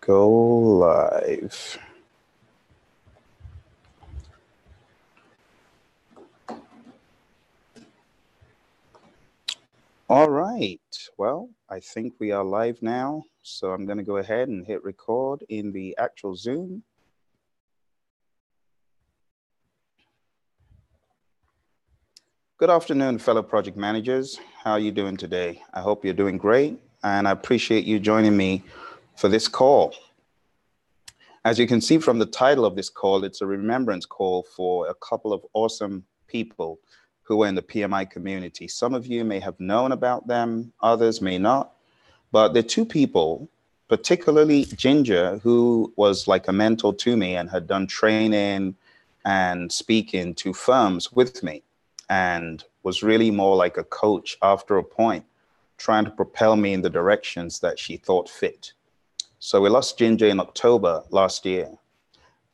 go live. All right. Well, I think we are live now. So I'm going to go ahead and hit record in the actual Zoom. Good afternoon, fellow project managers. How are you doing today? I hope you're doing great, and I appreciate you joining me for this call. As you can see from the title of this call, it's a remembrance call for a couple of awesome people who are in the PMI community. Some of you may have known about them, others may not, but there are two people, particularly Ginger, who was like a mentor to me and had done training and speaking to firms with me and was really more like a coach after a point, trying to propel me in the directions that she thought fit. So we lost Ginger in October last year.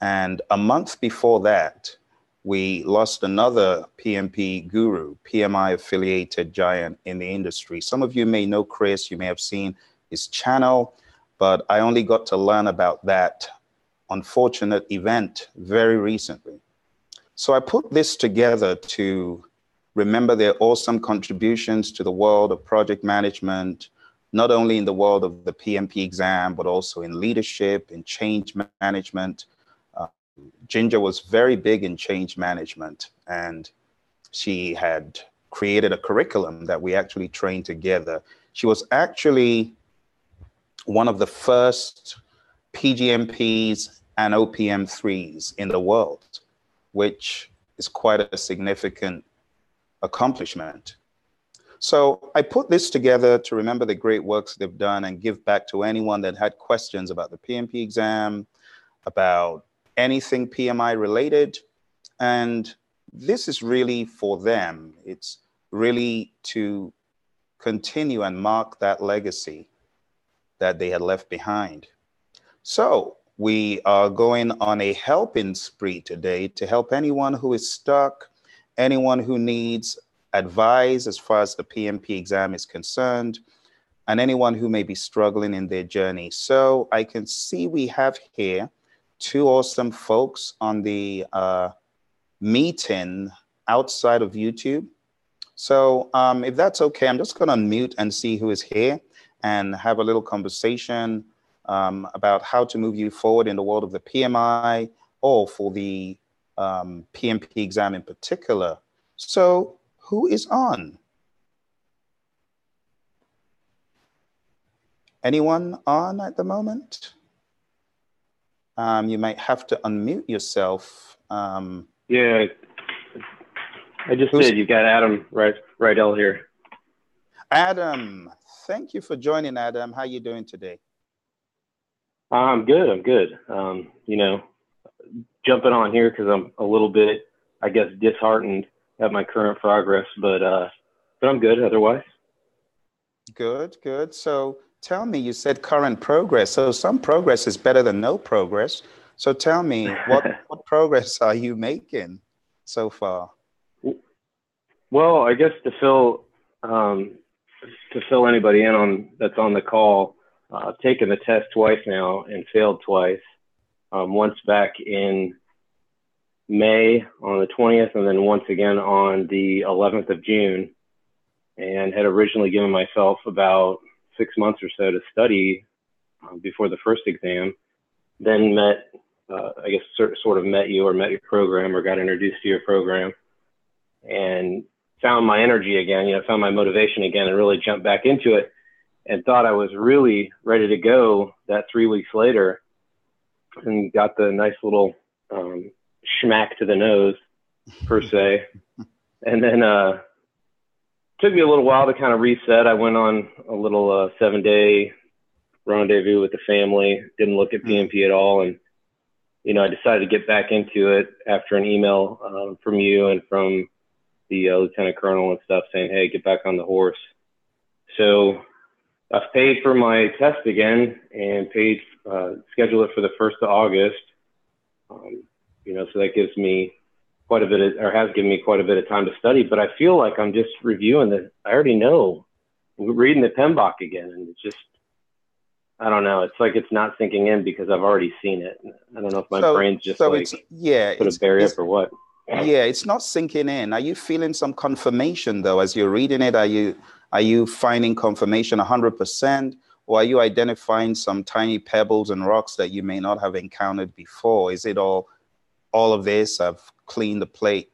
And a month before that, we lost another PMP guru, PMI affiliated giant in the industry. Some of you may know Chris, you may have seen his channel, but I only got to learn about that unfortunate event very recently. So I put this together to remember their awesome contributions to the world of project management, not only in the world of the PMP exam, but also in leadership, in change management, uh, Ginger was very big in change management, and she had created a curriculum that we actually trained together. She was actually one of the first PGMPs and OPM3s in the world, which is quite a significant accomplishment. So I put this together to remember the great works they've done and give back to anyone that had questions about the PMP exam, about anything PMI related. And this is really for them. It's really to continue and mark that legacy that they had left behind. So we are going on a helping spree today to help anyone who is stuck, anyone who needs advice as far as the PMP exam is concerned, and anyone who may be struggling in their journey. So I can see we have here two awesome folks on the uh, meeting outside of YouTube. So um, if that's okay, I'm just going to unmute and see who is here and have a little conversation um, about how to move you forward in the world of the PMI or for the um, PMP exam in particular. So who is on? Anyone on at the moment? Um, you might have to unmute yourself. Um, yeah, I just did. You got Adam right, Rydell here. Adam, thank you for joining. Adam, how you doing today? I'm good. I'm good. Um, you know, jumping on here because I'm a little bit, I guess, disheartened at my current progress, but uh, but I'm good otherwise. Good, good. So tell me, you said current progress. So some progress is better than no progress. So tell me, what, what progress are you making so far? Well, I guess to fill um, to fill anybody in on that's on the call, uh, I've taken the test twice now and failed twice. Um, once back in May on the 20th, and then once again on the 11th of June, and had originally given myself about six months or so to study uh, before the first exam. Then met, uh, I guess, sort of met you or met your program or got introduced to your program, and found my energy again. You know, found my motivation again, and really jumped back into it. And thought I was really ready to go that three weeks later, and got the nice little um, schmack to the nose, per se. and then uh, took me a little while to kind of reset. I went on a little uh, seven day rendezvous with the family, didn't look at PMP mm-hmm. at all. And, you know, I decided to get back into it after an email um, from you and from the uh, lieutenant colonel and stuff saying, hey, get back on the horse. So I've paid for my test again and paid, uh, schedule it for the 1st of August. Um, you know, so that gives me quite a bit of, or has given me quite a bit of time to study, but I feel like I'm just reviewing the, I already know, I'm reading the PMBOK again, and it's just, I don't know. It's like it's not sinking in because I've already seen it. I don't know if my so, brain's just so like it's, yeah, put a barrier or what. Yeah, it's not sinking in. Are you feeling some confirmation though as you're reading it? Are you are you finding confirmation 100%? Or are you identifying some tiny pebbles and rocks that you may not have encountered before? Is it all, all of this? I've cleaned the plate.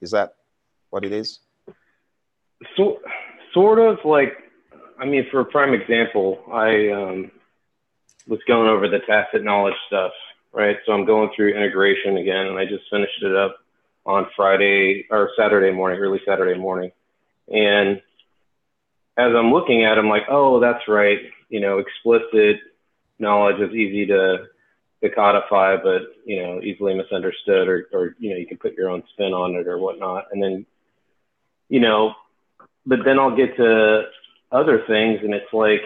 Is that what it is? So, sort of like, I mean, for a prime example, I um, was going over the tacit knowledge stuff, right? So I'm going through integration again, and I just finished it up on Friday or Saturday morning, early Saturday morning. And as I'm looking at, it, I'm like, oh, that's right. You know, explicit knowledge is easy to to codify, but you know, easily misunderstood, or or you know, you can put your own spin on it or whatnot. And then, you know, but then I'll get to other things, and it's like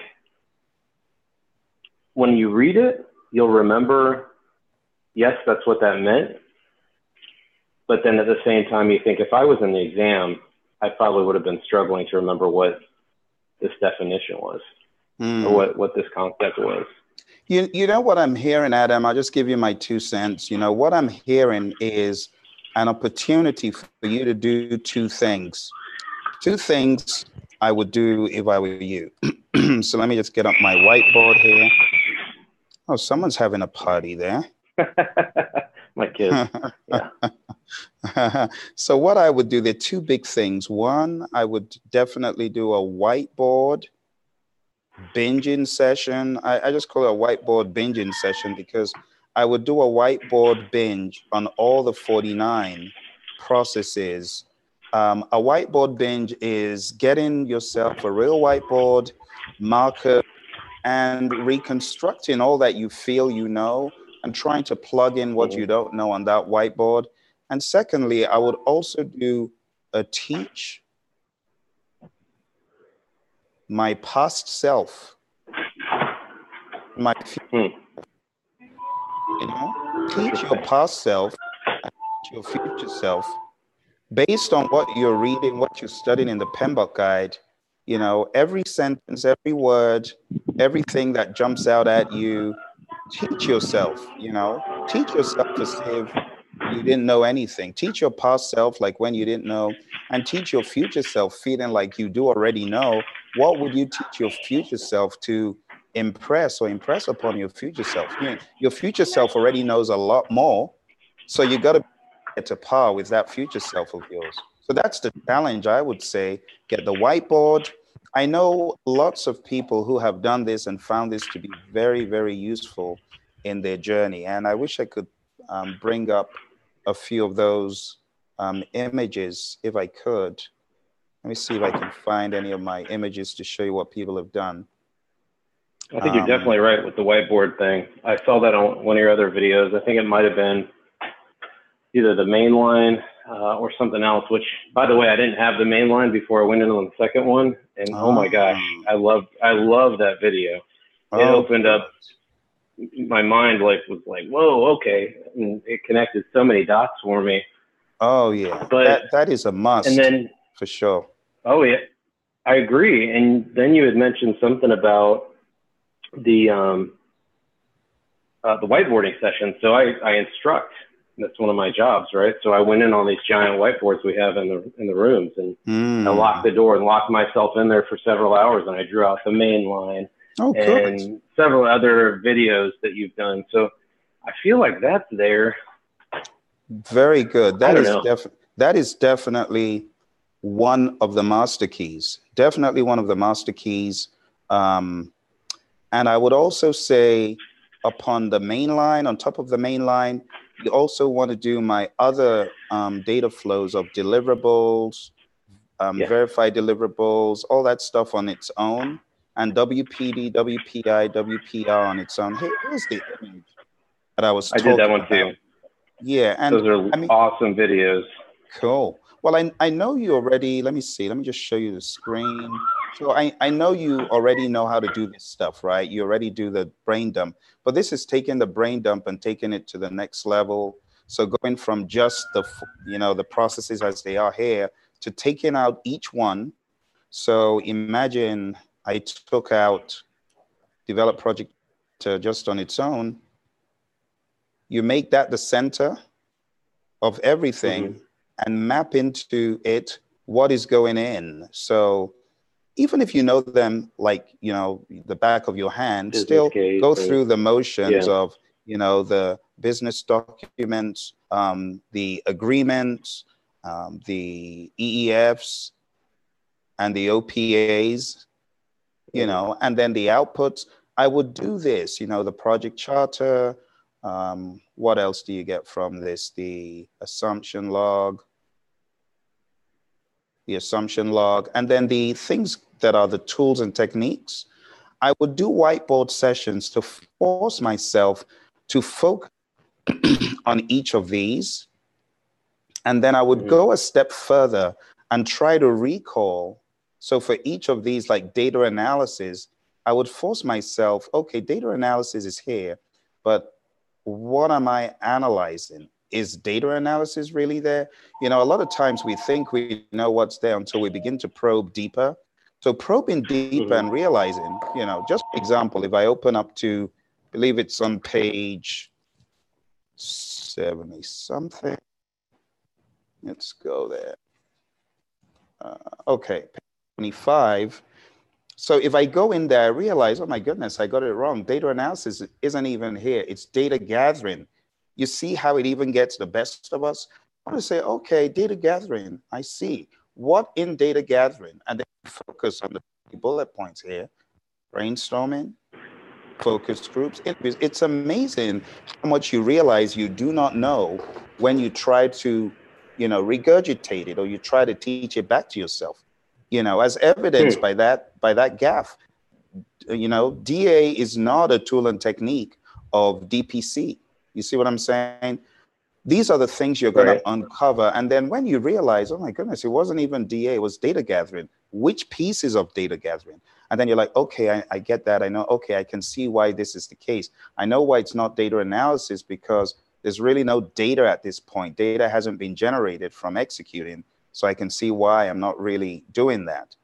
when you read it, you'll remember, yes, that's what that meant. But then at the same time, you think if I was in the exam, I probably would have been struggling to remember what this definition was mm. or hmm. what, what this concept was. You, you know what I'm hearing, Adam? I'll just give you my two cents. You know, what I'm hearing is an opportunity for you to do two things. Two things I would do if I were you. so let me just get up my whiteboard here. Oh, someone's having a party there. my kids. so what I would do, there are two big things. One, I would definitely do a whiteboard binging session. I, I just call it a whiteboard binging session because I would do a whiteboard binge on all the 49 processes. Um, a whiteboard binge is getting yourself a real whiteboard, marker, and reconstructing all that you feel you know and trying to plug in what you don't know on that whiteboard. And secondly, I would also do a teach my past self, my future, hmm. you know, teach your past self, your future self, based on what you're reading, what you're studying in the PMBOK guide. You know, every sentence, every word, everything that jumps out at you, teach yourself, you know, teach yourself to save you didn't know anything. Teach your past self like when you didn't know, and teach your future self feeling like you do already know. What would you teach your future self to impress or impress upon your future self? You know, your future self already knows a lot more, so you got to get to par with that future self of yours. So that's the challenge, I would say. Get the whiteboard. I know lots of people who have done this and found this to be very, very useful in their journey. And I wish I could um, bring up a few of those um, images if I could. Let me see if I can find any of my images to show you what people have done. I think um, you're definitely right with the whiteboard thing. I saw that on one of your other videos. I think it might have been either the main line uh, or something else, which by the way, I didn't have the main line before I went in on the second one. And oh, oh my gosh, I love, I love that video. Oh, it opened up my mind like was like, whoa, okay, and it connected so many dots for me. Oh yeah, but that that is a must. And then for sure. Oh yeah, I agree. And then you had mentioned something about the um, uh, the whiteboarding session. So I, I instruct. That's one of my jobs, right? So I went in on these giant whiteboards we have in the in the rooms, and mm. I locked the door and locked myself in there for several hours, and I drew out the main line oh, and several other videos that you've done. So I feel like that's there. Very good. That is def- that is definitely one of the master keys. Definitely one of the master keys. Um, and I would also say upon the main line, on top of the main line, you also want to do my other um, data flows of deliverables, um, yeah. verified deliverables, all that stuff on its own and WPD, WPI, WPR on its own. Hey, here's the image that I was. I did that one too. Yeah, and those are I mean, awesome videos. Cool. Well, I, I know you already. Let me see. Let me just show you the screen. So I, I know you already know how to do this stuff, right? You already do the brain dump, but this is taking the brain dump and taking it to the next level. So going from just the you know the processes as they are here to taking out each one. So imagine I took out develop project just on its own, you make that the center of everything mm-hmm. And map into it what is going in. So even if you know them like, you know, the back of your hand, business still go or, through the motions yeah. of, you know, the business documents, um, the agreements, um, the EEFs, and the OPAs, you know, and then the outputs. I would do this, you know, the project charter. Um, what else do you get from this? The assumption log, the assumption log, and then the things that are the tools and techniques. I would do whiteboard sessions to force myself to focus on each of these. And then I would mm-hmm. go a step further and try to recall. So for each of these, like data analysis, I would force myself, okay, data analysis is here, but what am I analyzing? Is data analysis really there? You know, a lot of times we think we know what's there until we begin to probe deeper. So probing deeper mm-hmm. and realizing, you know, just example, if I open up to, I believe it's on page 70 something. Let's go there. Uh, okay, 25. So if I go in there, I realize, oh my goodness, I got it wrong. Data analysis isn't even here. It's data gathering. You see how it even gets the best of us? I want to say, okay, data gathering, I see. What in data gathering? And then focus on the bullet points here. Brainstorming, focus groups. it's amazing how much you realize you do not know when you try to, you know, regurgitate it or you try to teach it back to yourself. You know, as evidenced hmm. by that by that gaffe. You know, DA is not a tool and technique of DPC. You see what I'm saying? These are the things you're going right. to uncover. And then when you realize, oh my goodness, it wasn't even DA, it was data gathering. Which pieces of data gathering? And then you're like, okay, I, I get that. I know, okay, I can see why this is the case. I know why it's not data analysis because there's really no data at this point. Data hasn't been generated from executing. So I can see why I'm not really doing that.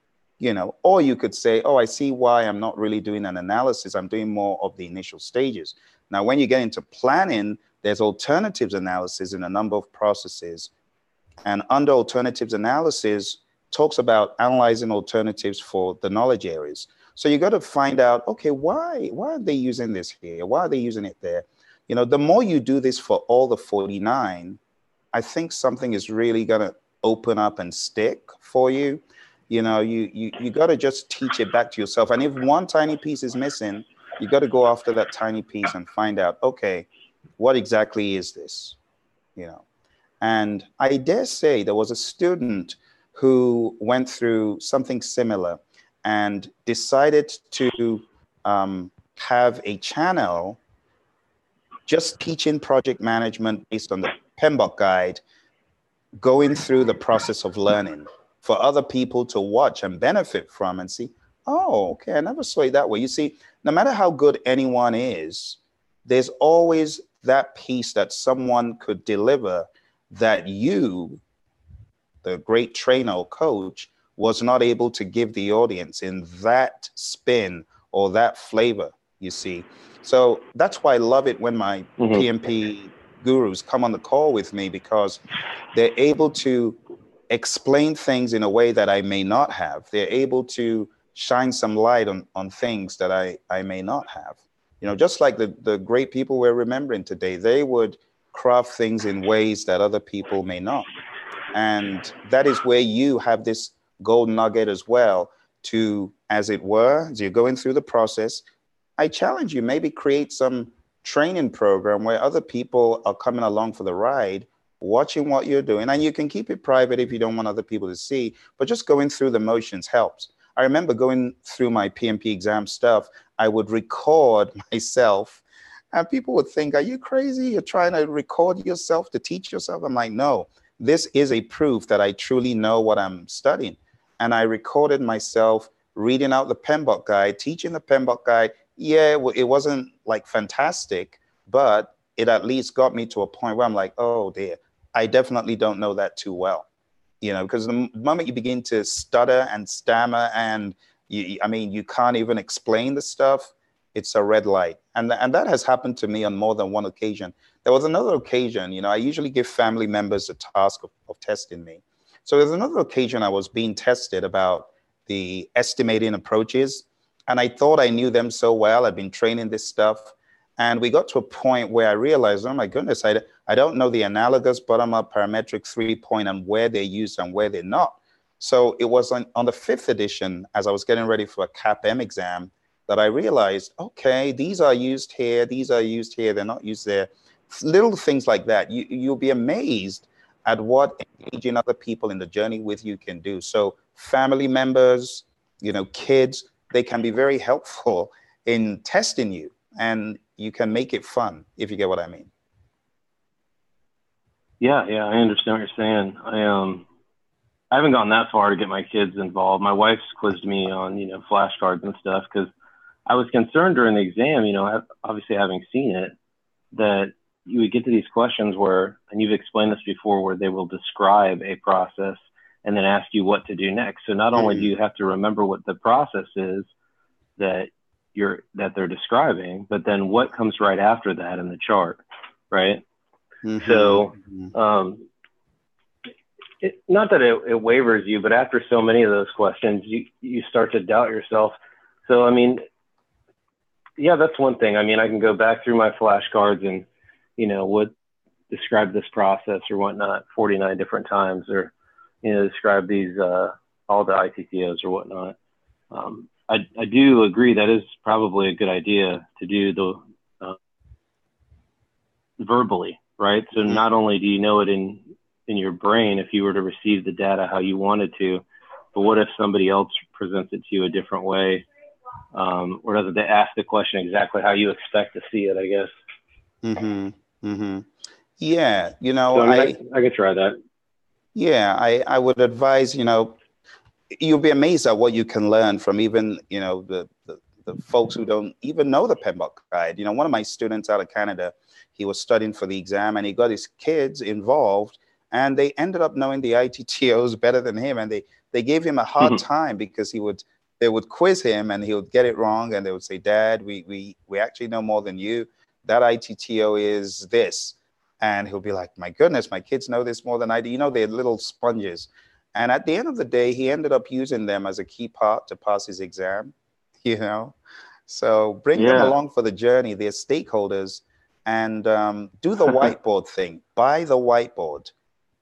You know, or you could say, oh, I see why I'm not really doing an analysis. I'm doing more of the initial stages. Now, when you get into planning, there's alternatives analysis in a number of processes. And under alternatives analysis, talks about analyzing alternatives for the knowledge areas. So you got to find out, okay, why why are they using this here? Why are they using it there? You know, the more you do this for all the 49, I think something is really going to open up and stick for you. You know, you you you got to just teach it back to yourself. And if one tiny piece is missing, you got to go after that tiny piece and find out, okay, what exactly is this? You know. And I dare say there was a student who went through something similar and decided to um, have a channel just teaching project management based on the PMBOK guide, going through the process of learning for other people to watch and benefit from and see, oh, okay, I never saw it that way. You see, no matter how good anyone is, there's always that piece that someone could deliver that you the great trainer or coach, was not able to give the audience in that spin or that flavor, you see. So that's why I love it when my mm-hmm. PMP gurus come on the call with me because they're able to explain things in a way that I may not have. They're able to shine some light on, on things that I, I may not have. You know, just like the, the great people we're remembering today, they would craft things in ways that other people may not. And that is where you have this gold nugget as well to, as it were, as you're going through the process. I challenge you, maybe create some training program where other people are coming along for the ride, watching what you're doing. And you can keep it private if you don't want other people to see, but just going through the motions helps. I remember going through my PMP exam stuff, I would record myself and people would think, Are you crazy? You're trying to record yourself to teach yourself? I'm like, No, this is a proof that I truly know what I'm studying. And I recorded myself reading out the PMBOK guide, teaching the PMBOK guide. Yeah, it wasn't like fantastic, but it at least got me to a point where I'm like, oh dear, I definitely don't know that too well. You know, because the moment you begin to stutter and stammer and you, I mean, you can't even explain the stuff, it's a red light. And, and that has happened to me on more than one occasion. There was another occasion, you know, I usually give family members the task of, of testing me. So there's another occasion I was being tested about the estimating approaches. And I thought I knew them so well. I'd been training this stuff. And we got to a point where I realized, oh my goodness, I, I don't know the analogous bottom up parametric three point and where they're used and where they're not. So it was on, on the fifth edition, as I was getting ready for a CAPM exam, that I realized, okay, these are used here, these are used here, they're not used there. Little things like that. You, you'll be amazed at what engaging other people in the journey with you can do. So family members, you know, kids, they can be very helpful in testing you and you can make it fun if you get what I mean. Yeah, yeah, I understand what you're saying. I um I haven't gone that far to get my kids involved. My wife's quizzed me on, you know, flashcards and stuff because I was concerned during the exam, you know, obviously having seen it, that you would get to these questions where, and you've explained this before, where they will describe a process and then ask you what to do next. So not only do you have to remember what the process is that you're that they're describing, but then what comes right after that in the chart, right? Mm-hmm. So, mm-hmm. um, it, not that it, it wavers you, but after so many of those questions, you you start to doubt yourself. So I mean, yeah, that's one thing. I mean, I can go back through my flashcards and, you know, would describe this process or whatnot 49 different times or, you know, describe these, uh, all the ITTOs or whatnot. Um, I, I do agree that is probably a good idea to do the uh, verbally, right? So mm-hmm. not only do you know it in in your brain if you were to receive the data how you wanted to, but what if somebody else presents it to you a different way? um, or does they ask the question exactly how you expect to see it? I guess. Hmm. Hmm. Yeah. You know, so, I, I, I could try that. Yeah, I I would advise. You know, you'll be amazed at what you can learn from even you know the the, the folks who don't even know the PMBOK guide. You know, one of my students out of Canada, he was studying for the exam and he got his kids involved and they ended up knowing the ITTOs better than him and they they gave him a hard mm-hmm. time because he would they would quiz him and he would get it wrong and they would say, Dad, we, we, we actually know more than you. That ITTO is this. And he'll be like, My goodness, my kids know this more than I do. You know, they're little sponges. And at the end of the day, he ended up using them as a key part to pass his exam, you know. So bring yeah. them along for the journey. They're stakeholders and um, do the whiteboard thing. Buy the whiteboard,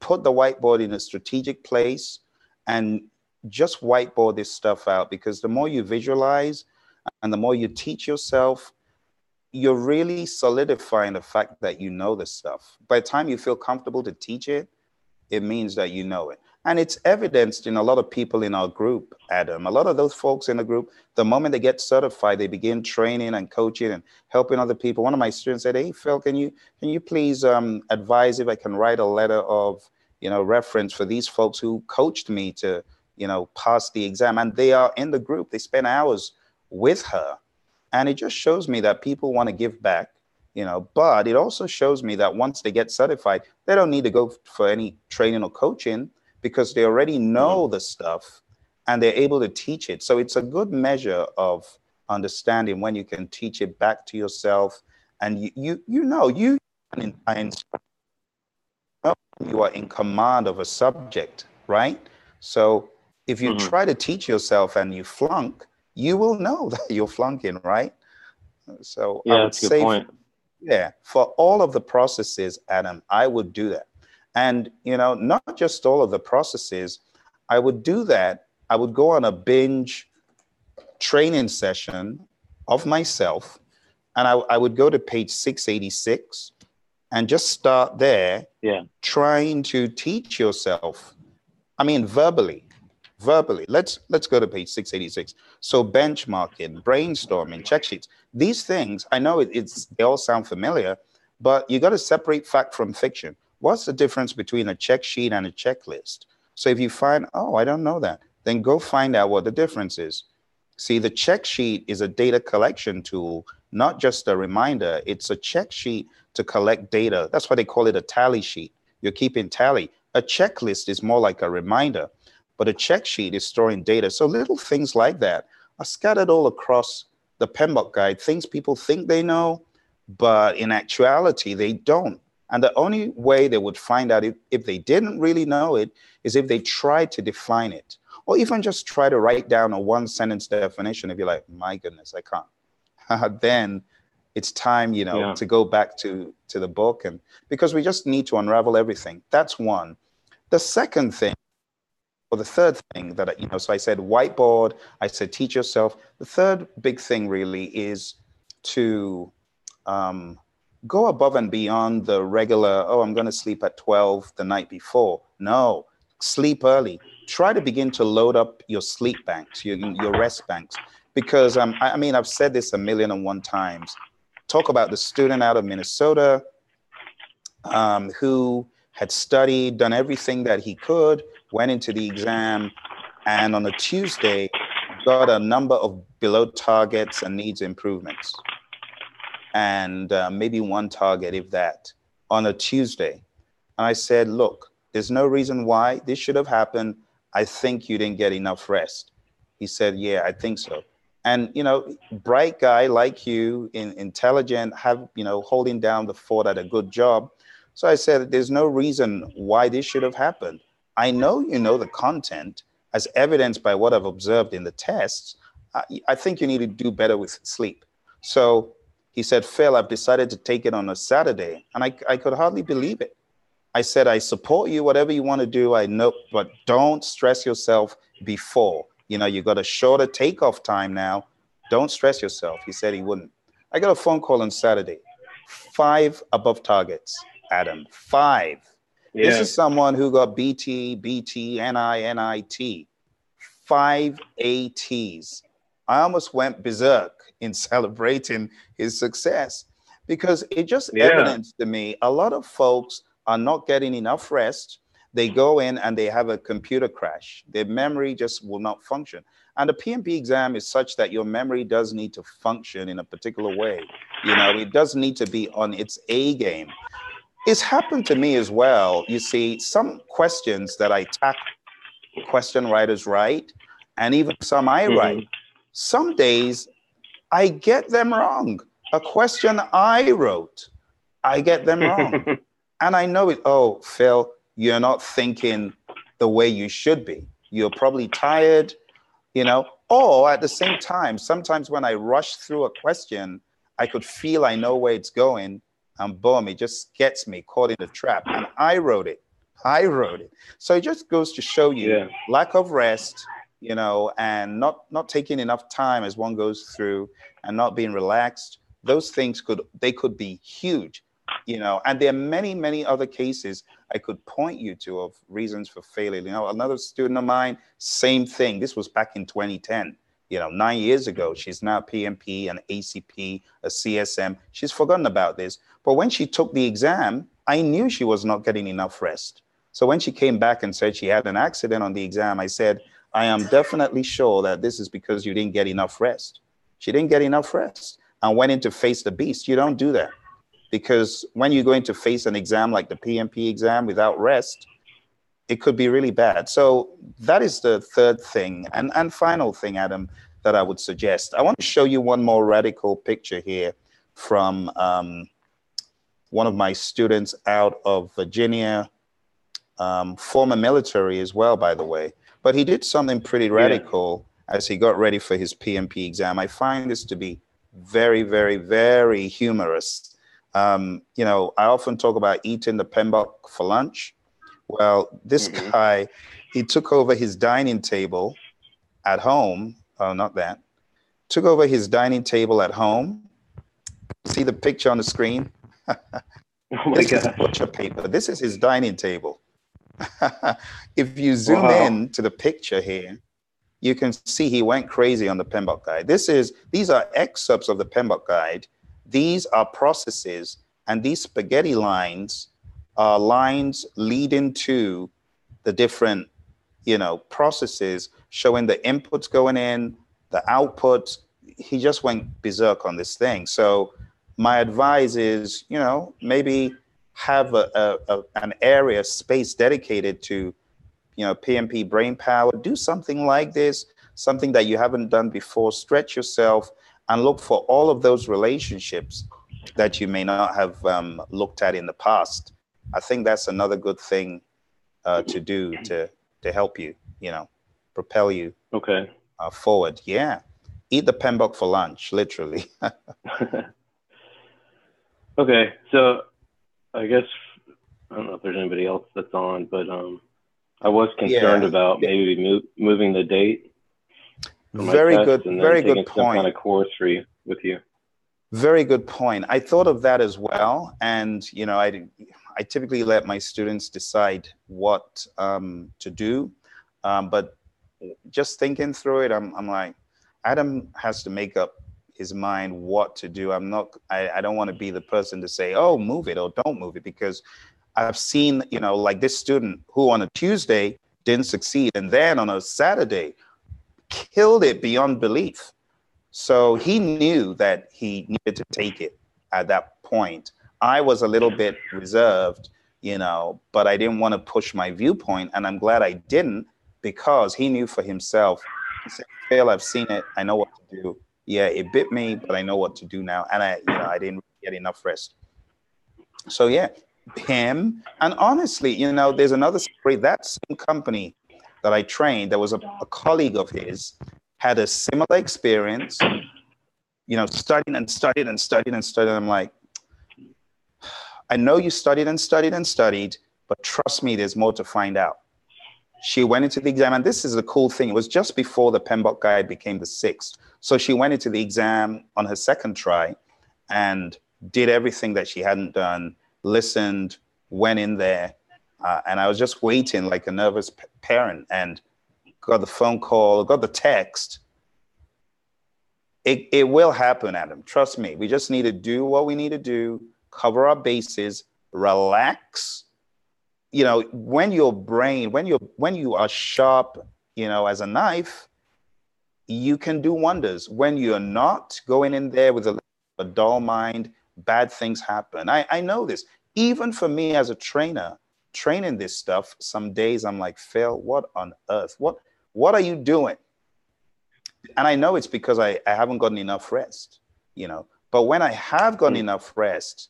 put the whiteboard in a strategic place, and just whiteboard this stuff out because the more you visualize and the more you teach yourself, you're really solidifying the fact that you know this stuff. By the time you feel comfortable to teach it, it means that you know it. And it's evidenced in a lot of people in our group, Adam. A lot of those folks in the group, the moment they get certified, they begin training and coaching and helping other people. One of my students said, "Hey, Phil, can you can you please um, advise if I can write a letter of you know reference for these folks who coached me to you know, pass the exam. And they are in the group. They spend hours with her. And it just shows me that people want to give back, you know, but it also shows me that once they get certified, they don't need to go for any training or coaching because they already know the stuff and they're able to teach it. So it's a good measure of understanding when you can teach it back to yourself and you you, you know you you are in command of a subject, right? So if you mm-hmm. try to teach yourself and you flunk, you will know that you're flunking, right? So yeah, I would say, point. Yeah, for all of the processes, Adam, I would do that. And, you know, not just all of the processes, I would do that. I would go on a binge training session of myself, and I, I would go to page 686 and just start there, yeah. trying to teach yourself. I mean, verbally, verbally. Let's let's go to page 686. So benchmarking, brainstorming, check sheets. These things, I know it, it's they all sound familiar, but you got to separate fact from fiction. What's the difference between a check sheet and a checklist? So if you find, oh, I don't know that, then go find out what the difference is. See, the check sheet is a data collection tool, not just a reminder. It's a check sheet to collect data. That's why they call it a tally sheet. You're keeping tally. A checklist is more like a reminder but a check sheet is storing data. So little things like that are scattered all across the PMBOK guide, things people think they know, but in actuality, they don't. And the only way they would find out if, if they didn't really know it is if they tried to define it or even just try to write down a one sentence definition. If you're like, my goodness, I can't, then it's time, you know, yeah. to go back to, to the book. And because we just need to unravel everything. That's one. The second thing, or the third thing that, you know, so I said whiteboard, I said teach yourself. The third big thing really is to um, go above and beyond the regular, oh, I'm going to sleep at 12 the night before. No, sleep early. Try to begin to load up your sleep banks, your, your rest banks. Because um, I, I mean, I've said this a million and one times. Talk about the student out of Minnesota um, who had studied, done everything that he could, went into the exam, and on a Tuesday, got a number of below targets and needs improvements and uh, maybe one target, if that, on a Tuesday. And I said, look, there's no reason why this should have happened. I think you didn't get enough rest. He said, yeah, I think so. And, you know, bright guy like you, in, intelligent, have, you know, holding down the fort at a good job. So I said, there's no reason why this should have happened. I know you know the content as evidenced by what I've observed in the tests. I, I think you need to do better with sleep. So he said, Phil, I've decided to take it on a Saturday. And I, I could hardly believe it. I said, I support you, whatever you want to do. I know, but don't stress yourself before. You know, you got a shorter takeoff time now. Don't stress yourself. He said he wouldn't. I got a phone call on Saturday. Five above targets, Adam. Five. Yeah. This is someone who got BT, BT, NI, NIT. Five ATs. I almost went berserk in celebrating his success because it just yeah. evidenced to me a lot of folks are not getting enough rest. They go in and they have a computer crash. Their memory just will not function. And the PMP exam is such that your memory does need to function in a particular way. You know, it does need to be on its A game. It's happened to me as well. You see, some questions that I tackle, question writers write, and even some I mm-hmm. write, some days I get them wrong. A question I wrote, I get them wrong. and I know it. Oh, Phil, you're not thinking the way you should be. You're probably tired, you know. Or at the same time, sometimes when I rush through a question, I could feel I know where it's going, and boom, it just gets me caught in the trap. And I wrote it. I wrote it. So it just goes to show you yeah. lack of rest, you know, and not not taking enough time as one goes through and not being relaxed, those things could they could be huge, you know. And there are many many other cases I could point you to of reasons for failure. You know, another student of mine, same thing. This was back in 2010. You know, nine years ago, she's now PMP, an ACP, a CSM. She's forgotten about this. But when she took the exam, I knew she was not getting enough rest. So when she came back and said she had an accident on the exam, I said, I am definitely sure that this is because you didn't get enough rest. She didn't get enough rest and went in to face the beast. You don't do that because when you're going to face an exam like the PMP exam without rest, it could be really bad. So that is the third thing. And, and final thing, Adam, that I would suggest. I want to show you one more radical picture here from um, one of my students out of Virginia, um, former military as well, by the way. But he did something pretty radical yeah. as he got ready for his PMP exam. I find this to be very, very, very humorous. Um, you know, I often talk about eating the PMBOK for lunch. Well, this mm-hmm. guy, he took over his dining table at home. Oh, not that. Took over his dining table at home. See the picture on the screen? oh this God. is butcher paper. This is his dining table. if you zoom wow. in to the picture here, you can see he went crazy on the PMBOK guide. This is these are excerpts of the PMBOK guide. These are processes, and these spaghetti lines are lines leading to the different, you know, processes showing the inputs going in, the outputs. He just went berserk on this thing. So my advice is, you know, maybe have a, a, a, an area space dedicated to you know pmp brain power do something like this something that you haven't done before stretch yourself and look for all of those relationships that you may not have um, looked at in the past. I think that's another good thing uh, to do to to help you, you know, propel you okay uh, forward. Yeah, eat the PMBOK for lunch, literally. okay, so I guess I don't know if there's anybody else that's on, but um, I was concerned yeah. about maybe move, moving the date. Very good, very good point. Kind of course for you with you. Very good point. I thought of that as well, and you know, I I typically let my students decide what um, to do, um, but just thinking through it, I'm I'm like, Adam has to make up his mind what to do. I'm not. I, I don't want to be the person to say, oh, move it or don't move it, because I've seen, you know, like this student who on a Tuesday didn't succeed, and then on a Saturday killed it beyond belief. So he knew that he needed to take it at that point. I was a little bit reserved, you know, but I didn't want to push my viewpoint, and I'm glad I didn't because he knew for himself. He said, "Phil, I've seen it. I know what to do. Yeah, it bit me, but I know what to do now." And I, you know, I didn't get enough rest. So yeah, him. And honestly, you know, there's another story. That same company that I trained, there was a, a colleague of his had a similar experience, you know, studying and studied and studied and studied. I'm like, I know you studied and studied and studied, but trust me, there's more to find out. She went into the exam, and this is a cool thing. It was just before the PMBOK guide became the sixth. So she went into the exam on her second try and did everything that she hadn't done listened, went in there, uh, and I was just waiting like a nervous p- parent and got the phone call, got the text. It, it will happen, Adam. Trust me. We just need to do what we need to do, cover our bases, relax. You know, when your brain, when you when you are sharp, you know, as a knife, you can do wonders. When you're not going in there with a, a dull mind, bad things happen. I, I know this. Even for me as a trainer, training this stuff, some days I'm like, Phil, what on earth? What what are you doing? And I know it's because I, I haven't gotten enough rest, you know. But when I have gotten mm. enough rest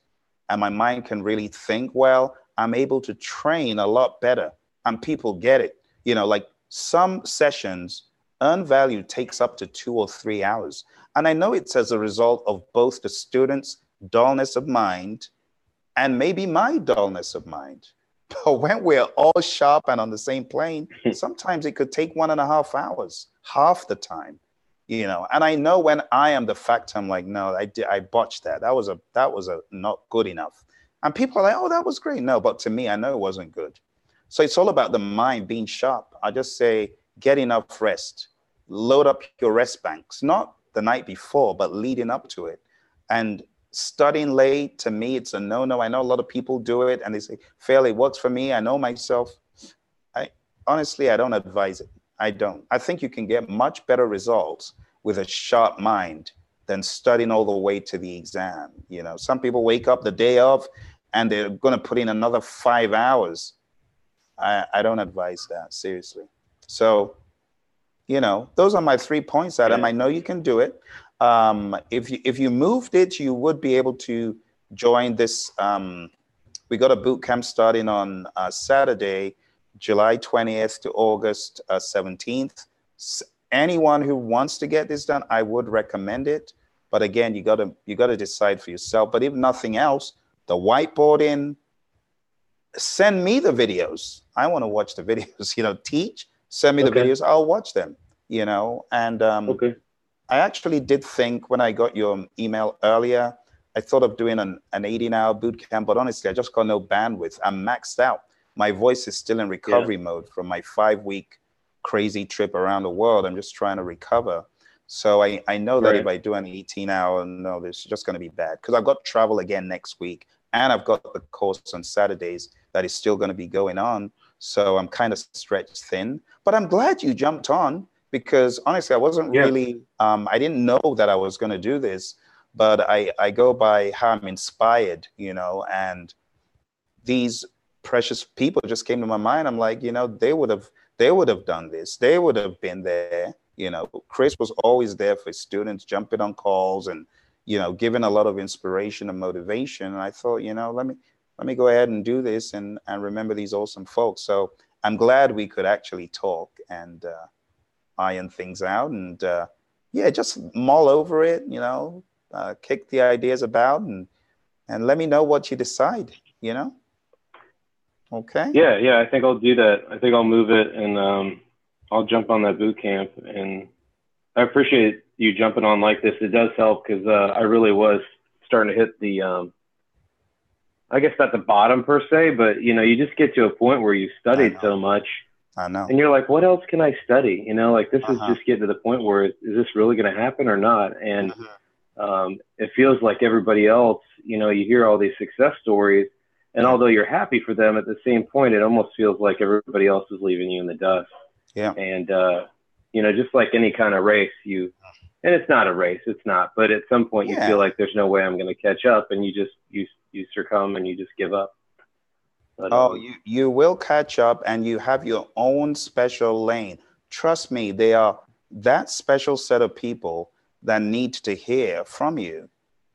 and my mind can really think well, I'm able to train a lot better. And people get it. You know, like some sessions, earn value takes up to two or three hours. And I know it's as a result of both the students dullness of mind and maybe my dullness of mind. But when we're all sharp and on the same plane, sometimes it could take one and a half hours, half the time, you know. And I know when I am the fact I'm like, no, I did, I botched that. That was a that was a not good enough. And people are like, oh, that was great. No, but to me, I know it wasn't good. So it's all about the mind being sharp. I just say, get enough rest, load up your rest banks, not the night before, but leading up to it. And studying late to me it's a no-no i know a lot of people do it and they say Phil it works for me i know myself i honestly i don't advise it i don't. I think you can get much better results with a sharp mind than studying all the way to the exam you know. Some people wake up the day of and they're going to put in another five hours. I, I don't advise that seriously. So you know those are my three points adam. I know you can do it. Um, if you if you moved it, you would be able to join this. Um, we got a boot camp starting on uh, Saturday, July 20th to August uh, 17th. S- anyone who wants to get this done, I would recommend it. But again, you gotta you gotta decide for yourself. But if nothing else, the whiteboarding, send me the videos. I want to watch the videos. You know, teach. Send me okay. the videos. I'll watch them. You know, and um, okay I actually did think when I got your email earlier, I thought of doing an, an 18 hour boot camp, but honestly, I just got no bandwidth. I'm maxed out. My voice is still in recovery yeah. mode from my five week crazy trip around the world. I'm just trying to recover. So I, I know that right. if I do an 18 hour, no, this is just going to be bad because I've got travel again next week and I've got the course on Saturdays that is still going to be going on. So I'm kind of stretched thin, but I'm glad you jumped on because honestly, I wasn't yeah. really, um, I didn't know that I was going to do this, but I, I go by how I'm inspired, you know, and these precious people just came to my mind. I'm like, you know, they would have, they would have done this. They would have been there, You know, Chris was always there for students, jumping on calls and, you know, giving a lot of inspiration and motivation. And I thought, you know, let me let me go ahead and do this and and remember these awesome folks. So I'm glad we could actually talk and uh, iron things out and uh, yeah, just mull over it, you know, uh, kick the ideas about and and let me know what you decide, you know? Okay. Yeah, yeah, I think I'll do that. I think I'll move it and um, I'll jump on that boot camp. And I appreciate you jumping on like this. It does help because uh, I really was starting to hit the, um, I guess not the bottom per se, but you know, you just get to a point where you've studied so much. I know. And you're like, what else can I study? You know, like this uh-huh. is just getting to the point where is this really going to happen or not? And uh-huh um, it feels like everybody else, you know, you hear all these success stories, and although you're happy for them, at the same point, it almost feels like everybody else is leaving you in the dust. Yeah. And uh, you know, just like any kind of race, you, and it's not a race, it's not, but at some point yeah. you feel like there's no way I'm going to catch up, and you just you you succumb and you just give up. But, oh, um, you you will catch up, and you have your own special lane. Trust me, they are that special set of people that need to hear from you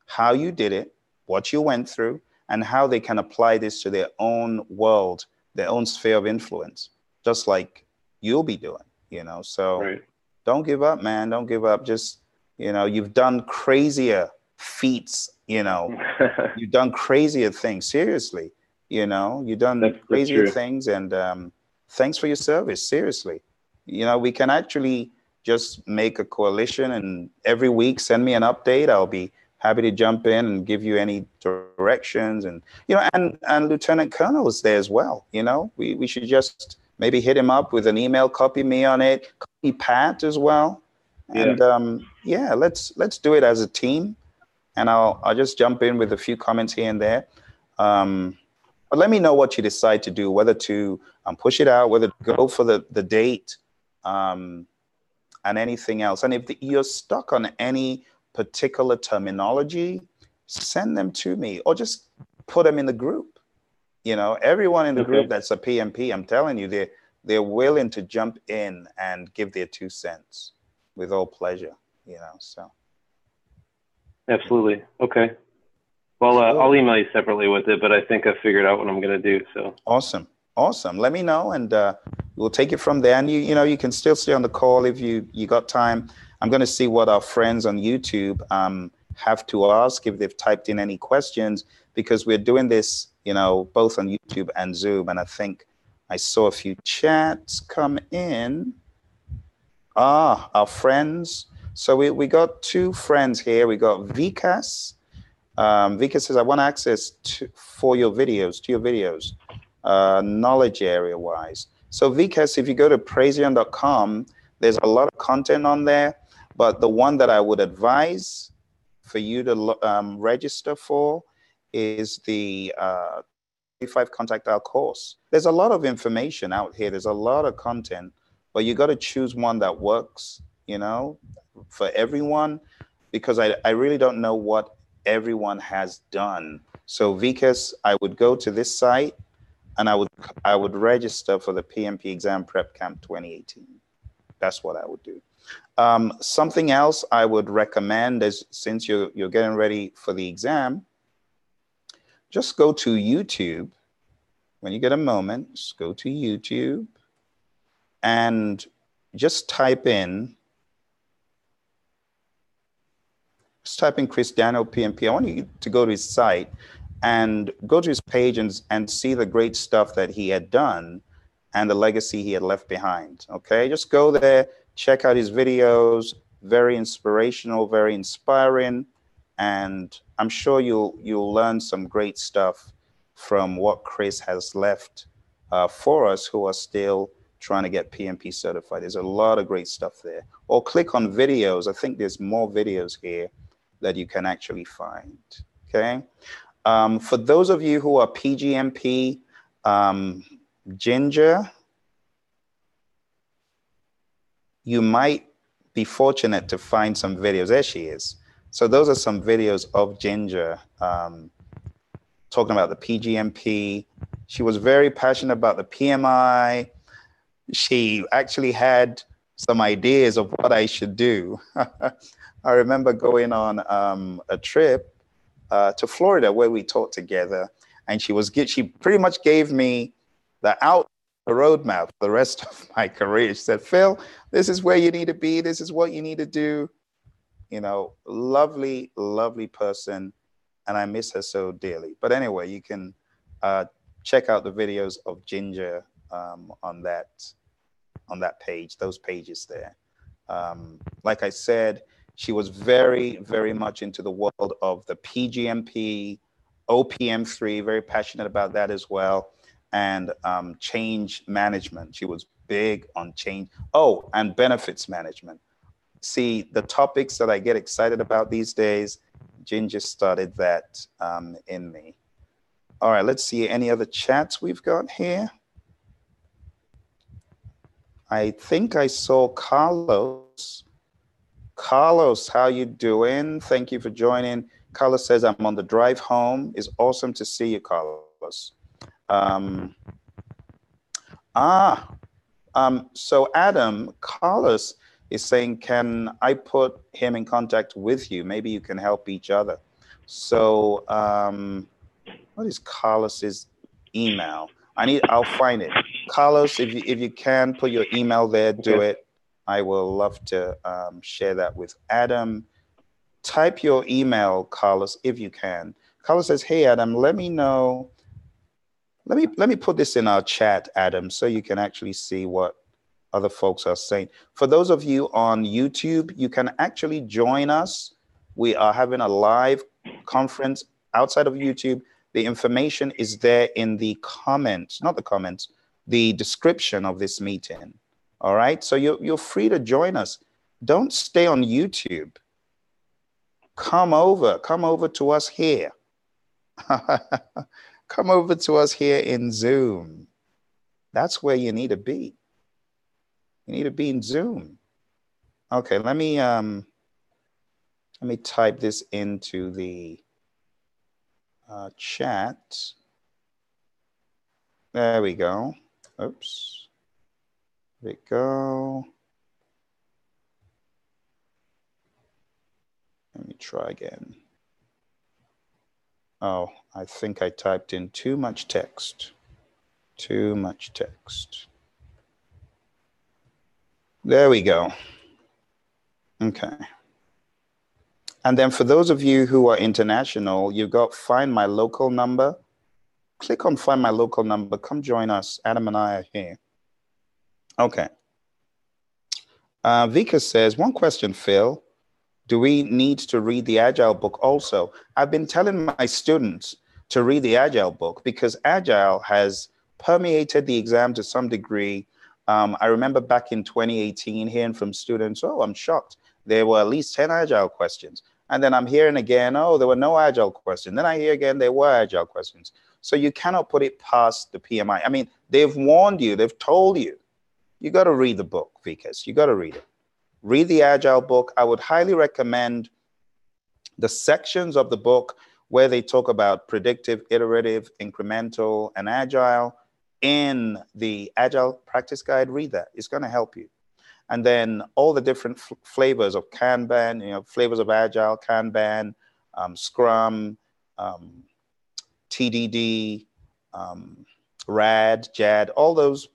how you did it, what you went through, and how they can apply this to their own world, their own sphere of influence, just like you'll be doing, you know. So right. don't give up, man. Don't give up. Just, you know, you've done crazier feats, you know, you've done crazier things. Seriously, you know, you've done that's, crazier that's things. And um, thanks for your service. Seriously. You know, we can actually just make a coalition and every week send me an update. I'll be happy to jump in and give you any directions and you know and and lieutenant colonel is there as well you know we, we should just maybe hit him up with an email copy me on it copy pat as well and yeah. um yeah let's let's do it as a team and i'll i'll just jump in with a few comments here and there um but let me know what you decide to do whether to um, push it out whether to go for the the date um and anything else. And if the, you're stuck on any particular terminology, send them to me or just put them in the group. You know, everyone in the okay. group that's a PMP, I'm telling you, they're, they're willing to jump in and give their two cents with all pleasure, you know, so. Absolutely. Okay. Well, uh, I'll email you separately with it, but I think I figured out what I'm going to do. So awesome. Awesome. Let me know and uh, we'll take it from there. And you, you know, you can still stay on the call if you you got time. I'm going to see what our friends on YouTube um, have to ask if they've typed in any questions because we're doing this, you know, both on YouTube and Zoom. And I think I saw a few chats come in. Ah, our friends. So we, we got two friends here. We got Vikas. Um, Vikas says, I want access to, for your videos, to your videos uh, knowledge area wise. So Vikas, if you go to praizion.com, there's a lot of content on there, but the one that I would advise for you to um, register for is the uh, 35 Contact Dial course. There's a lot of information out here. There's a lot of content, but you got to choose one that works, you know, for everyone, because I, I really don't know what everyone has done. So Vikas, I would go to this site and I would I would register for the PMP Exam Prep Camp 2018. That's what I would do. Um, something else I would recommend is since you're you're getting ready for the exam, just go to YouTube. When you get a moment, just go to YouTube and just type in just type in Chris Daniel PMP. I want you to go to his site and go to his page and, and see the great stuff that he had done and the legacy he had left behind. Okay, just go there, check out his videos, very inspirational, very inspiring, and I'm sure you'll you'll learn some great stuff from what Chris has left uh, for us who are still trying to get PMP certified. There's a lot of great stuff there. Or click on videos. I think there's more videos here that you can actually find. Okay. Um, for those of you who are PGMP um, Ginger, you might be fortunate to find some videos. There she is. So those are some videos of Ginger um, talking about the PGMP. She was very passionate about the PMI. She actually had some ideas of what I should do. I remember going on um, a trip uh, to Florida where we talked together, and she was she pretty much gave me the out the roadmap for the rest of my career. She said, "Phil, this is where you need to be. This is what you need to do." You know, lovely, lovely person, and I miss her so dearly. But anyway, you can uh, check out the videos of Ginger um, on that on that page, those pages there. Um, like I said, she was very, very much into the world of the PGMP, OPM3, very passionate about that as well, and um, change management. She was big on change. Oh, and benefits management. See, the topics that I get excited about these days, Ginger started that um, in me. All right, let's see any other chats we've got here. I think I saw Carlos. Carlos, how you doing? Thank you for joining. Carlos says I'm on the drive home. It's awesome to see you, Carlos. Um, ah, um, so Adam, Carlos is saying, can I put him in contact with you? Maybe you can help each other. So um, what is Carlos's email? I need, I'll find it. Carlos, if you, if you can put your email there, do okay. it. I will love to um, share that with Adam. Type your email, Carlos, if you can. Carlos says, "Hey, Adam, let me know. Let me let me put this in our chat, Adam, so you can actually see what other folks are saying. For those of you on YouTube, you can actually join us. We are having a live conference outside of YouTube. The information is there in the comments, not the comments, the description of this meeting. All right. So you're, you're free to join us. Don't stay on YouTube. Come over. Come over to us here. come over to us here in Zoom. That's where you need to be. You need to be in Zoom. Okay, let me um, let me type this into the uh, chat. There we go. Oops. There we go. Let me try again. Oh, I think I typed in too much text. Too much text. There we go. Okay. And then for those of you who are international, you've got find my local number click on find my local number. Come join us. Adam and I are here. Okay. Uh, Vika says, one question, Phil. Do we need to read the Agile book also? I've been telling my students to read the Agile book because Agile has permeated the exam to some degree. Um, I remember back in 2018 hearing from students, oh, I'm shocked. There were at least 10 Agile questions. And then I'm hearing again, oh, there were no Agile questions. Then I hear again, there were Agile questions. So you cannot put it past the PMI. I mean, they've warned you, they've told you. You got to read the book, Vikas. You got to read it. Read the Agile book. I would highly recommend the sections of the book where they talk about predictive, iterative, incremental, and agile in the Agile practice guide. Read that. It's going to help you. And then all the different flavors of Kanban, you know, flavors of Agile, Kanban, um, Scrum, um, TDD, um, RAD, JAD, all those,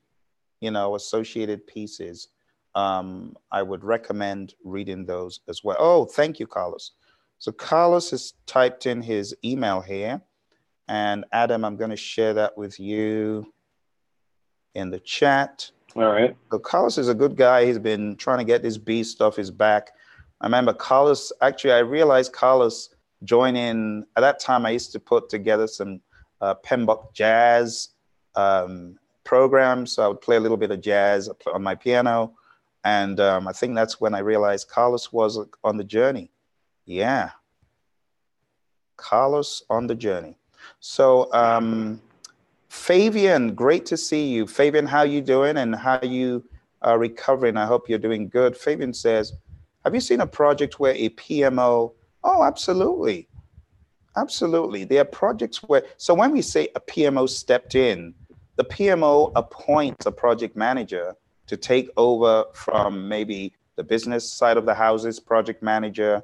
you know, associated pieces. Um, I would recommend reading those as well. Oh, thank you, Carlos. So Carlos has typed in his email here. And Adam, I'm going to share that with you in the chat. All right. So Carlos is a good guy. He's been trying to get this beast off his back. I remember Carlos, actually, I realized Carlos join in. At that time, I used to put together some uh, PMBOK jazz um, programs. So I would play a little bit of jazz on my piano. And um, I think that's when I realized Carlos was on the journey. Yeah. Carlos on the journey. So, um, Fabian, great to see you. Fabian, how you doing and how you are recovering? I hope you're doing good. Fabian says, have you seen a project where a PMO Oh, absolutely. Absolutely. There are projects where, so when we say a PMO stepped in, the PMO appoints a project manager to take over from maybe the business side of the houses project manager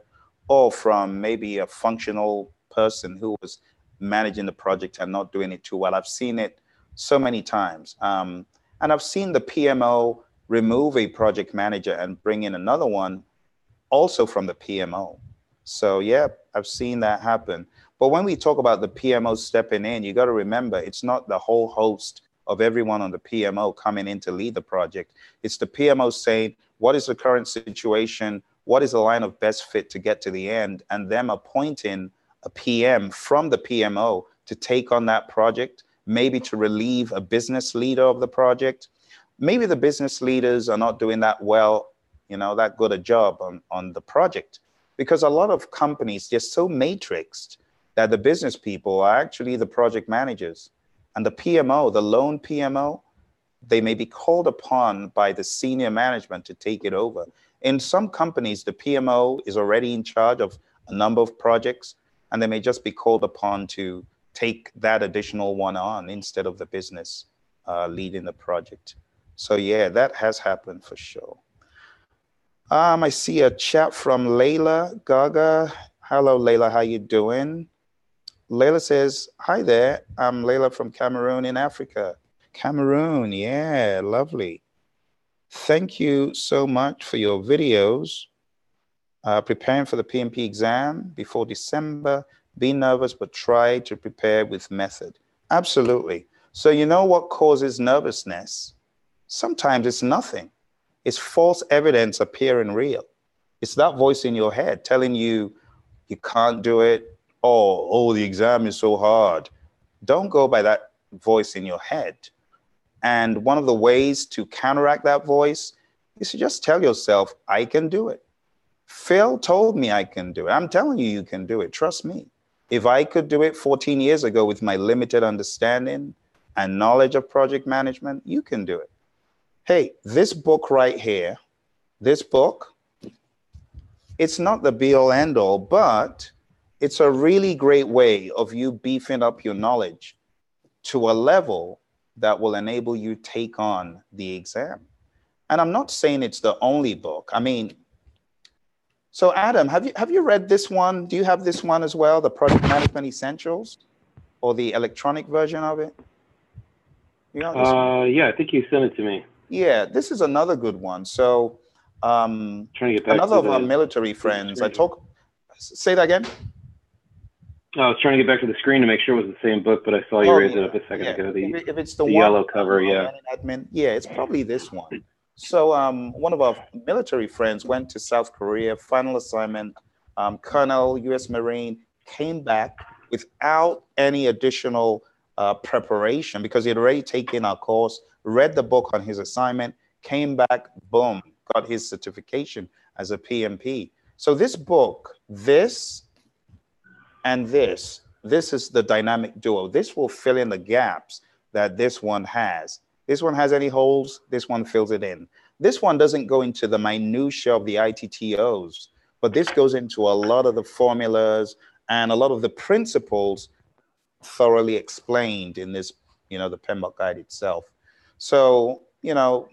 or from maybe a functional person who was managing the project and not doing it too well. I've seen it so many times. Um, and I've seen the PMO remove a project manager and bring in another one also from the PMO. So, yeah, I've seen that happen. But when we talk about the PMO stepping in, you got to remember it's not the whole host of everyone on the PMO coming in to lead the project. It's the PMO saying, what is the current situation? What is the line of best fit to get to the end? And them appointing a PM from the PMO to take on that project, maybe to relieve a business leader of the project. Maybe the business leaders are not doing that well, you know, that good a job on, on the project. Because a lot of companies, they're so matrixed that the business people are actually the project managers. And the PMO, the lone PMO, they may be called upon by the senior management to take it over. In some companies, the PMO is already in charge of a number of projects, and they may just be called upon to take that additional one on instead of the business uh, leading the project. So yeah, that has happened for sure. Um, I see a chat from Layla Gaga. Hello, Layla, how you doing? Layla says, hi there, I'm Layla from Cameroon in Africa. Cameroon, yeah, lovely. Thank you so much for your videos. Uh, preparing for the PMP exam before December, be nervous, but try to prepare with method. Absolutely. So you know what causes nervousness? Sometimes it's nothing. It's false evidence appearing real. It's that voice in your head telling you you can't do it, oh, oh, the exam is so hard. Don't go by that voice in your head. And one of the ways to counteract that voice is to just tell yourself, I can do it. Phil told me I can do it. I'm telling you, you can do it. Trust me. If I could do it 14 years ago with my limited understanding and knowledge of project management, you can do it. Hey, this book right here, this book, it's not the be all end all, but it's a really great way of you beefing up your knowledge to a level that will enable you take on the exam. And I'm not saying it's the only book. I mean, so Adam, have you have you read this one? Do you have this one as well, the Project Management Essentials, or the electronic version of it? You know, uh, yeah, I think you sent it to me. Yeah, this is another good one. So, um, trying to get back another of our military friends. I talk. Say that again. I was trying to get back to the screen to make sure it was the same book, but I saw you oh, raise yeah. it up a second yeah. ago. The, if, if it's the, the one, yellow cover, yeah. Adam, yeah, it's probably this one. So um, one of our military friends went to South Korea, final assignment, um, Colonel, U.S. Marine, came back without any additional uh, preparation because he had already taken our course, read the book on his assignment, came back, boom, got his certification as a PMP. So this book, this and this. This is the dynamic duo. This will fill in the gaps that this one has. This one has any holes, this one fills it in. This one doesn't go into the minutia of the ITTOs, but this goes into a lot of the formulas and a lot of the principles thoroughly explained in this, you know, the PMBOK guide itself. So, you know,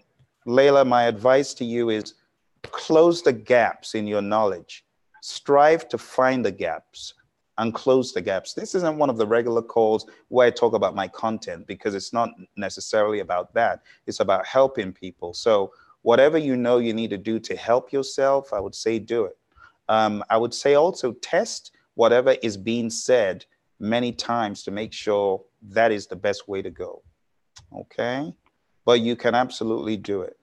Layla, my advice to you is close the gaps in your knowledge. Strive to find the gaps and close the gaps. This isn't one of the regular calls where I talk about my content because it's not necessarily about that. It's about helping people. So whatever you know you need to do to help yourself, I would say do it. Um, I would say also test whatever is being said many times to make sure that is the best way to go. Okay? But you can absolutely do it.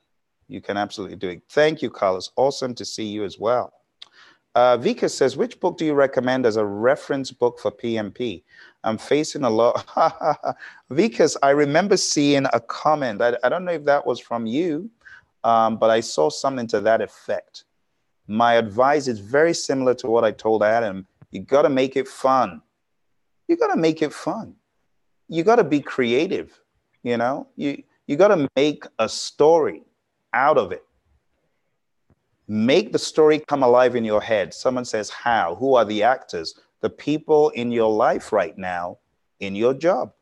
You can absolutely do it. Thank you, Carlos. Awesome to see you as well. Uh, Vika says, which book do you recommend as a reference book for PMP? I'm facing a lot. Vikas, I remember seeing a comment. I, I, don't know if that was from you, um, but I saw something to that effect. My advice is very similar to what I told Adam. You got to make it fun. You got to make it fun. You got to be creative. You know, you you got to make a story out of it. Make the story come alive in your head. Someone says, How? Who are the actors? The people in your life right now in your job.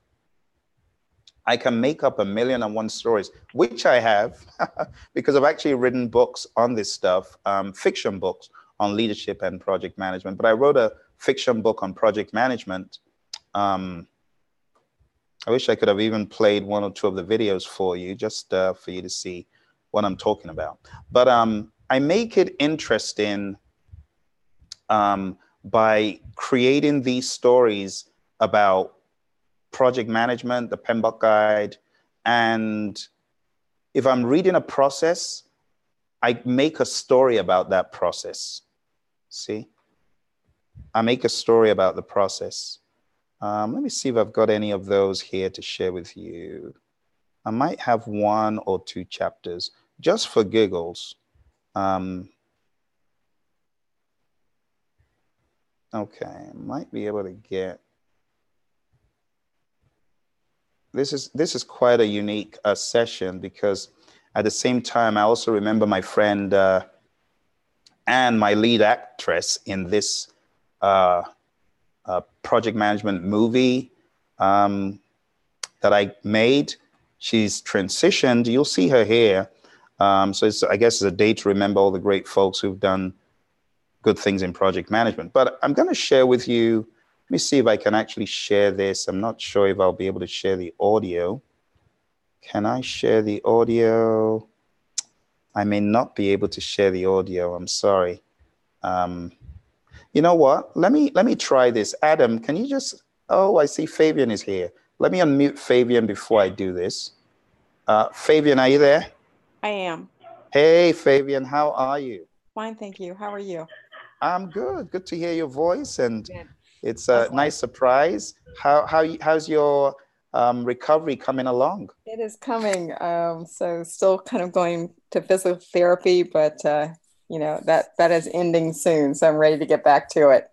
I can make up a million and one stories, which I have because I've actually written books on this stuff, um, fiction books on leadership and project management. But I wrote a fiction book on project management. Um, I wish I could have even played one or two of the videos for you, just uh, for you to see what I'm talking about. But um, I make it interesting um, by creating these stories about project management, the PMBOK guide. And if I'm reading a process, I make a story about that process. See? I make a story about the process. Um, let me see if I've got any of those here to share with you. I might have one or two chapters just for giggles. Um, okay, might be able to get this is this is quite a unique uh, session because at the same time I also remember my friend uh, and my lead actress in this uh, uh project management movie um, that I made. She's transitioned. You'll see her here. Um, so I guess it's a day to remember all the great folks who've done good things in project management. But I'm going to share with you let me see if I can actually share this. I'm not sure if I'll be able to share the audio. Can I share the audio? I may not be able to share the audio. I'm sorry. Um, you know what? Let me let me try this. Adam, can you just? Oh, I see Fabian is here. Let me unmute Fabian before I do this. Uh, Fabian, are you there? I am. Hey, Fabian, how are you? Fine, thank you. How are you? I'm good. Good to hear your voice and. Good it's a nice surprise. How how how's your um, recovery coming along? It is coming. Um, so still kind of going to physical therapy, but uh, you know that that is ending soon. So I'm ready to get back to it.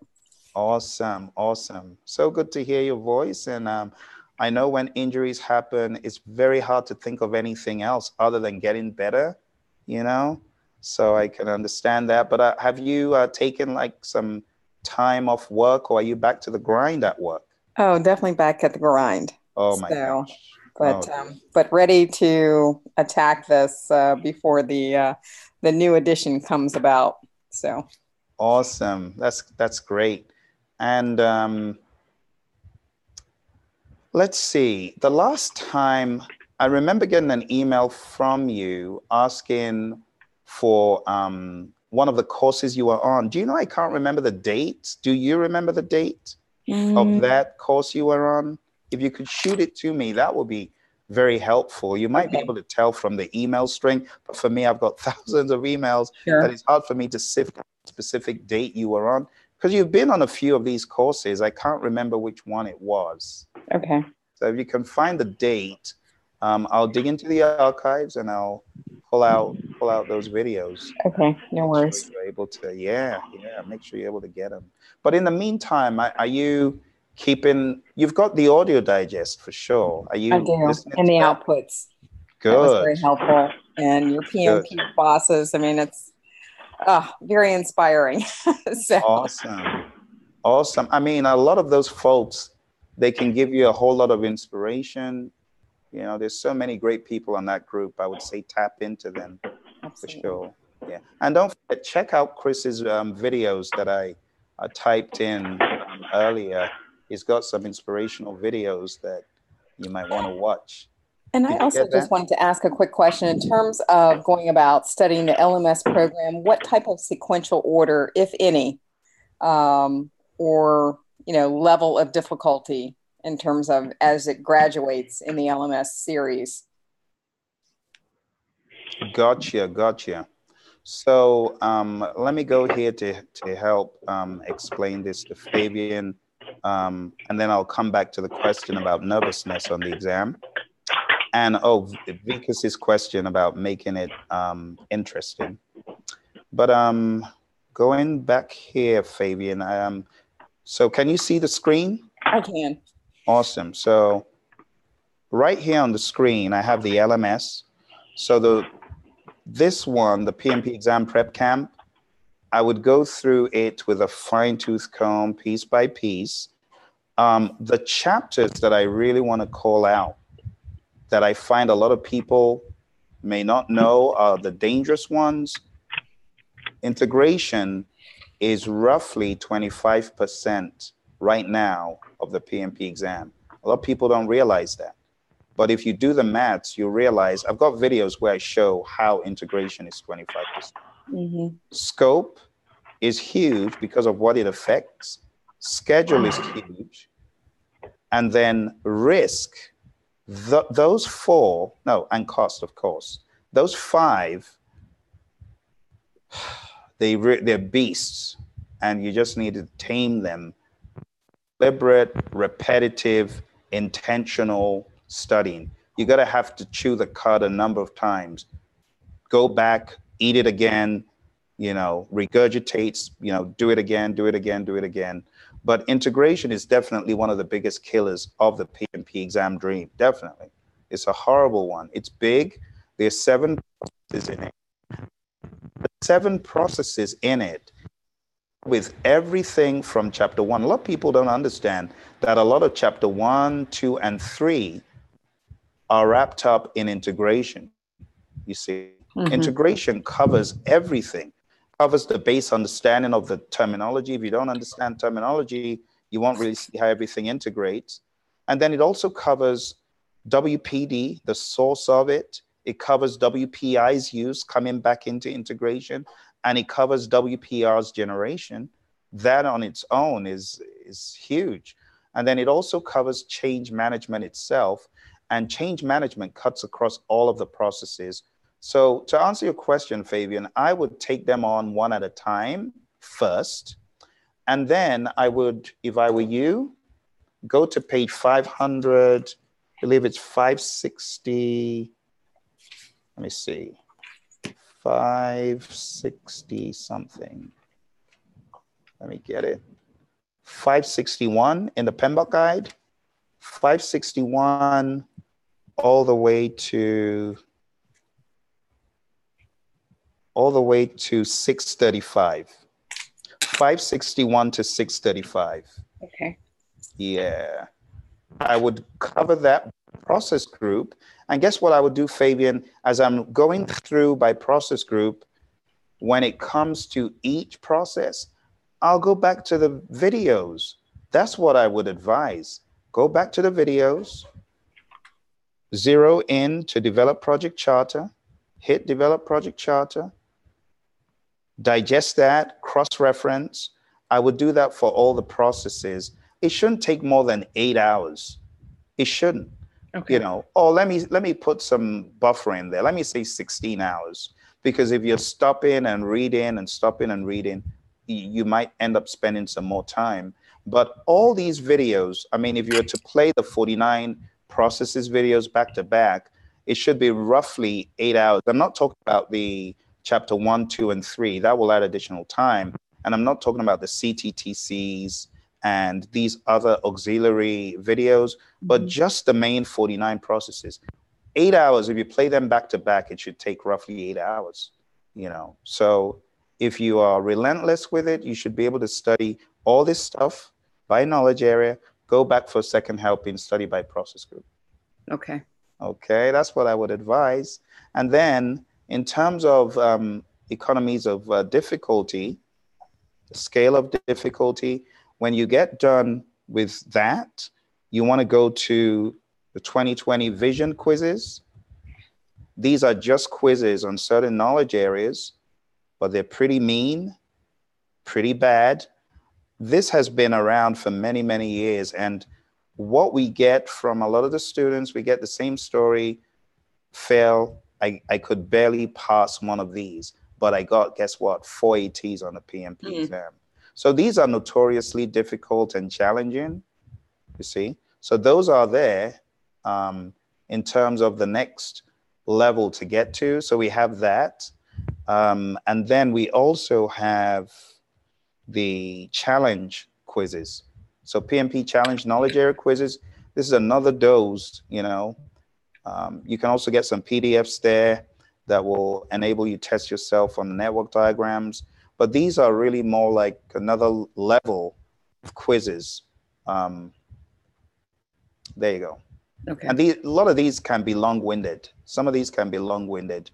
Awesome, awesome. So good to hear your voice. And um, I know when injuries happen, it's very hard to think of anything else other than getting better. You know, so I can understand that. But uh, have you uh, taken like some time off work or are you back to the grind at work? Oh, definitely back at the grind. Oh my so, gosh. But oh. um, but ready to attack this uh, before the uh, the new edition comes about. So awesome. That's that's great. And um, let's see. The last time I remember getting an email from you asking for um, one of the courses you were on. Do you know I can't remember the date? Do you remember the date mm. of that course you were on? If you could shoot it to me, that would be very helpful. You might okay. be able to tell from the email string, but for me, I've got thousands of emails sure. that it's hard for me to sift a specific date you were on because you've been on a few of these courses. I can't remember which one it was. Okay. So if you can find the date, um, I'll dig into the archives and I'll pull out pull out those videos. Okay, no worries. So you're able to, yeah, yeah, make sure you're able to get them. But in the meantime, are you keeping? You've got the audio digest for sure. Are you? I do, and the that? outputs. Good. That was very helpful, and your PMP Good. bosses. I mean, it's uh, very inspiring. so. Awesome, awesome. I mean, a lot of those folks, they can give you a whole lot of inspiration you know, there's so many great people on that group. I would say tap into them Absolutely. for sure. Yeah, and don't forget, check out Chris's um, videos that I, I typed in um, earlier. He's got some inspirational videos that you might want to watch. And I also just wanted to ask a quick question in terms of going about studying the LMS program. What type of sequential order, if any, um, or you know, level of difficulty in terms of as it graduates in the LMS series. Gotcha, gotcha. So um, let me go here to, to help um, explain this to Fabian, um, and then I'll come back to the question about nervousness on the exam. And oh, Vikas's question about making it um, interesting. But um, going back here, Fabian, um, so can you see the screen? I can. Awesome. So right here on the screen, I have the LMS. So the this one, the PMP exam prep camp, I would go through it with a fine tooth comb, piece by piece. Um, the chapters that I really want to call out that I find a lot of people may not know are the dangerous ones. Integration is roughly 25% right now of the PMP exam. A lot of people don't realize that. But if you do the maths, you realize I've got videos where I show how integration is 25%. percent mm-hmm. Scope is huge because of what it affects. Schedule is huge. And then risk, th- those four, no, and cost, of course. Those five, they re- they're beasts, and you just need to tame them. Deliberate, repetitive, intentional studying. You got to have to chew the cud a number of times. Go back, eat it again, you know, regurgitates, you know, do it again, do it again, do it again. But integration is definitely one of the biggest killers of the PMP exam dream. Definitely. It's a horrible one. It's big. There's seven processes in it. Seven processes in it with everything from chapter one. A lot of people don't understand that a lot of chapter one, two, and three are wrapped up in integration. You see, mm-hmm. integration covers everything, covers the base understanding of the terminology. If you don't understand terminology, you won't really see how everything integrates. And then it also covers WPD, the source of it. It covers WPI's use coming back into integration, and it covers WPR's generation. That on its own is, is huge. And then it also covers change management itself and change management cuts across all of the processes. So to answer your question, Fabian, I would take them on one at a time first. And then I would, if I were you, go to page 500, I believe it's 560. Let me see. 560 something. Let me get it. 561 in the PMBOK guide. 561 all the way to all the way to 635 561 to 635 okay. Yeah. I would cover that process group. And guess what i would do fabian? As i'm going through by process group when it comes to each process i'll go back to the videos. That's what i would advise. Go back to the videos. Zero in to develop project charter, hit develop project charter, digest that, cross-reference. I would do that for all the processes. It shouldn't take more than eight hours. It shouldn't. Okay. You know, oh, let me let me put some buffer in there. Let me say 16 hours. Because if you're stopping and reading and stopping and reading, you might end up spending some more time. But all these videos, I mean, if you were to play the 49 processes videos back to back, it should be roughly eight hours. I'm not talking about the chapter one, two, and three. That will add additional time. And I'm not talking about the CTTCs and these other auxiliary videos, but mm-hmm. just the main 49 processes. Eight hours, if you play them back to back, it should take roughly eight hours, you know. So if you are relentless with it, you should be able to study all this stuff by knowledge area, go back for second helping, study by process group. Okay. Okay, that's what I would advise. And then in terms of um, economies of uh, difficulty, scale of difficulty, when you get done with that, you want to go to the 2020 vision quizzes. These are just quizzes on certain knowledge areas, but they're pretty mean, pretty bad, this has been around for many, many years. And what we get from a lot of the students, we get the same story fail. I, I could barely pass one of these, but I got, guess what, four ATs on the PMP mm. exam. So these are notoriously difficult and challenging, you see. So those are there um, in terms of the next level to get to. So we have that. Um, and then we also have the challenge quizzes. So PMP challenge knowledge area quizzes. This is another dose, you know. Um, you can also get some PDFs there that will enable you test yourself on the network diagrams. But these are really more like another level of quizzes. Um, there you go. Okay. And these, a lot of these can be long-winded. Some of these can be long-winded,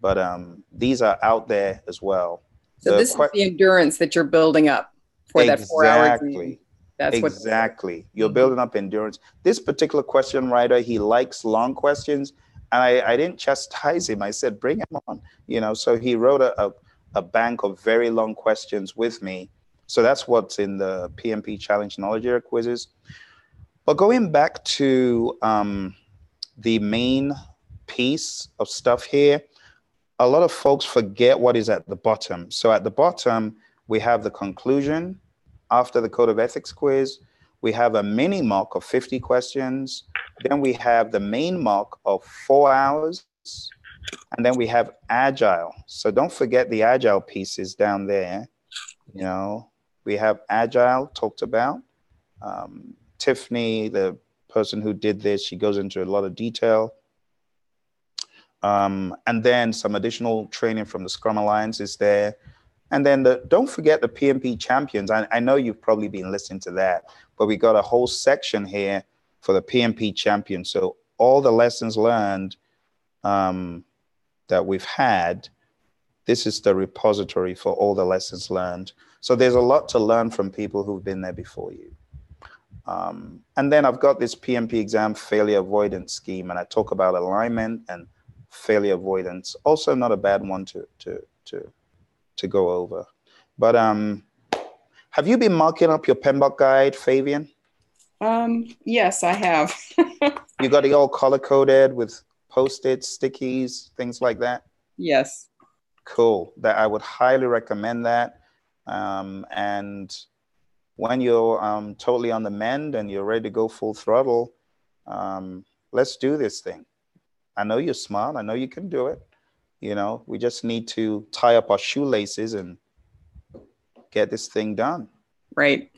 but um, these are out there as well. So the this is the endurance that you're building up for exactly. that four hours. Exactly. That's exactly. You're mm-hmm. building up endurance. This particular question writer, he likes long questions. And I, I didn't chastise him. I said, bring him on. You know, so he wrote a, a, a bank of very long questions with me. So that's what's in the PMP Challenge Knowledge Area quizzes. But going back to um, the main piece of stuff here, a lot of folks forget what is at the bottom. So at the bottom, we have the conclusion after the Code of Ethics quiz. We have a mini mock of 50 questions. Then we have the main mock of four hours. And then we have Agile. So don't forget the Agile pieces down there. You know, we have Agile talked about. Um, Tiffany, the person who did this, she goes into a lot of detail. Um, and then some additional training from the Scrum Alliance is there. And then the, don't forget the PMP champions. I, I know you've probably been listening to that, but we got a whole section here for the PMP champions. So all the lessons learned um, that we've had, this is the repository for all the lessons learned. So there's a lot to learn from people who've been there before you. Um, and then I've got this PMP exam failure avoidance scheme, and I talk about alignment and failure avoidance. Also, not a bad one to to to to go over. But um, have you been marking up your PMBOK guide, Fabian? Um, yes, I have. you got it all color coded with post-its, stickies, things like that. Yes. Cool. That I would highly recommend that. Um, and when you're um, totally on the mend and you're ready to go full throttle, um, let's do this thing. I know you're smart. I know you can do it. You know, we just need to tie up our shoelaces and get this thing done. Right.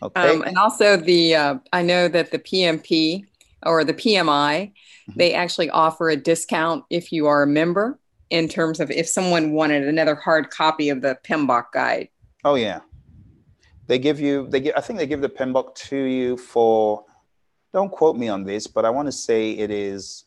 Okay. Um, and also the uh, I know that the PMP or the PMI, mm-hmm. they actually offer a discount if you are a member in terms of if someone wanted another hard copy of the PMBOK guide. Oh yeah. They give you they give I think they give the PMBOK to you for don't quote me on this, but I want to say it is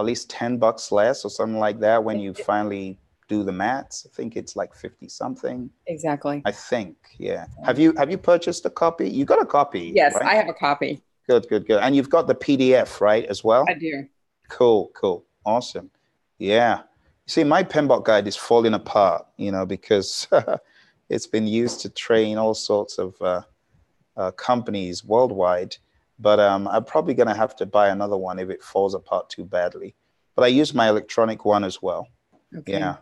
at least 10 bucks less or something like that when you finally do the maths. I think it's like 50 something. Exactly. I think, yeah. Have you have you purchased a copy? You got a copy? Yes, right? I have a copy. Good, good, good. And you've got the PDF, right, as well? I do. Cool, cool. Awesome. Yeah. See, my PMBOK guide is falling apart, you know, because it's been used to train all sorts of uh, uh, companies worldwide. But um, I'm probably going to have to buy another one if it falls apart too badly. But I use my electronic one as well. Okay. Yeah.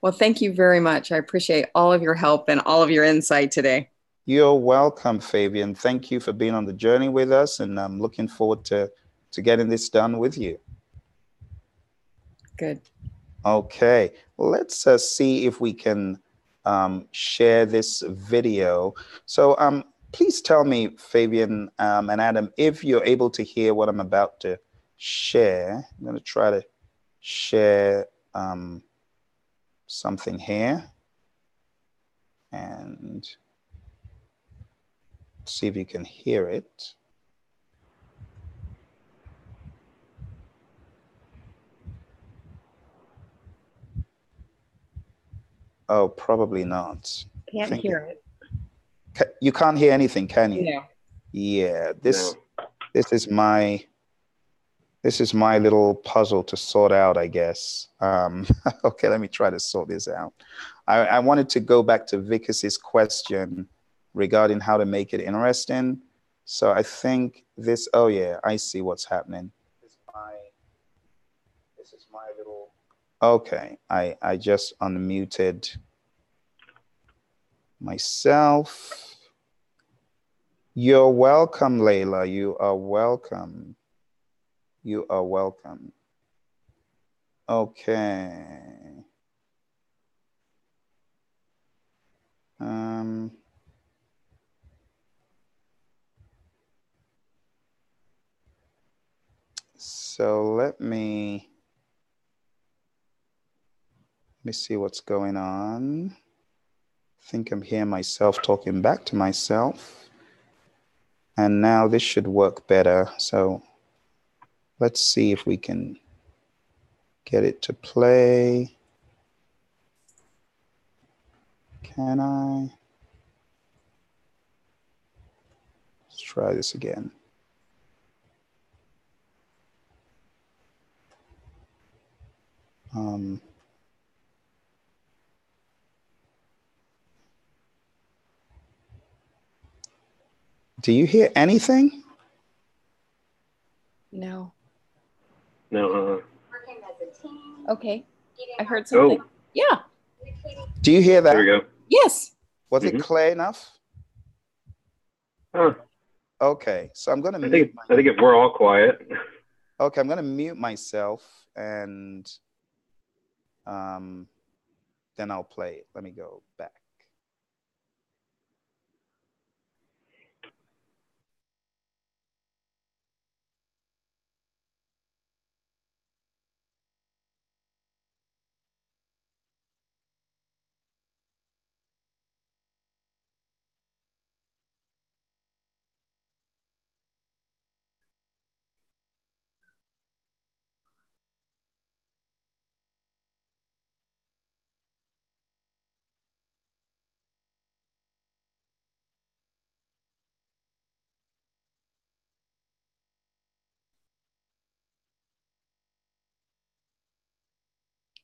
Well, thank you very much. I appreciate all of your help and all of your insight today. You're welcome, Fabian. Thank you for being on the journey with us, and I'm looking forward to, to getting this done with you. Good. Okay, let's uh, see if we can um, share this video. So um, please tell me, Fabian um, and Adam, if you're able to hear what I'm about to share. I'm going to try to share um, something here. And see if you can hear it. Oh, probably not. Can't hear it. You can't hear anything, can you? No. Yeah, this no. this is my this is my little puzzle to sort out, I guess. Um, okay, let me try to sort this out. I, I wanted to go back to Vikas's question regarding how to make it interesting. So I think this, oh yeah, I see what's happening. This is my, this is my little, okay, I, I just unmuted myself. You're welcome, Layla. You are welcome. You are welcome. Okay. Um, So let me, let me see what's going on. I think I'm hearing myself talking back to myself. And now this should work better. So let's see if we can get it to play. Can I? Let's try this again. Um, do you hear anything? No. No. Uh, okay. I heard something. Oh. Yeah. Do you hear that? There we go. Yes. Was mm-hmm. it clear enough? Huh. Okay, so I'm gonna. I think I think if we're all quiet. Okay, I'm gonna mute myself and um, then I'll play it. Let me go back.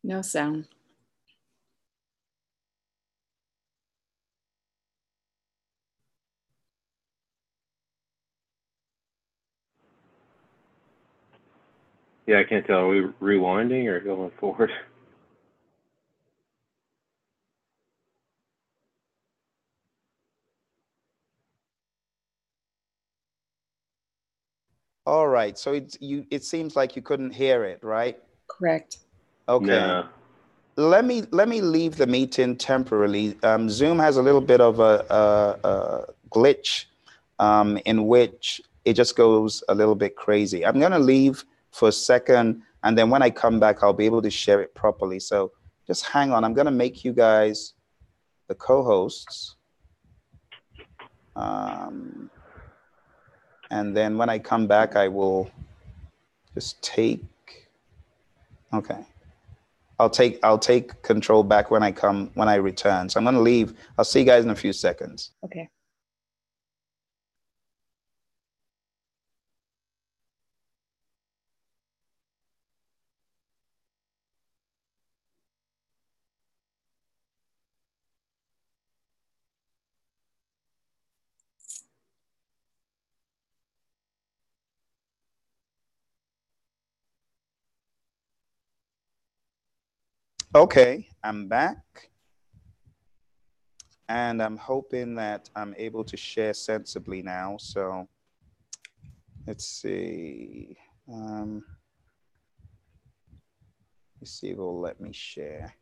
No sound. Yeah, I can't tell. Are we rewinding or going forward? All right. So it's you. It seems like you couldn't hear it, right? Correct. Okay. Let me let me leave the meeting temporarily. Um, Zoom has a little bit of a, a, a glitch um, in which it just goes a little bit crazy. I'm gonna leave for a second, and then when I come back, I'll be able to share it properly. So just hang on. I'm gonna make you guys the co-hosts. Um, and then when I come back, I will just take, okay. I'll take I'll take control back when I come when I return. So I'm gonna leave. I'll see you guys in a few seconds. Okay. Okay, I'm back. And I'm hoping that I'm able to share sensibly now. So let's see. Um, let's see if it'll let me share.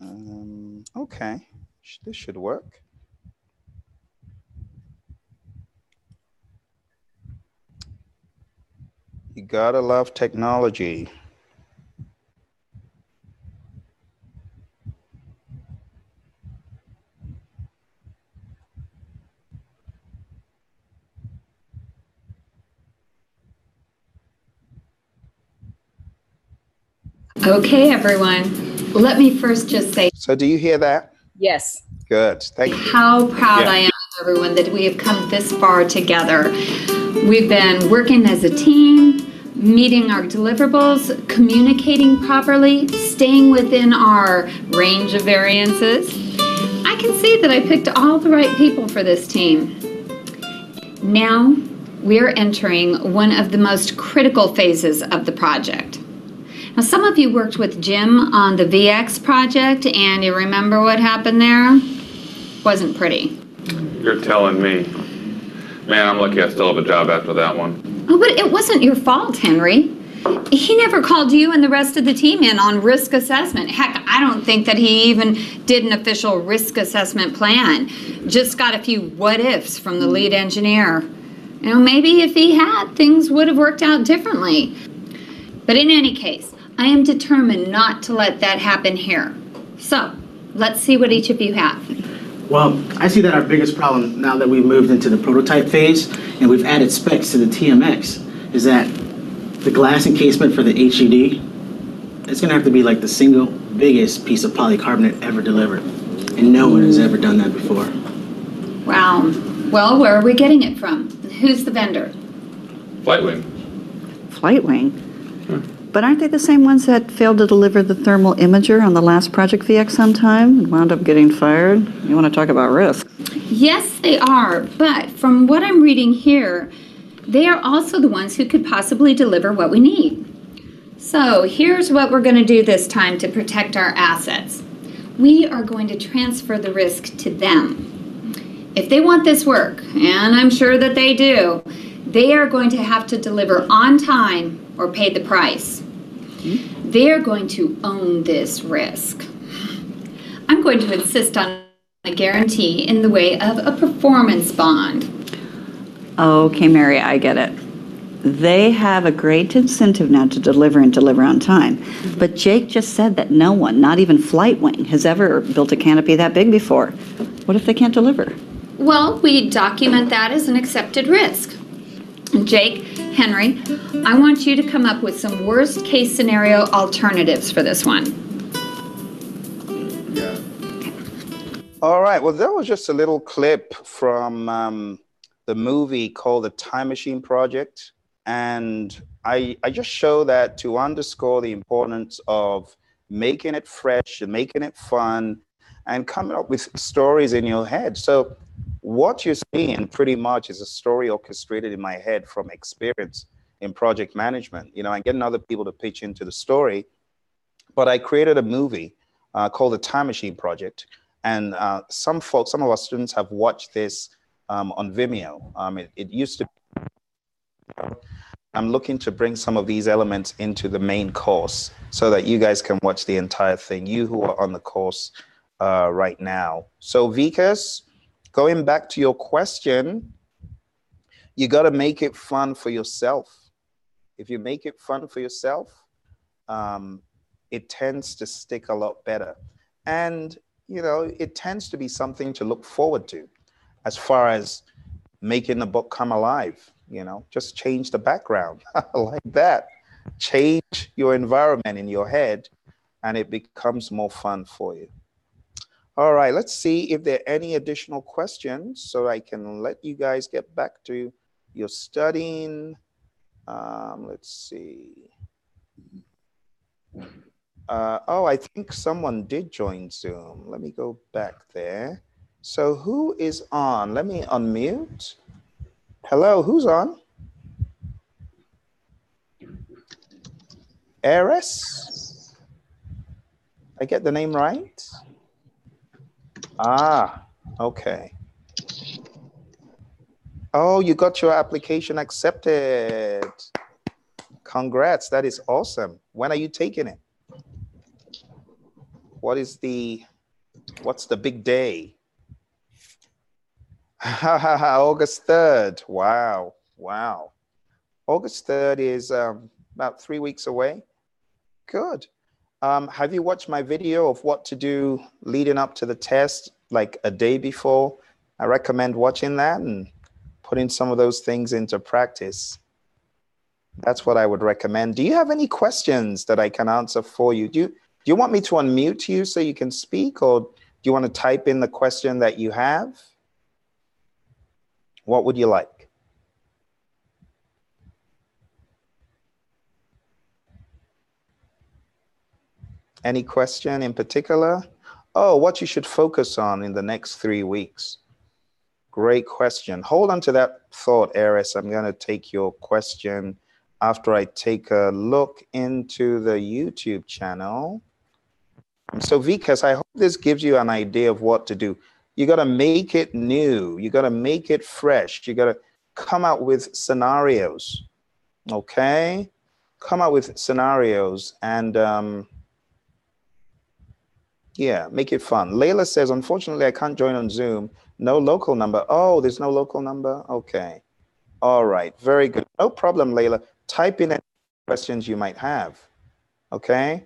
Um, okay, this should work. You gotta love technology. Okay, everyone. Let me first just say. So, do you hear that? Yes. Good. Thank you. How proud yeah. I am of everyone that we have come this far together. We've been working as a team, meeting our deliverables, communicating properly, staying within our range of variances. I can see that I picked all the right people for this team. Now we're entering one of the most critical phases of the project. Now, some of you worked with Jim on the VX project, and you remember what happened there? Wasn't pretty. You're telling me. Man, I'm lucky I still have a job after that one. Oh, but it wasn't your fault, Henry. He never called you and the rest of the team in on risk assessment. Heck, I don't think that he even did an official risk assessment plan. Just got a few what ifs from the lead engineer. You know, maybe if he had, things would have worked out differently. But in any case, I am determined not to let that happen here. So, let's see what each of you have. Well, I see that our biggest problem now that we've moved into the prototype phase and we've added specs to the TMX is that the glass encasement for the HUD, it's gonna have to be like the single biggest piece of polycarbonate ever delivered. And no one has ever done that before. Wow. Well, where are we getting it from? Who's the vendor? Flightwing. Flightwing? Hmm. But aren't they the same ones that failed to deliver the thermal imager on the last Project VX on time and wound up getting fired? You want to talk about risk? Yes, they are. But from what I'm reading here, they are also the ones who could possibly deliver what we need. So here's what we're going to do this time to protect our assets. We are going to transfer the risk to them. If they want this work, and I'm sure that they do, they are going to have to deliver on time or pay the price. They're going to own this risk. I'm going to insist on a guarantee in the way of a performance bond. Okay, Mary, I get it. They have a great incentive now to deliver and deliver on time. But Jake just said that no one, not even Flightwing, has ever built a canopy that big before. What if they can't deliver? Well, we document that as an accepted risk. Jake, Henry, I want you to come up with some worst case scenario alternatives for this one. Yeah. All right. Well, that was just a little clip from um, the movie called The Time Machine Project. And I, I just show that to underscore the importance of making it fresh and making it fun and coming up with stories in your head. So what you're seeing pretty much is a story orchestrated in my head from experience in project management. You know, I'm getting other people to pitch into the story, but I created a movie uh, called the Time Machine Project, and uh, some folks, some of our students have watched this um, on Vimeo. Um, it, it used to. I'm looking to bring some of these elements into the main course so that you guys can watch the entire thing. You who are on the course uh, right now. So Vikas, going back to your question, you got to make it fun for yourself. If you make it fun for yourself, um, it tends to stick a lot better. And, you know, it tends to be something to look forward to as far as making the book come alive. You know, just change the background like that. Change your environment in your head, and it becomes more fun for you. All right, let's see if there are any additional questions so I can let you guys get back to your studying. Um, let's see. Uh, oh, I think someone did join Zoom. Let me go back there. So who is on? Let me unmute. Hello, who's on? Eris? I get the name right? Ah, okay. Oh, you got your application accepted. Congrats, that is awesome. When are you taking it? What is the, what's the big day? August 3rd. Wow, wow. August 3rd is um, about three weeks away. Good. Um, have you watched my video of what to do leading up to the test, like a day before? I recommend watching that and putting some of those things into practice. That's what I would recommend. Do you have any questions that I can answer for you? Do you, do you want me to unmute you so you can speak, or do you want to type in the question that you have? What would you like? Any question in particular? Oh, what you should focus on in the next three weeks. Great question. Hold on to that thought, Eris. I'm going to take your question after I take a look into the YouTube channel. So, Vikas, I hope this gives you an idea of what to do. You got to make it new. You got to make it fresh. You got to come out with scenarios. Okay? Come out with scenarios and um, yeah, make it fun. Layla says, unfortunately, I can't join on Zoom. No local number. Oh, there's no local number? Okay. All right. Very good. No problem, Layla. Type in any questions you might have. Okay.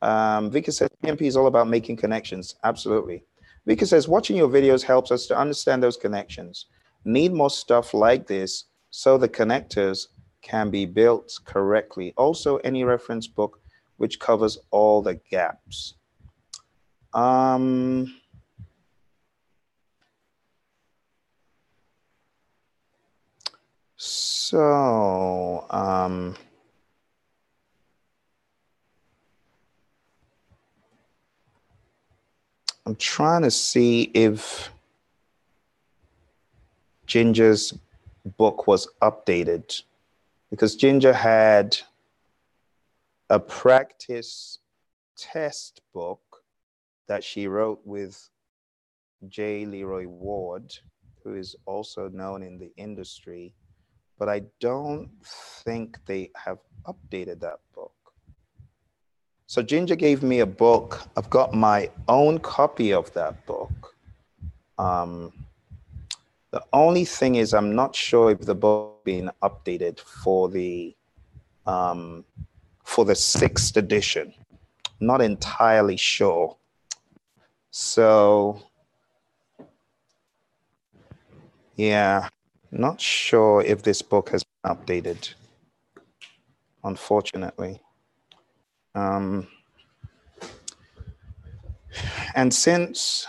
Um, Vikas says PMP is all about making connections. Absolutely. Vikas says watching your videos helps us to understand those connections. Need more stuff like this so the connectors can be built correctly. Also, any reference book which covers all the gaps. Um, so, um, I'm trying to see if Ginger's book was updated because Ginger had a practice test book that she wrote with J. Leroy Ward, who is also known in the industry, but I don't think they have updated that book. So Ginger gave me a book. I've got my own copy of that book. Um, the only thing is, I'm not sure if the book been updated for the um, for the sixth edition. Not entirely sure. So, yeah, not sure if this book has been updated, unfortunately. Um, and since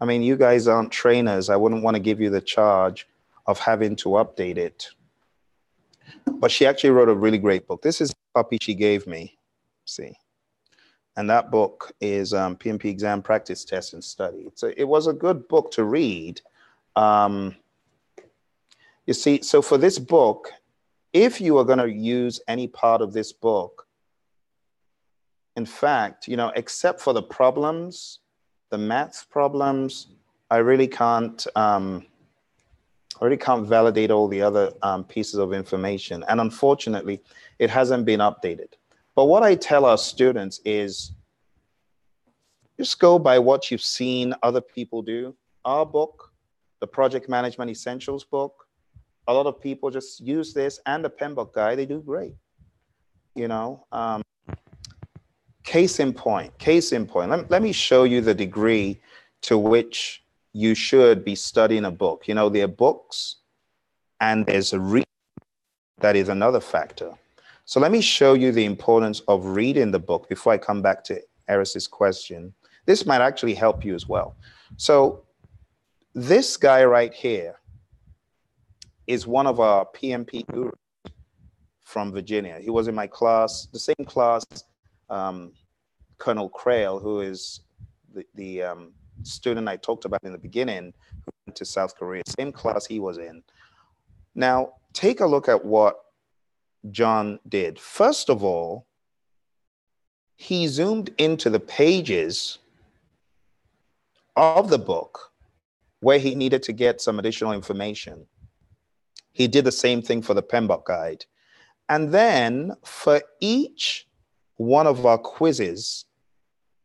I mean, you guys aren't trainers. I wouldn't want to give you the charge of having to update it. But she actually wrote a really great book. This is a copy she gave me. See. And that book is um, PMP Exam Practice Test and Study. A, it was a good book to read. Um, you see, so for this book, if you are going to use any part of this book, in fact, you know, except for the problems the maths problems, I really can't, um, I really can't validate all the other um, pieces of information. And unfortunately, it hasn't been updated. But what I tell our students is just go by what you've seen other people do. Our book, the Project Management Essentials book, a lot of people just use this and the PMBOK guide, they do great. You know, um, Case in point, case in point, let, let me show you the degree to which you should be studying a book. You know, there are books and there's a that is another factor. So let me show you the importance of reading the book before I come back to Eris's question. This might actually help you as well. So this guy right here is one of our PMP gurus from Virginia. He was in my class, the same class um, Colonel Crail, who is the, the um, student I talked about in the beginning, who went to South Korea, same class he was in. Now, take a look at what John did. First of all, he zoomed into the pages of the book where he needed to get some additional information. He did the same thing for the PMBOK guide. And then for each one of our quizzes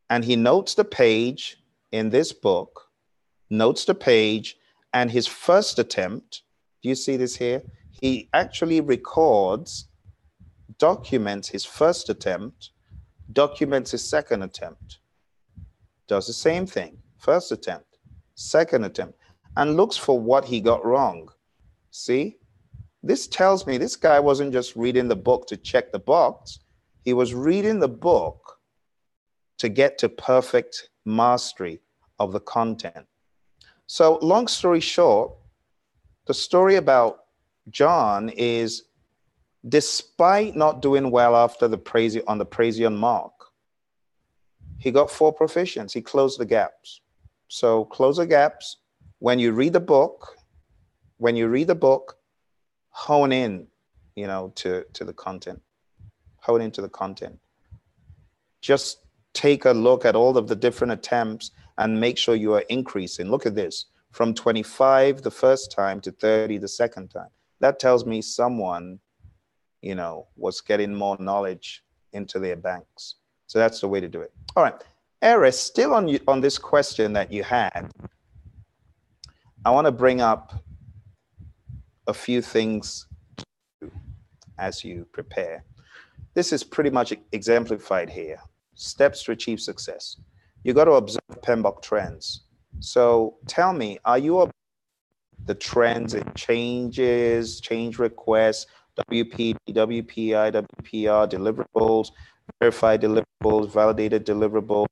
and he notes the page in this book, notes the page, and his first attempt, do you see this here? He actually records, documents his first attempt, documents his second attempt, does the same thing, first attempt, second attempt, and looks for what he got wrong. See? This tells me this guy wasn't just reading the book to check the box, he was reading the book to get to perfect mastery of the content. So, long story short, the story about John is despite not doing well after the praise on the Praizion mark, he got four proficients. He closed the gaps. So close the gaps. When you read the book, when you read the book, hone in, you know, to, to the content hone into the content. Just take a look at all of the different attempts and make sure you are increasing. Look at this from 25 the first time to 30 the second time. That tells me someone, you know, was getting more knowledge into their banks. So that's the way to do it. All right. Eris, still on, you, on this question that you had, I want to bring up a few things as you prepare. This is pretty much exemplified here. Steps to achieve success. You got to observe PMBOK trends. So tell me, are you the trends and changes, change requests, WP, WPI, WPR, deliverables, verified deliverables, validated deliverables,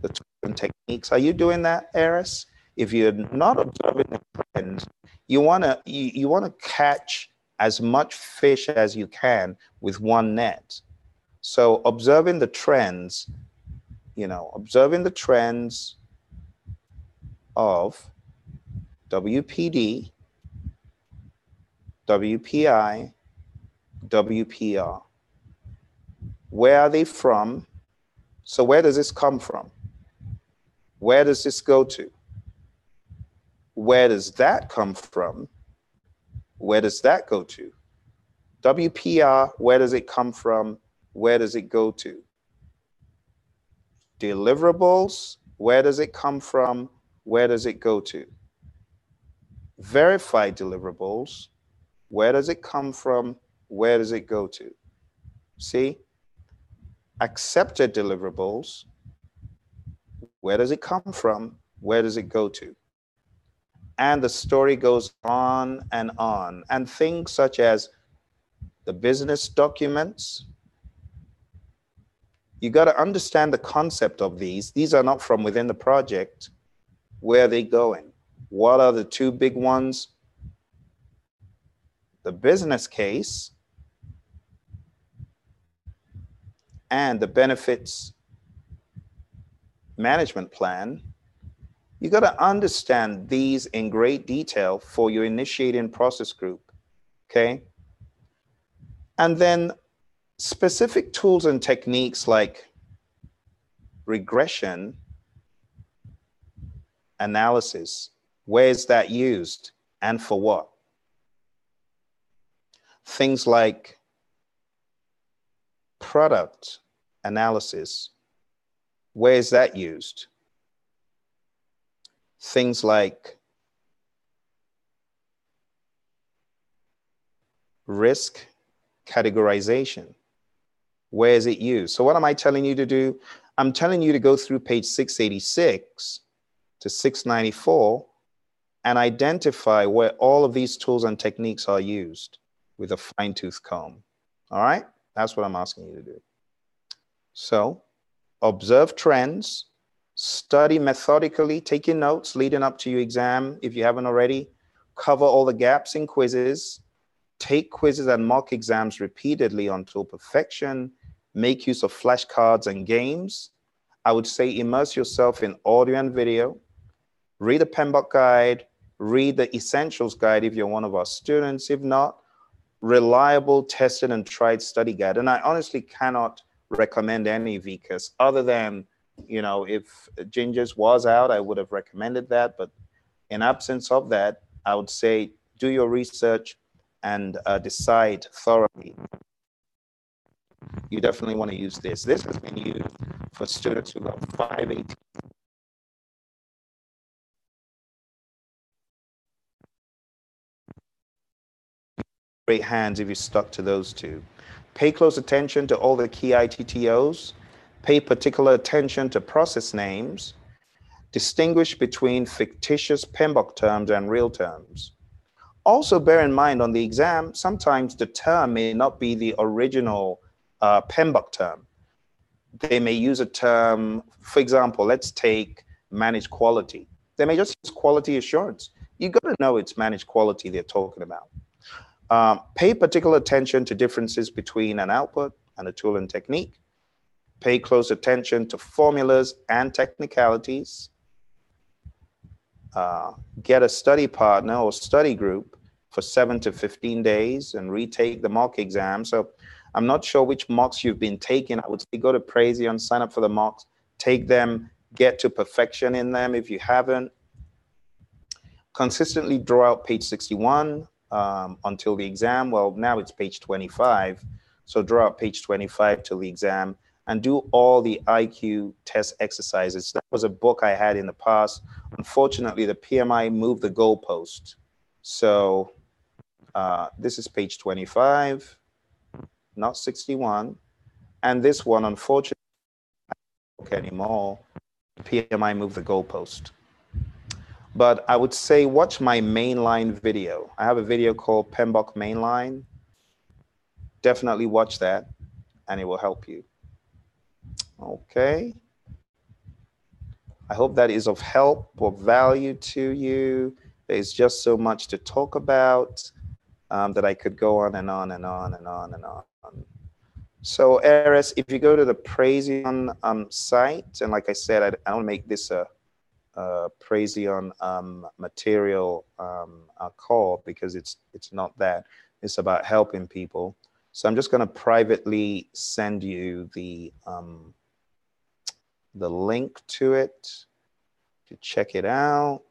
the techniques. Are you doing that, Eris? If you're not observing the trends, you wanna you, you wanna catch as much fish as you can with one net. So observing the trends, you know, observing the trends of WPD, WPI, WPR. Where are they from? So where does this come from? Where does this go to? Where does that come from? Where does that go to? WPR, where does it come from? Where does it go to? Deliverables, where does it come from? Where does it go to? Verified deliverables, where does it come from? Where does it go to? See? Accepted deliverables, where does it come from? Where does it go to? And the story goes on and on. And things such as the business documents, you got to understand the concept of these. These are not from within the project. Where are they going? What are the two big ones? The business case and the benefits management plan. You got to understand these in great detail for your initiating process group. Okay. And then specific tools and techniques like regression analysis. Where is that used and for what? Things like product analysis. Where is that used? Things like risk categorization. Where is it used? So what am I telling you to do? I'm telling you to go through page 686 to 694 and identify where all of these tools and techniques are used with a fine tooth comb. All right? That's what I'm asking you to do. So observe trends, study methodically, taking notes leading up to your exam if you haven't already, cover all the gaps in quizzes, take quizzes and mock exams repeatedly until perfection, make use of flashcards and games. I would say immerse yourself in audio and video, read the PMBOK guide, read the essentials guide if you're one of our students. If not, reliable, tested, and tried study guide. And I honestly cannot recommend any Vikas other than, you know, if Gingers was out, I would have recommended that. But in absence of that, I would say do your research and uh, decide thoroughly you definitely want to use this. This has been used for students who got 518. Great hands if you stuck to those two. Pay close attention to all the key ITTOs. Pay particular attention to process names. Distinguish between fictitious PMBOK terms and real terms. Also bear in mind on the exam, sometimes the term may not be the original uh, PMBOK term. They may use a term, for example, let's take managed quality. They may just use quality assurance. You've got to know it's managed quality they're talking about. Um, pay particular attention to differences between an output and a tool and technique. Pay close attention to formulas and technicalities. Uh, get a study partner or study group for seven to 15 days and retake the mock exam. So I'm not sure which mocks you've been taking. I would say go to Praizion, sign up for the mocks, take them, get to perfection in them if you haven't. Consistently draw out page 61 um, until the exam. Well, now it's page 25. So draw up page 25 till the exam and do all the IQ test exercises. That was a book I had in the past. Unfortunately, the PMI moved the goalpost. So uh, this is page 25 not 61. and this one, unfortunately, anymore. PMI moved the goalpost. But I would say watch my mainline video. I have a video called PMBOK Mainline. Definitely watch that and it will help you. Okay. I hope that is of help or value to you. There's just so much to talk about um, that I could go on and on and on and on and on. So Eris, if you go to the Praizion um, site, and like I said, I, I don't make this a, a Praizion um, material um, call because it's it's not that. It's about helping people. So I'm just going to privately send you the um, the link to it to check it out.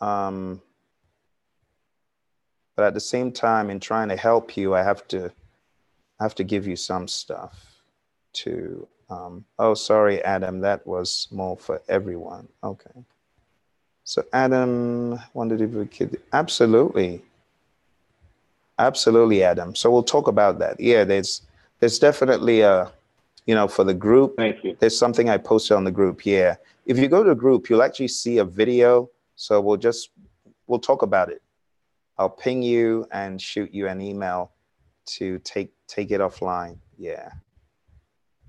Um, but at the same time, in trying to help you, I have to I have to give you some stuff to. Um, oh, sorry, Adam. That was more for everyone. Okay. So Adam wanted if we could. Absolutely. Absolutely, Adam. So we'll talk about that. Yeah, there's there's definitely a, you know, for the group. Thank you. There's something I posted on the group. Yeah. If you go to the group, you'll actually see a video. So we'll just we'll talk about it. I'll ping you and shoot you an email to take take it offline. Yeah.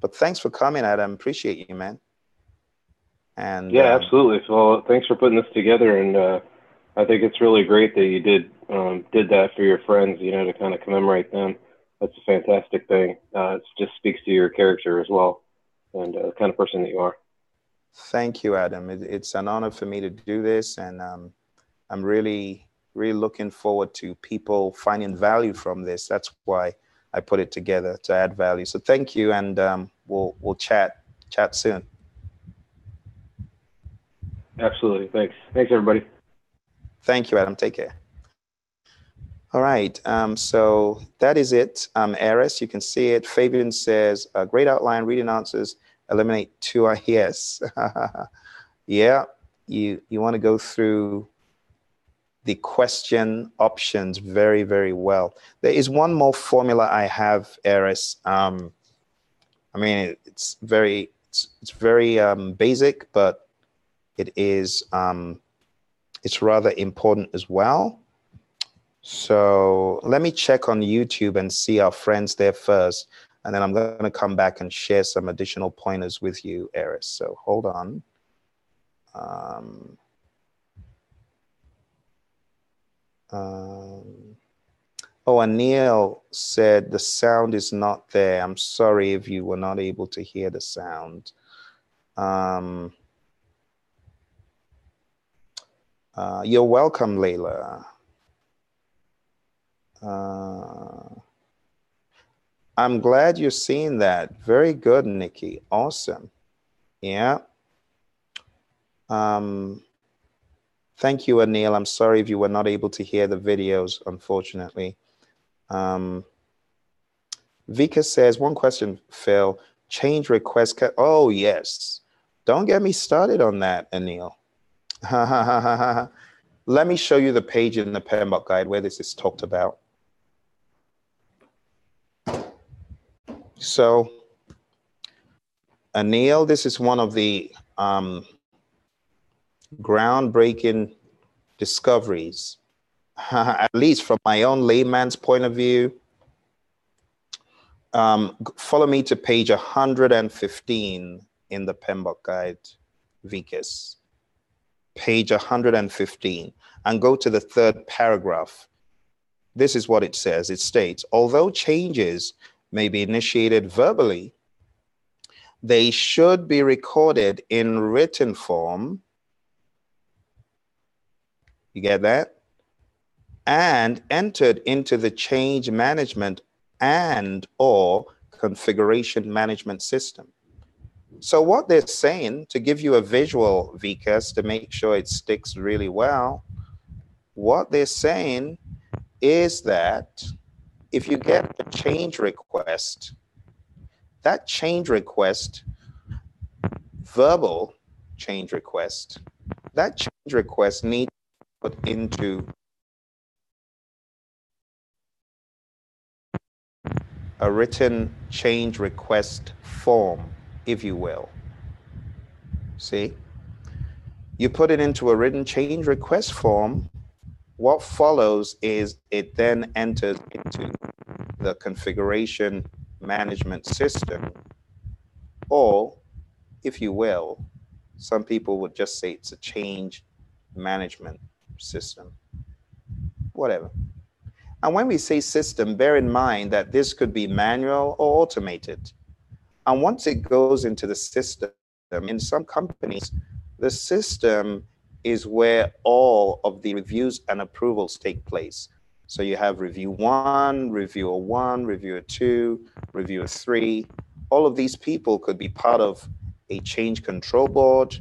But thanks for coming, Adam. Appreciate you, man. And yeah, um, absolutely. Well, thanks for putting this together, and uh, I think it's really great that you did um, did that for your friends. You know, to kind of commemorate them. That's a fantastic thing. Uh, it just speaks to your character as well, and uh, the kind of person that you are. Thank you, Adam. It, it's an honor for me to do this, and um, I'm really, really looking forward to people finding value from this. That's why I put it together to add value. So thank you, and um, we'll we'll chat chat soon. Absolutely. Thanks. Thanks, everybody. Thank you, Adam. Take care. All right. Um, so that is it. Um, Eris, you can see it. Fabian says, a great outline, reading answers, eliminate two. Yes. yeah. You, you want to go through the question options very, very well. There is one more formula I have, Eris. Um, I mean, it's very, it's, it's very um, basic, but it is um, it's rather important as well. So let me check on YouTube and see our friends there first. And then I'm going to come back and share some additional pointers with you, Eris. So hold on. Um, um, oh, Anil said the sound is not there. I'm sorry if you were not able to hear the sound. Um, uh, you're welcome, Layla. Uh, I'm glad you're seeing that. Very good, Nikki. Awesome. Yeah. Um, thank you, Anil. I'm sorry if you were not able to hear the videos, unfortunately. Um, Vikas says, one question, Phil. Change request. oh, yes. Don't get me started on that, Anil. Let me show you the page in the PMBOK guide where this is talked about. So, Anil, this is one of the um, groundbreaking discoveries, at least from my own layman's point of view. Um, follow me to page 115 in the PMBOK guide, Vikas page 115, and go to the third paragraph. This is what it says. It states, although changes may be initiated verbally, they should be recorded in written form. You get that? And entered into the change management and or configuration management system. So what they're saying, to give you a visual, Vikas, to make sure it sticks really well, what they're saying is that if you get a change request, that change request, verbal change request, that change request needs to put into a written change request form, if you will. See? You put it into a written change request form. What follows is it then enters into the configuration management system, or if you will, some people would just say it's a change management system. Whatever. And when we say system, bear in mind that this could be manual or automated. And once it goes into the system, in some companies, the system is where all of the reviews and approvals take place. So you have review one, reviewer one, reviewer two, reviewer three. All of these people could be part of a change control board,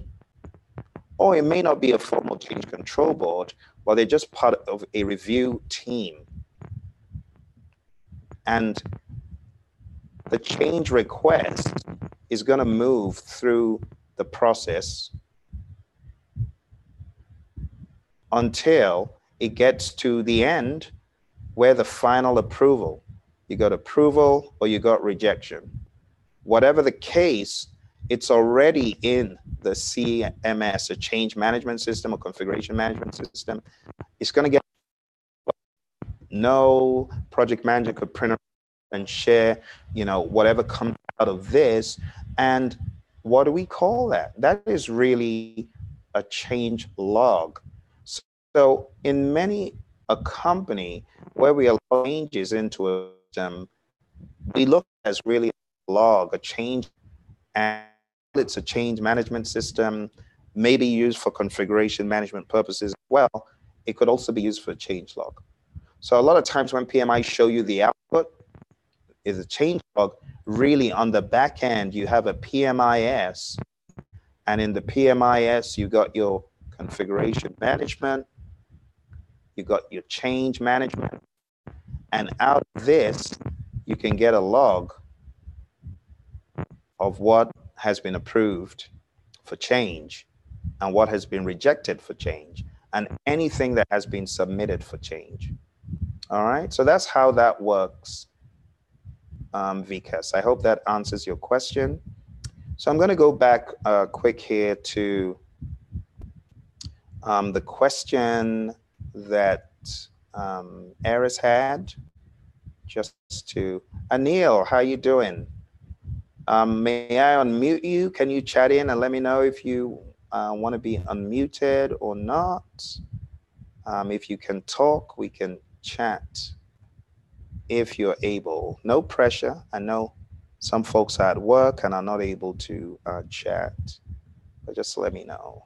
or it may not be a formal change control board, but they're just part of a review team and the change request is going to move through the process until it gets to the end where the final approval. You got approval or you got rejection. Whatever the case, it's already in the CMS, a change management system or configuration management system. It's going to get no project manager could print and share, you know, whatever comes out of this. And what do we call that? That is really a change log. So in many a company where we allow changes into a system, we look as really a log, a change, and it's a change management system, maybe used for configuration management purposes. Well, it could also be used for change log. So a lot of times when PMI show you the output is a change log, really on the back end, you have a PMIS. And in the PMIS, you got your configuration management, you got your change management. And out of this, you can get a log of what has been approved for change and what has been rejected for change and anything that has been submitted for change. All right, so that's how that works, um, Vikas. I hope that answers your question. So I'm going to go back uh, quick here to um, the question that um, Eris had, just to Anil, how you doing? Um, may I unmute you? Can you chat in and let me know if you uh, want to be unmuted or not? Um, if you can talk, we can chat if you're able. No pressure. I know some folks are at work and are not able to uh, chat, but just let me know.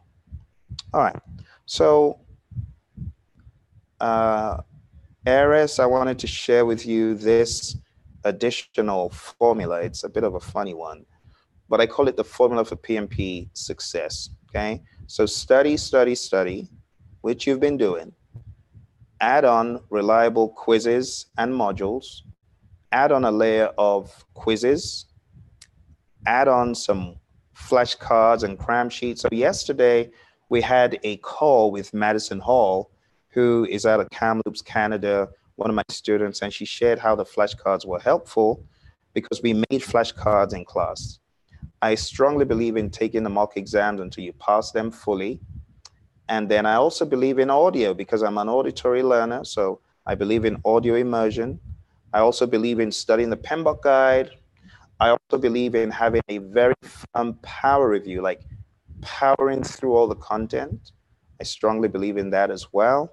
All right. So, uh, Eris, I wanted to share with you this additional formula. It's a bit of a funny one, but I call it the formula for PMP success. Okay. So, study, study, study, which you've been doing add on reliable quizzes and modules, add on a layer of quizzes, add on some flashcards and cram sheets. So yesterday we had a call with Madison Hall, who is out of Kamloops, Canada, one of my students, and she shared how the flashcards were helpful because we made flashcards in class. I strongly believe in taking the mock exams until you pass them fully and then I also believe in audio because I'm an auditory learner. So I believe in audio immersion. I also believe in studying the PMBOK guide. I also believe in having a very fun power review, like powering through all the content. I strongly believe in that as well.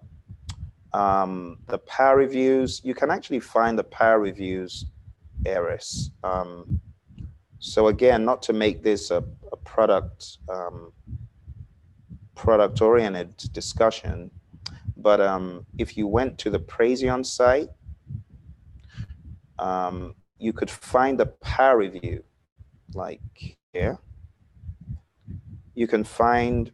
Um, the power reviews, you can actually find the power reviews, Eris. Um, so again, not to make this a, a product um, product oriented discussion. But um, if you went to the Praizion site, um, you could find the power review like here. You can find,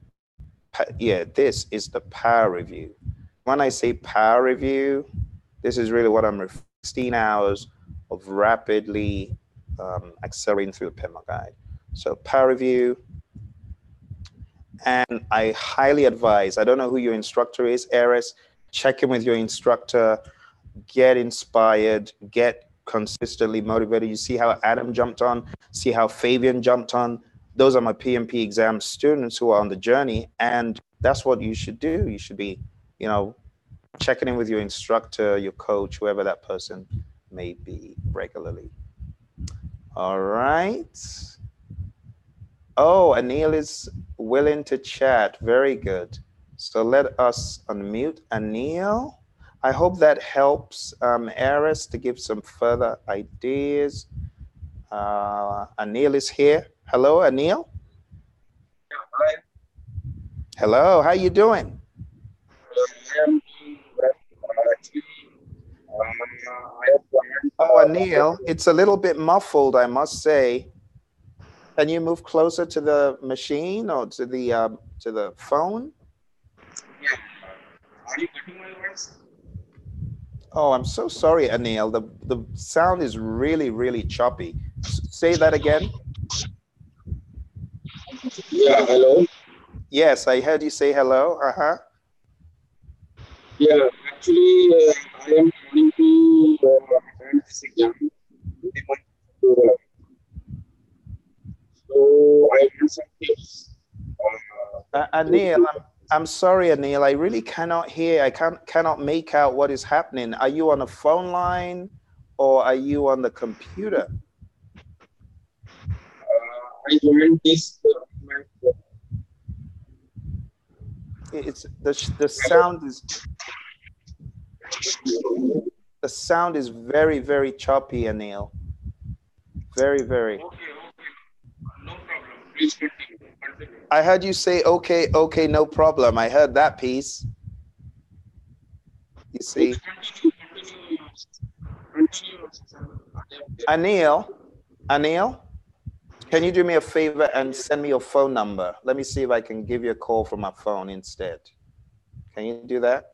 yeah, this is the power review. When I say power review, this is really what I'm 16 hours of rapidly um, accelerating through the PMBOK guide. So power review, and I highly advise, I don't know who your instructor is, Eris, check in with your instructor, get inspired, get consistently motivated. You see how Adam jumped on, see how Fabian jumped on. Those are my PMP exam students who are on the journey. And that's what you should do. You should be, you know, checking in with your instructor, your coach, whoever that person may be regularly. All right. Oh, Anil is willing to chat. Very good. So let us unmute Anil. I hope that helps um, Eris to give some further ideas. Uh, Anil is here. Hello, Anil. Hi. Hello, how you doing? Oh, Anil, it's a little bit muffled, I must say. Can you move closer to the machine or to the uh, to the phone? Yeah. Are you getting my voice? Oh, I'm so sorry, Anil. The the sound is really, really choppy. say that again. Yeah, hello. Yes, I heard you say hello. Uh-huh. Yeah, actually, uh, I am planning to uh, attend this exam in the month of October. So I want some. Uh, uh, Anil, I'm, I'm sorry, Anil. I really cannot hear. I can't cannot make out what is happening. Are you on a phone line or are you on the computer? Uh, I joined this. Uh, it's the the sound is the sound is very very choppy, Anil. Very very. Okay, okay. No problem. Please continue. continue. I heard you say okay, okay, no problem. I heard that piece. You see, Continue, continue. Continue. Anil, Anil, can you do me a favor and send me your phone number? Let me see if I can give you a call from my phone instead. Can you do that?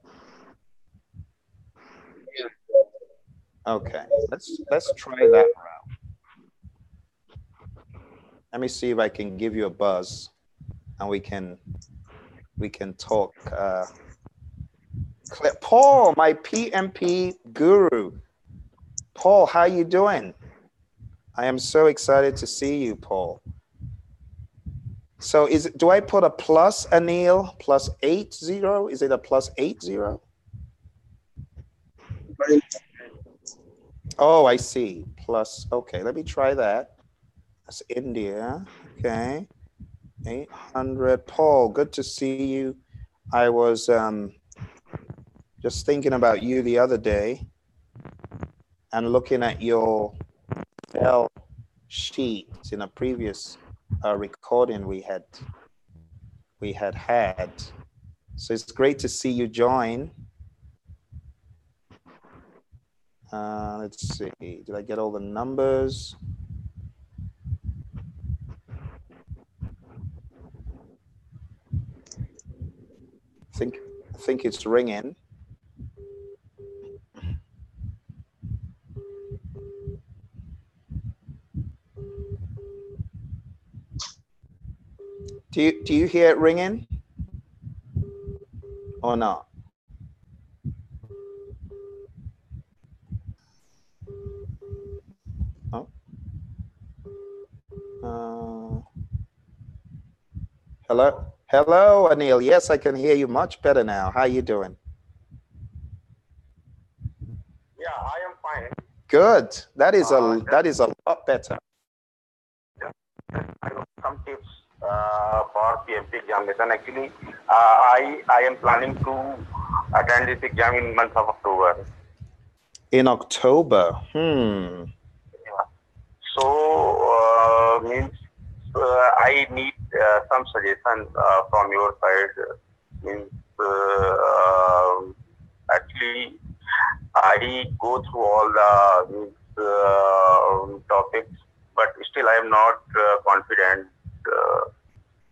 Okay, let's let's try that route. Let me see if I can give you a buzz, and we can we can talk. Uh, Paul, my PMP guru. Paul, how you doing? I am so excited to see you, Paul. So is it, do I put a plus Anil plus eight zero? Is it a plus eight zero? Oh, I see. Plus, okay, let me try that. That's India. Okay. 800. Paul, good to see you. I was um, just thinking about you the other day and looking at your Excel sheet in a previous uh, recording we had we had had. So it's great to see you join. Uh, let's see, did I get all the numbers? I think I think it's ringing. Do you do you hear it ringing? Or not? Oh. Uh, hello, hello, Anil. Yes, I can hear you much better now. How are you doing? Yeah, I am fine. Good. That is a Uh, that is a lot better. I got some tips uh, for PMP examination. Actually, uh, I I am planning to attend this exam in month of October. In October. Hmm. So uh, means I need uh, some suggestion uh, from your side. Means uh, um, actually I go through all the means, uh, topics, but still I am not uh, confident. Uh,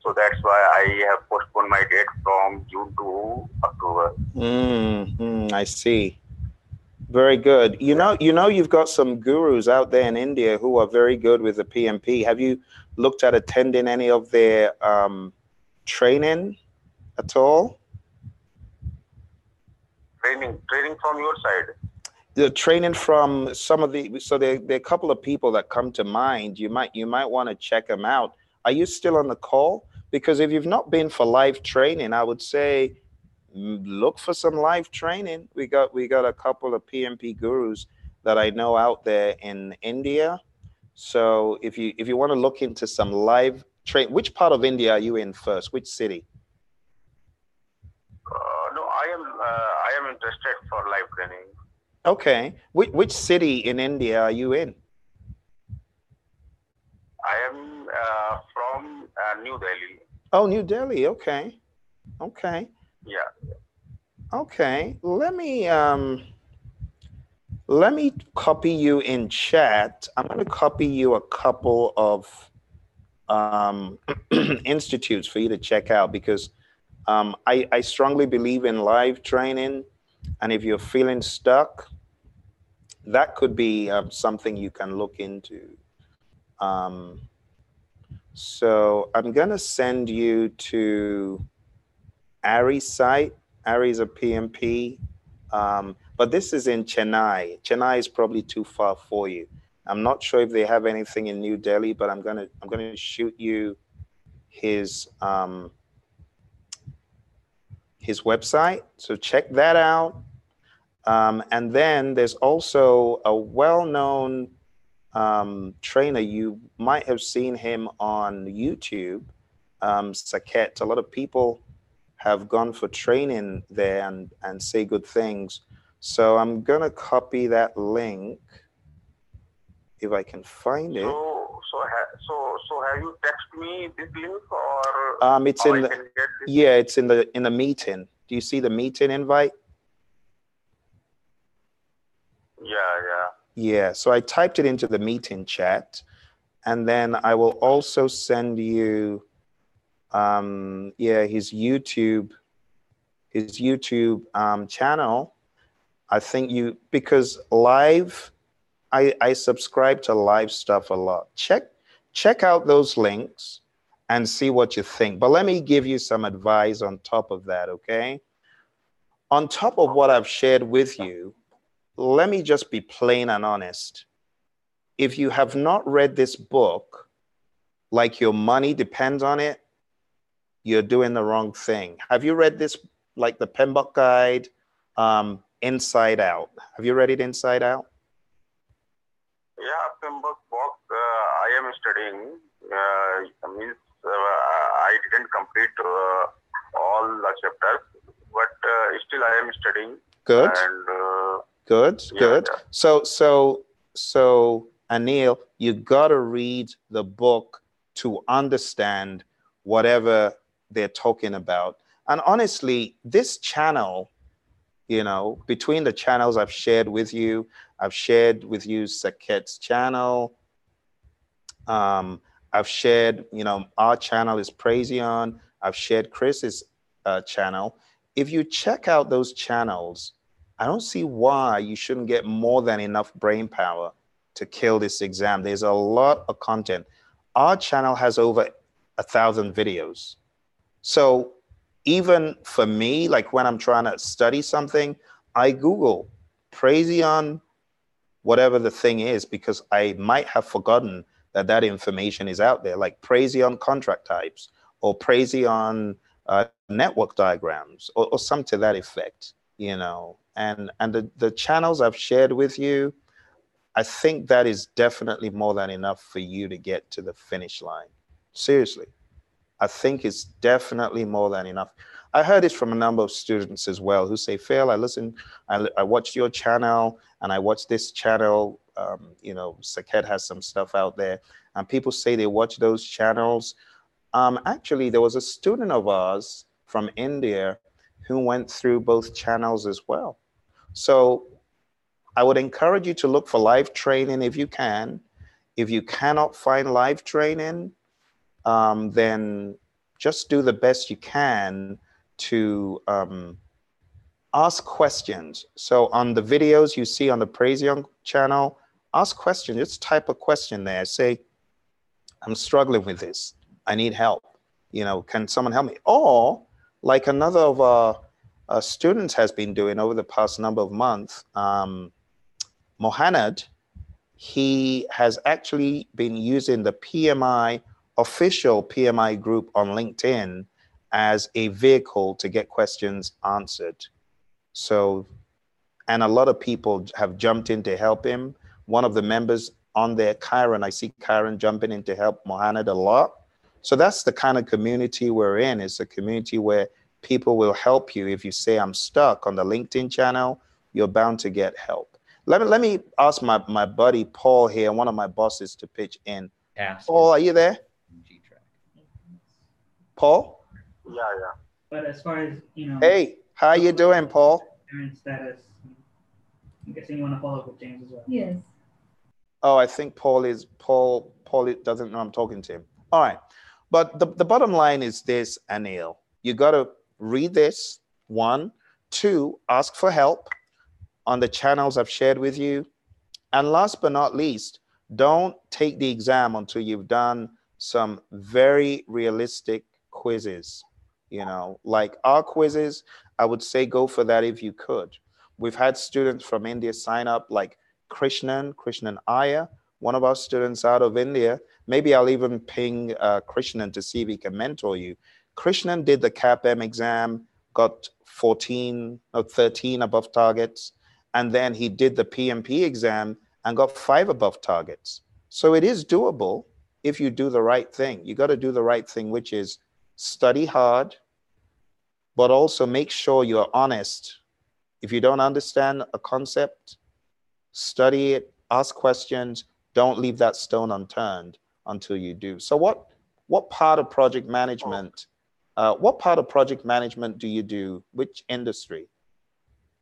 so that's why I have postponed my date from June to October. Mm, I see. Very good. You know, you know, you've got some gurus out there in India who are very good with the PMP. Have you looked at attending any of their um, training at all? Training, training from your side. the training from some of the so there, there are a couple of people that come to mind. You might you might want to check them out. Are you still on the call? Because if you've not been for live training i would say look for some live training. We got we got a couple of pmp gurus that i know out there in india so if you if you want to look into some live train which part of india are you in first which city uh, no i am uh, i am interested for live training Okay. Which, which city in India are you in? I am uh, from uh, New Delhi. Oh, New Delhi. Okay. Okay. Yeah. Okay. Let me um let me copy you in chat. I'm going to copy you a couple of um, institutes for you to check out because um, I, I strongly believe in live training. And if you're feeling stuck, that could be um, something you can look into. Um, so I'm going to send you to Ari's site. Ari's a PMP, um, but this is in Chennai. Chennai is probably too far for you. I'm not sure if they have anything in New Delhi, but I'm gonna I'm gonna shoot you his um, his website. So check that out. Um, and then there's also a well-known um, trainer. You might have seen him on YouTube, um, Saket. A lot of people have gone for training there and, and say good things. So I'm gonna copy that link if I can find it. So, so, ha- so, so have you text me this link or? Um, it's in the yeah, it's in the in the meeting. Do you see the meeting invite? Yeah, yeah. Yeah, so I typed it into the meeting chat, and then I will also send you, um, yeah, his YouTube, his YouTube um, channel. I think you because live, I I subscribe to live stuff a lot. Check check out those links and see what you think. But let me give you some advice on top of that, okay? On top of what I've shared with you, let me just be plain and honest. If you have not read this book, like your money depends on it, you're doing the wrong thing. Have you read this, like the PMBOK Guide, um, Inside Out? Have you read it Inside Out? Yeah, uh, I am studying. Uh, means uh, I didn't complete uh, all the chapters, but uh, still I am studying. Good. And uh, Good, Yeah, good. yeah. So, so, so, Anil, you got to read the book to understand whatever they're talking about. And honestly, this channel, you know, between the channels I've shared with you, I've shared with you Saket's channel. Um, I've shared, you know, our channel is Praizion. I've shared Chris's uh, channel. If you check out those channels, I don't see why you shouldn't get more than enough brain power to kill this exam. There's a lot of content. Our channel has over a thousand videos. So even for me, like when I'm trying to study something, I Google Praizion, whatever the thing is, because I might have forgotten that that information is out there, like Praizion contract types or Praizion uh, network diagrams or, or some to that effect, you know and and the, the channels I've shared with you, I think that is definitely more than enough for you to get to the finish line. Seriously, I think it's definitely more than enough. I heard this from a number of students as well who say, Phil, I listen, I, I watched your channel and I watched this channel. Um, you know, Saket has some stuff out there, and people say they watch those channels. Um, actually, there was a student of ours from India who went through both channels as well. So I would encourage you to look for live training if you can. If you cannot find live training, um, then just do the best you can to um, ask questions. So on the videos you see on the Praizion channel, ask questions. Just type a question there. Say, I'm struggling with this. I need help. You know, can someone help me? Or like another of our uh, students has been doing over the past number of months, um, Mohannad, he has actually been using the PMI, official PMI group on LinkedIn as a vehicle to get questions answered. So, and a lot of people have jumped in to help him. One of the members on there, Kyron, I see Kyron jumping in to help Mohannad a lot. So that's the kind of community we're in. It's a community where people will help you. If you say I'm stuck on the LinkedIn channel, you're bound to get help. Let me let me ask my, my buddy Paul here, one of my bosses, to pitch in. Ask Paul, are you there? Paul? Yeah, yeah. But as far as you know Hey, how you doing, Paul? status. I'm guessing you want to follow up with James as well. Yes. Oh, I think Paul is Paul. Paul doesn't know I'm talking to him. All right, but the, the bottom line is this, Anil. You got to read this. One, two, ask for help on the channels I've shared with you, and last but not least, don't take the exam until you've done some very realistic quizzes. You know, like our quizzes, I would say go for that if you could. We've had students from India sign up, like Krishnan, Krishnan Iyer, one of our students out of India. Maybe I'll even ping uh, Krishnan to see if he can mentor you. Krishnan did the CAPM exam, got 14 or 13 above targets, and then he did the PMP exam and got five above targets. So it is doable if you do the right thing. You got to do the right thing, which is study hard, but also make sure you're honest. If you don't understand a concept, study it, ask questions, don't leave that stone unturned until you do. So what what part of project management uh, what part of project management do you do? Which industry?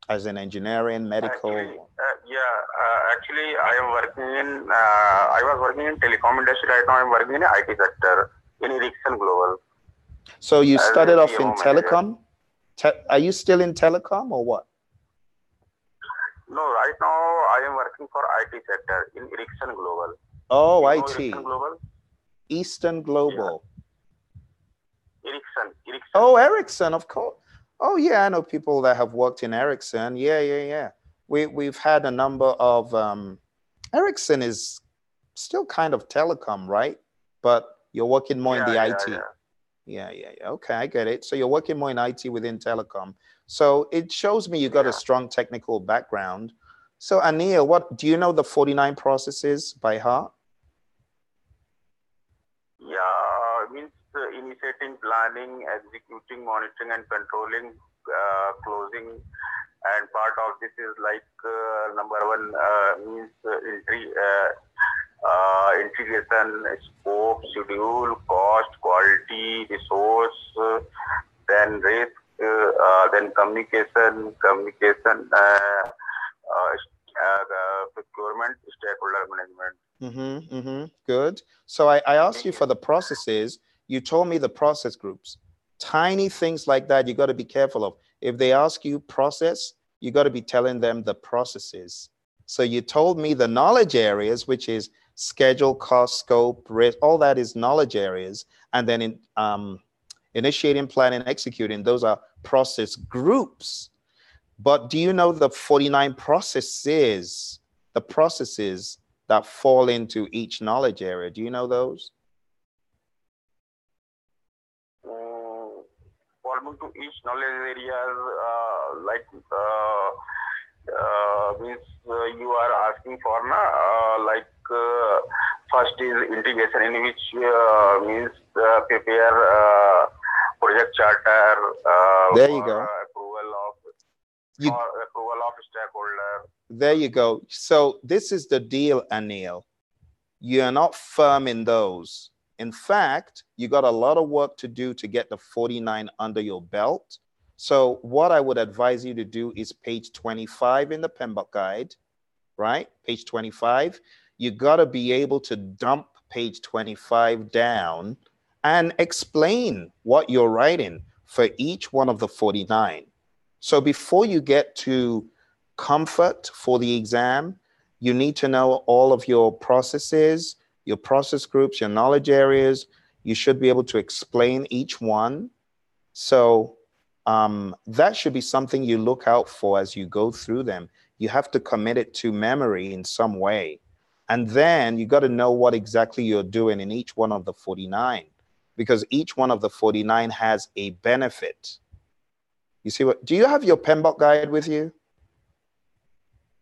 As in engineering, medical? Actually, uh, yeah, uh, actually, I am working in, uh, I was working in telecom industry. Right now, I'm working in IT sector in Ericsson Global. So you started off in telecom? Te- are you still in telecom or what? No, right now I am working for IT sector in Ericsson Global. Oh, you IT. Ericsson Global? Eastern Global. Yeah. Ericsson. Ericsson. Oh, Ericsson, of course. Oh, yeah, I know people that have worked in Ericsson. Yeah, yeah, yeah. We, we've had a number of, um, Ericsson is still kind of telecom, right? But you're working more yeah, in the yeah, IT. Yeah. yeah, yeah, yeah. Okay, I get it. So you're working more in IT within telecom. So it shows me you got a strong technical background. So Anil, what do you know the 49 processes by heart? Yeah, it means uh, initiating, planning, executing, monitoring, and controlling, uh, closing, and part of this is like uh, number one uh, means uh, entry, uh, integration, scope, schedule, cost, quality, resource, then risk, then communication, communication, procurement, stakeholder management. Mm-hmm, mm-hmm. Good. So I, I asked you for the processes. You told me the process groups. Tiny things like that you got to be careful of. If they ask you process, you got to be telling them the processes. So you told me the knowledge areas, which is schedule, cost, scope, risk, all that is knowledge areas. And then in um, initiating, planning, executing, those are process groups. But do you know the 49 processes, the processes that fall into each knowledge area? Do you know those? Falling to each knowledge area, uh, like uh, uh, means uh, Uh, you are asking for, na, uh, like uh, first is integration, in which means prepare project charter. there you go. Approval of you, approval of stakeholder. There you go. So this is the deal, Anil. You're not firm in those. In fact, you got a lot of work to do to get the 49 under your belt. So what I would advise you to do is page 25 in the PMBOK guide, right? Page 25. You got to be able to dump page 25 down and explain what you're writing for each one of the 49. So before you get to comfort for the exam, you need to know all of your processes, your process groups, your knowledge areas. You should be able to explain each one. So um, that should be something you look out for as you go through them. you have to commit it to memory in some way. And then you got to know what exactly you're doing in each one of the 49 because each one of the 49 has a benefit. You see what? Do you have your PMBOK guide with you?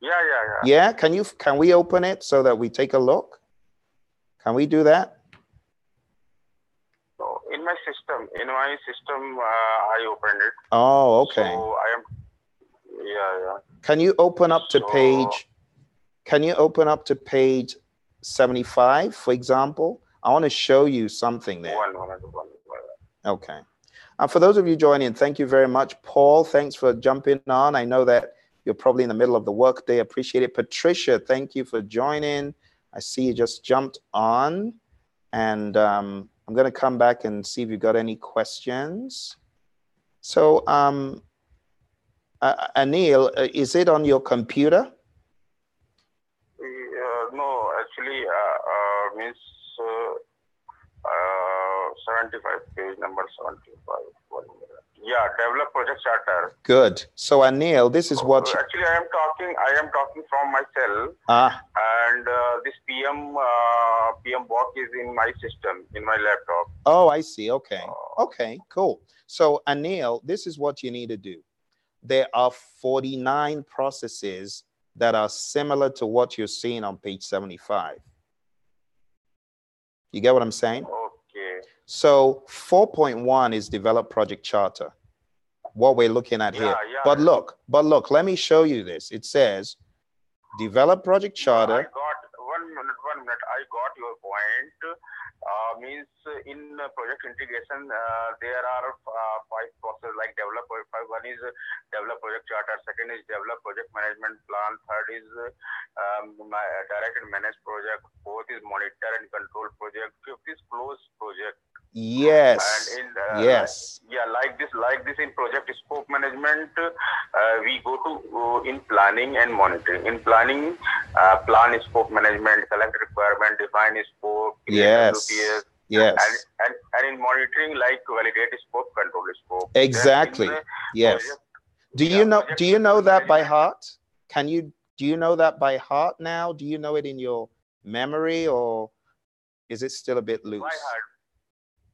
Yeah, yeah, yeah. Yeah, can you can we open it so that we take a look? Can we do that? So in my system, in my system, uh, I opened it. Oh, okay. So I am. Yeah, yeah. Can you open up to So- page? Can you open up to page 75, for example? I want to show you something there. One, one, one, one. Okay. And for those of you joining, thank you very much. Paul, thanks for jumping on. I know that you're probably in the middle of the workday. Appreciate it. Patricia, thank you for joining. I see you just jumped on. And um, I'm going to come back and see if you've got any questions. So, um, uh, Anil, uh, is it on your computer? Uh, no, actually, uh, uh, means uh, uh, 75 page number 75. Yeah, develop project charter. Good. So, Anil, this is what. Uh, actually, I am talking. I am talking from myself, Ah, and uh, this PM uh, PMBOK is in my system, in my laptop. Oh, I see. Okay. Okay, cool. So, Anil, this is what you need to do. There are 49 processes that are similar to what you're seeing on page 75. You get what I'm saying? Okay. So, 4.1 is develop project charter. What we're looking at here. Yeah, yeah. But look, but look, let me show you this. It says develop project charter. I got one minute. One minute. I got. Uh, means in project integration, uh, there are uh, five processes like develop. Five. One is develop project charter. Second is develop project management plan. Third is um, direct and manage project. Fourth is monitor and control project. Fifth is close project. Yes. And in uh, Yes. yeah, like this, like this in project scope management, uh, we go to uh, in planning and monitoring. In planning, uh, plan scope management, select requirement, define scope, Yes. WBS, Yes. and, and and in monitoring, like validate scope, control scope. Exactly. the Yes. project- Do yeah, you know do you know that by heart? Can you do you know that by heart now? Do you know it in your memory or is it still a bit loose? By heart.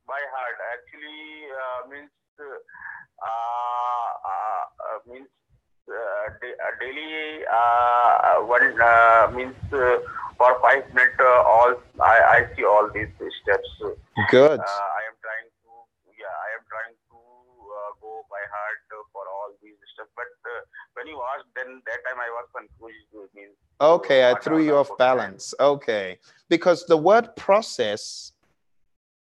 By heart. Actually, uh, means uh, uh, uh, means uh, uh, daily uh, one uh, means uh, for five minutes uh, all I, I see all these steps. Good. Uh, I am trying to yeah I am trying to uh, go by heart uh, for all these steps. But uh, when you asked, then that time I was confused. Means Okay, I threw you off balance. Okay. Because the word process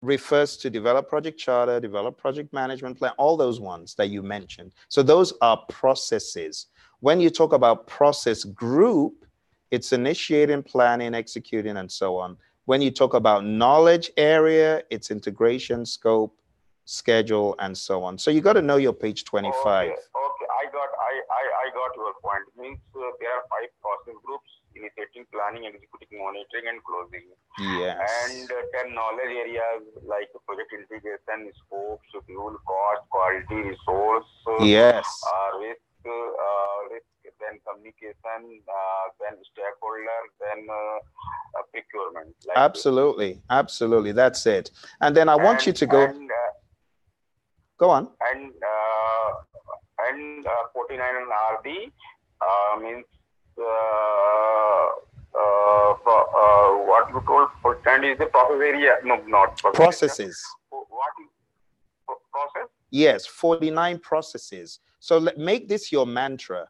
refers to develop project charter, develop project management plan, all those ones that you mentioned. So those are processes. When you talk about process group, it's initiating, planning, executing, and so on. When you talk about knowledge area, it's integration, scope, schedule, and so on. So you got to know your page 25. Okay, okay. I got I, I, I got your point. Means uh, there are five process groups: initiating, planning, executing, monitoring, and closing. Yes. And uh, ten knowledge areas like project integration, scope, schedule, cost, quality, resource, uh, Yes. uh, risk, uh, risk, then communication, uh, then stakeholder, then uh, uh, procurement. Like this. Absolutely. Absolutely. That's it. And then I want you to go, And, uh, go on. and uh, and uh, 49 and RD uh, means uh, uh, uh, what you told and is the process area no not process. Processes. what is pro- process Yes, 49 processes. So let, make this your mantra.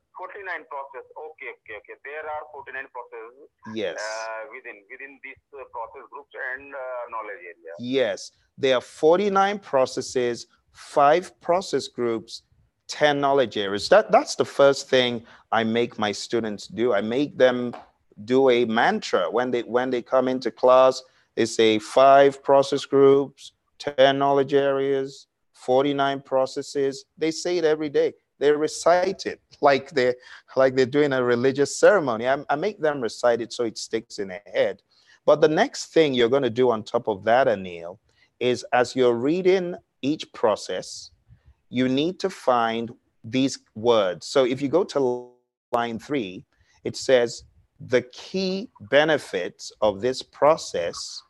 49 process okay okay okay there are 49 processes Yes. uh, within within this uh, process groups and uh, knowledge area Yes. There are 49 processes, five process groups, 10 knowledge areas. That, that's the first thing I make my students do. I make them do a mantra. When they, when they come into class, they say five process groups, 10 knowledge areas, 49 processes. They say it every day. They recite it like they're, like they're doing a religious ceremony. I, I make them recite it so it sticks in their head. But the next thing you're going to do on top of that, Anil, is as you're reading each process, you need to find these words. So if you go to line three, it says the key benefits of this process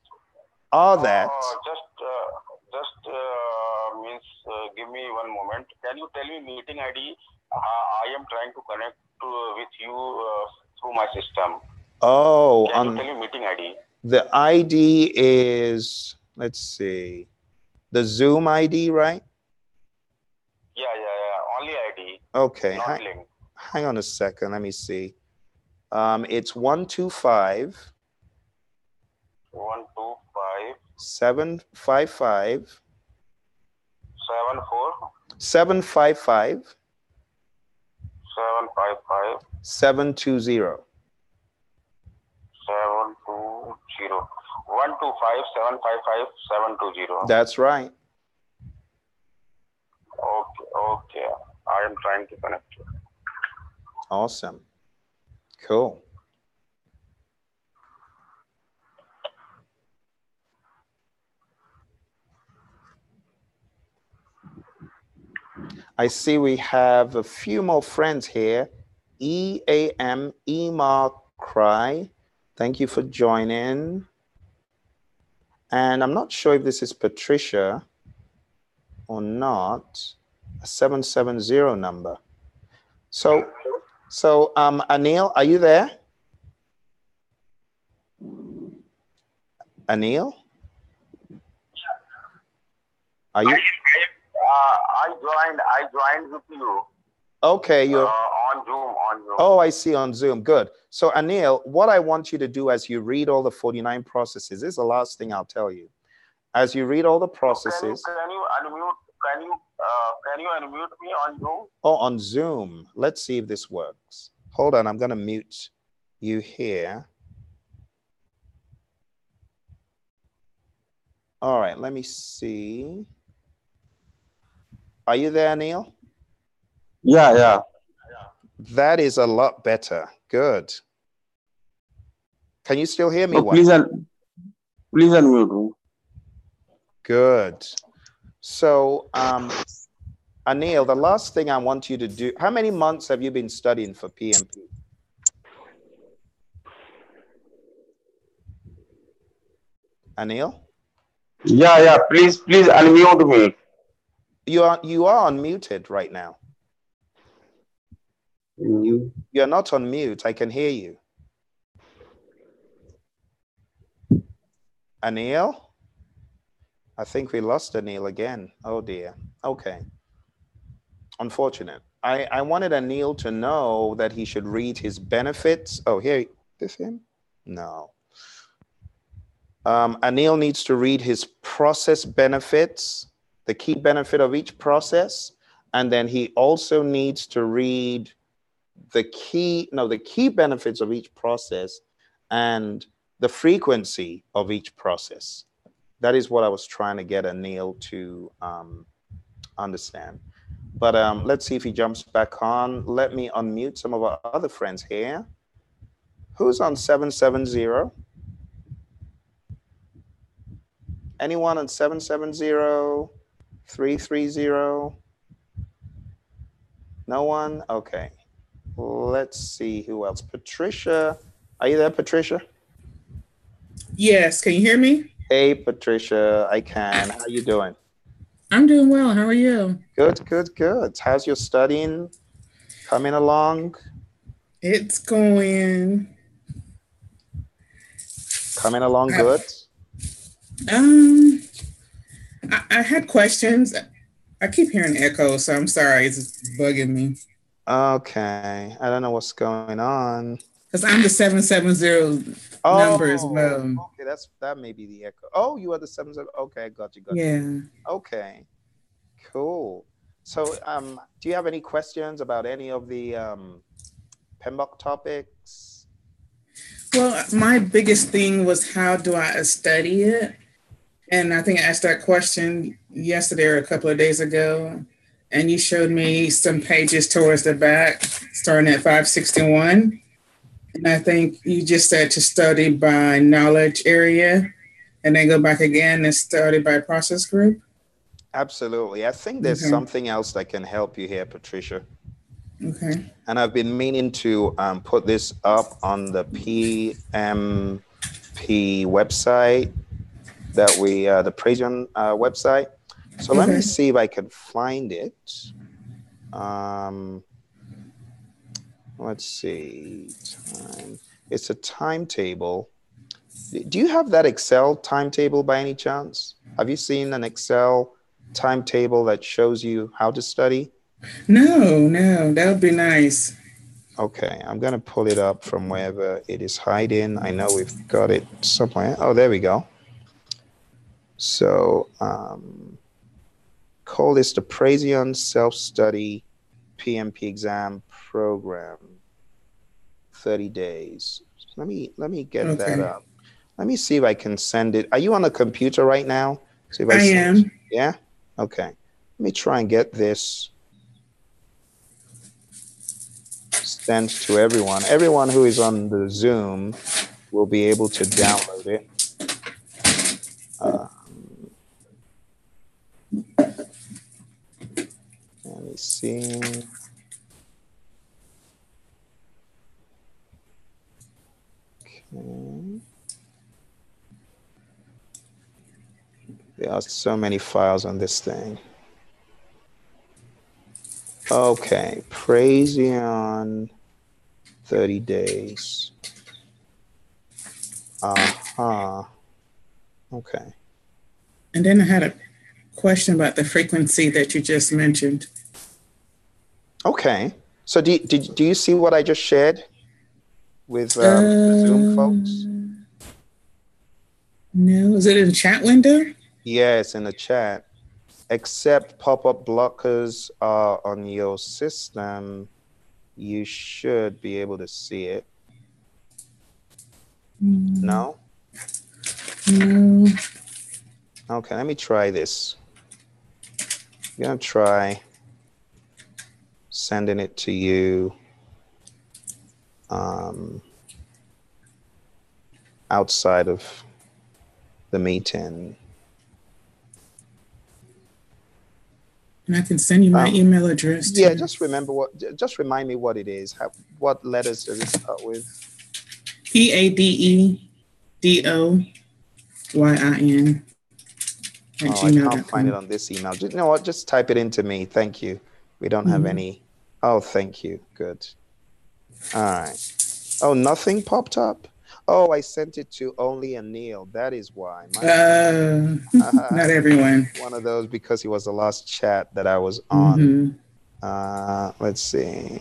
are that. Uh, just, uh, just uh, means uh, give me one moment. Can you tell me meeting ID? Uh, I am trying to connect to, with you uh, through my system. Oh, Can on you tell me meeting ID? the ID is, let's see, the Zoom ID, right? Yeah, yeah, yeah. Only ID, Okay, hang, link. hang on a second. Let me see. Um, it's 125 One two five 755 seven four 755 seven five five 720. seven two zero. One two five seven five five seven two zero. That's right. Okay, okay. I am trying to connect you. Awesome. Cool. I see we have a few more friends here. E A M Emar Cry. Thank you for joining. And I'm not sure if this is Patricia or not. A 770 number. So so, um, Anil, are you there? Anil? Are you? Uh, I joined. I joined with you Okay, uh, you're. on Zoom. On Zoom. Oh, I see on Zoom. Good. So, Anil, what I want you to do as you read all the 49 processes this is the last thing I'll tell you. As you read all the Can you, processes, can you unmute? Can you uh, can you unmute me on Zoom? oh, on Zoom, let's see if this works. Hold on, I'm going to mute you here. All right, let me see. Are you there, Neil? Yeah, yeah. That is a lot better. Good. Can you still hear me Oh, please, un- please unmute. Good. So, um, Anil, the last thing I want you to do, how many months have you been studying for PMP? Anil? Yeah, yeah. Please, please unmute me. You are you are unmuted right now. You. You're not on mute. I can hear you. Anil? I think we lost Anil again. Oh dear. Okay. Unfortunate. I, I wanted Anil to know that he should read his benefits. Oh, here, this him? No. Um, Anil needs to read his process benefits, the key benefit of each process, and then he also needs to read the key, no, the key benefits of each process and the frequency of each process. That is what I was trying to get Anil to um, understand. But um, let's see if he jumps back on. Let me unmute some of our other friends here. Who's on 770? Anyone on 770? 330? No one? Okay. Let's see who else. Patricia. Are you there, Patricia? Yes, can you hear me? Hey, Patricia. I can. How you doing? I'm doing well. How are you? Good, good, good. How's your studying coming along? It's going. Coming along good? Um, I, I had questions. I keep hearing echoes, so I'm sorry. It's bugging me Okay. I don't know what's going on. because I'm the seven seven zero number as well. Okay, that's that may be the echo. Oh, you are the seven seven. Okay, got you, got you. Yeah. Okay. Cool. So, um, do you have any questions about any of the um, PMBOK topics? Well, my biggest thing was how do I study it? And I think I asked that question yesterday or a couple of days ago. And you showed me some pages towards the back, starting at 561. And I think you just said to study by knowledge area and then go back again and study by process group. Absolutely. I think there's Okay. something else that can help you here, Patricia. Okay. And I've been meaning to um, put this up on the PMP website that we, uh, the Praizion uh, website. So let me see if I can find it. Um, let's see. Time. It's a timetable. Do you have that Excel timetable by any chance? Have you seen an Excel timetable that shows you how to study? No, no, that would be nice. Okay, I'm gonna pull it up from wherever it is hiding. I know we've got it somewhere. Oh, there we go. So, um, call this the Praizion Self-Study PMP Exam Program. 30 days. Let me let me get that up. Let me see if I can send it. Are you on the computer right now? See if I send- am. Yeah? Okay. Let me try and get this sent to everyone. Everyone who is on the Zoom will be able to download it. Um, let me see. Okay. There are so many files on this thing. Okay, Praizion, 30 days. Uh-huh. Okay. And then I had a question about the frequency that you just mentioned. Okay. So do you, did, do you see what I just shared with um, the Zoom folks? No, is it in the chat window? Yeah, in the chat. Except pop-up blockers are on your system, you should be able to see it. No? No. Okay, let me try this. I'm gonna try sending it to you um, outside of the meeting. And I can send you my Um, email address. Yeah, just remember what. Just remind me what it is. How, what letters does it start with? P A D E D O Y I N at Oh, I can't find it on this email. Just, you know what? Just type it into me. Thank you. We don't have Mhm. any. Oh, thank you. Good. All right. Oh, nothing popped up. Oh, I sent it to only Anil. That is why. My Uh, not everyone. one of those because he was the last chat that I was on. Mhm. Uh, let's see.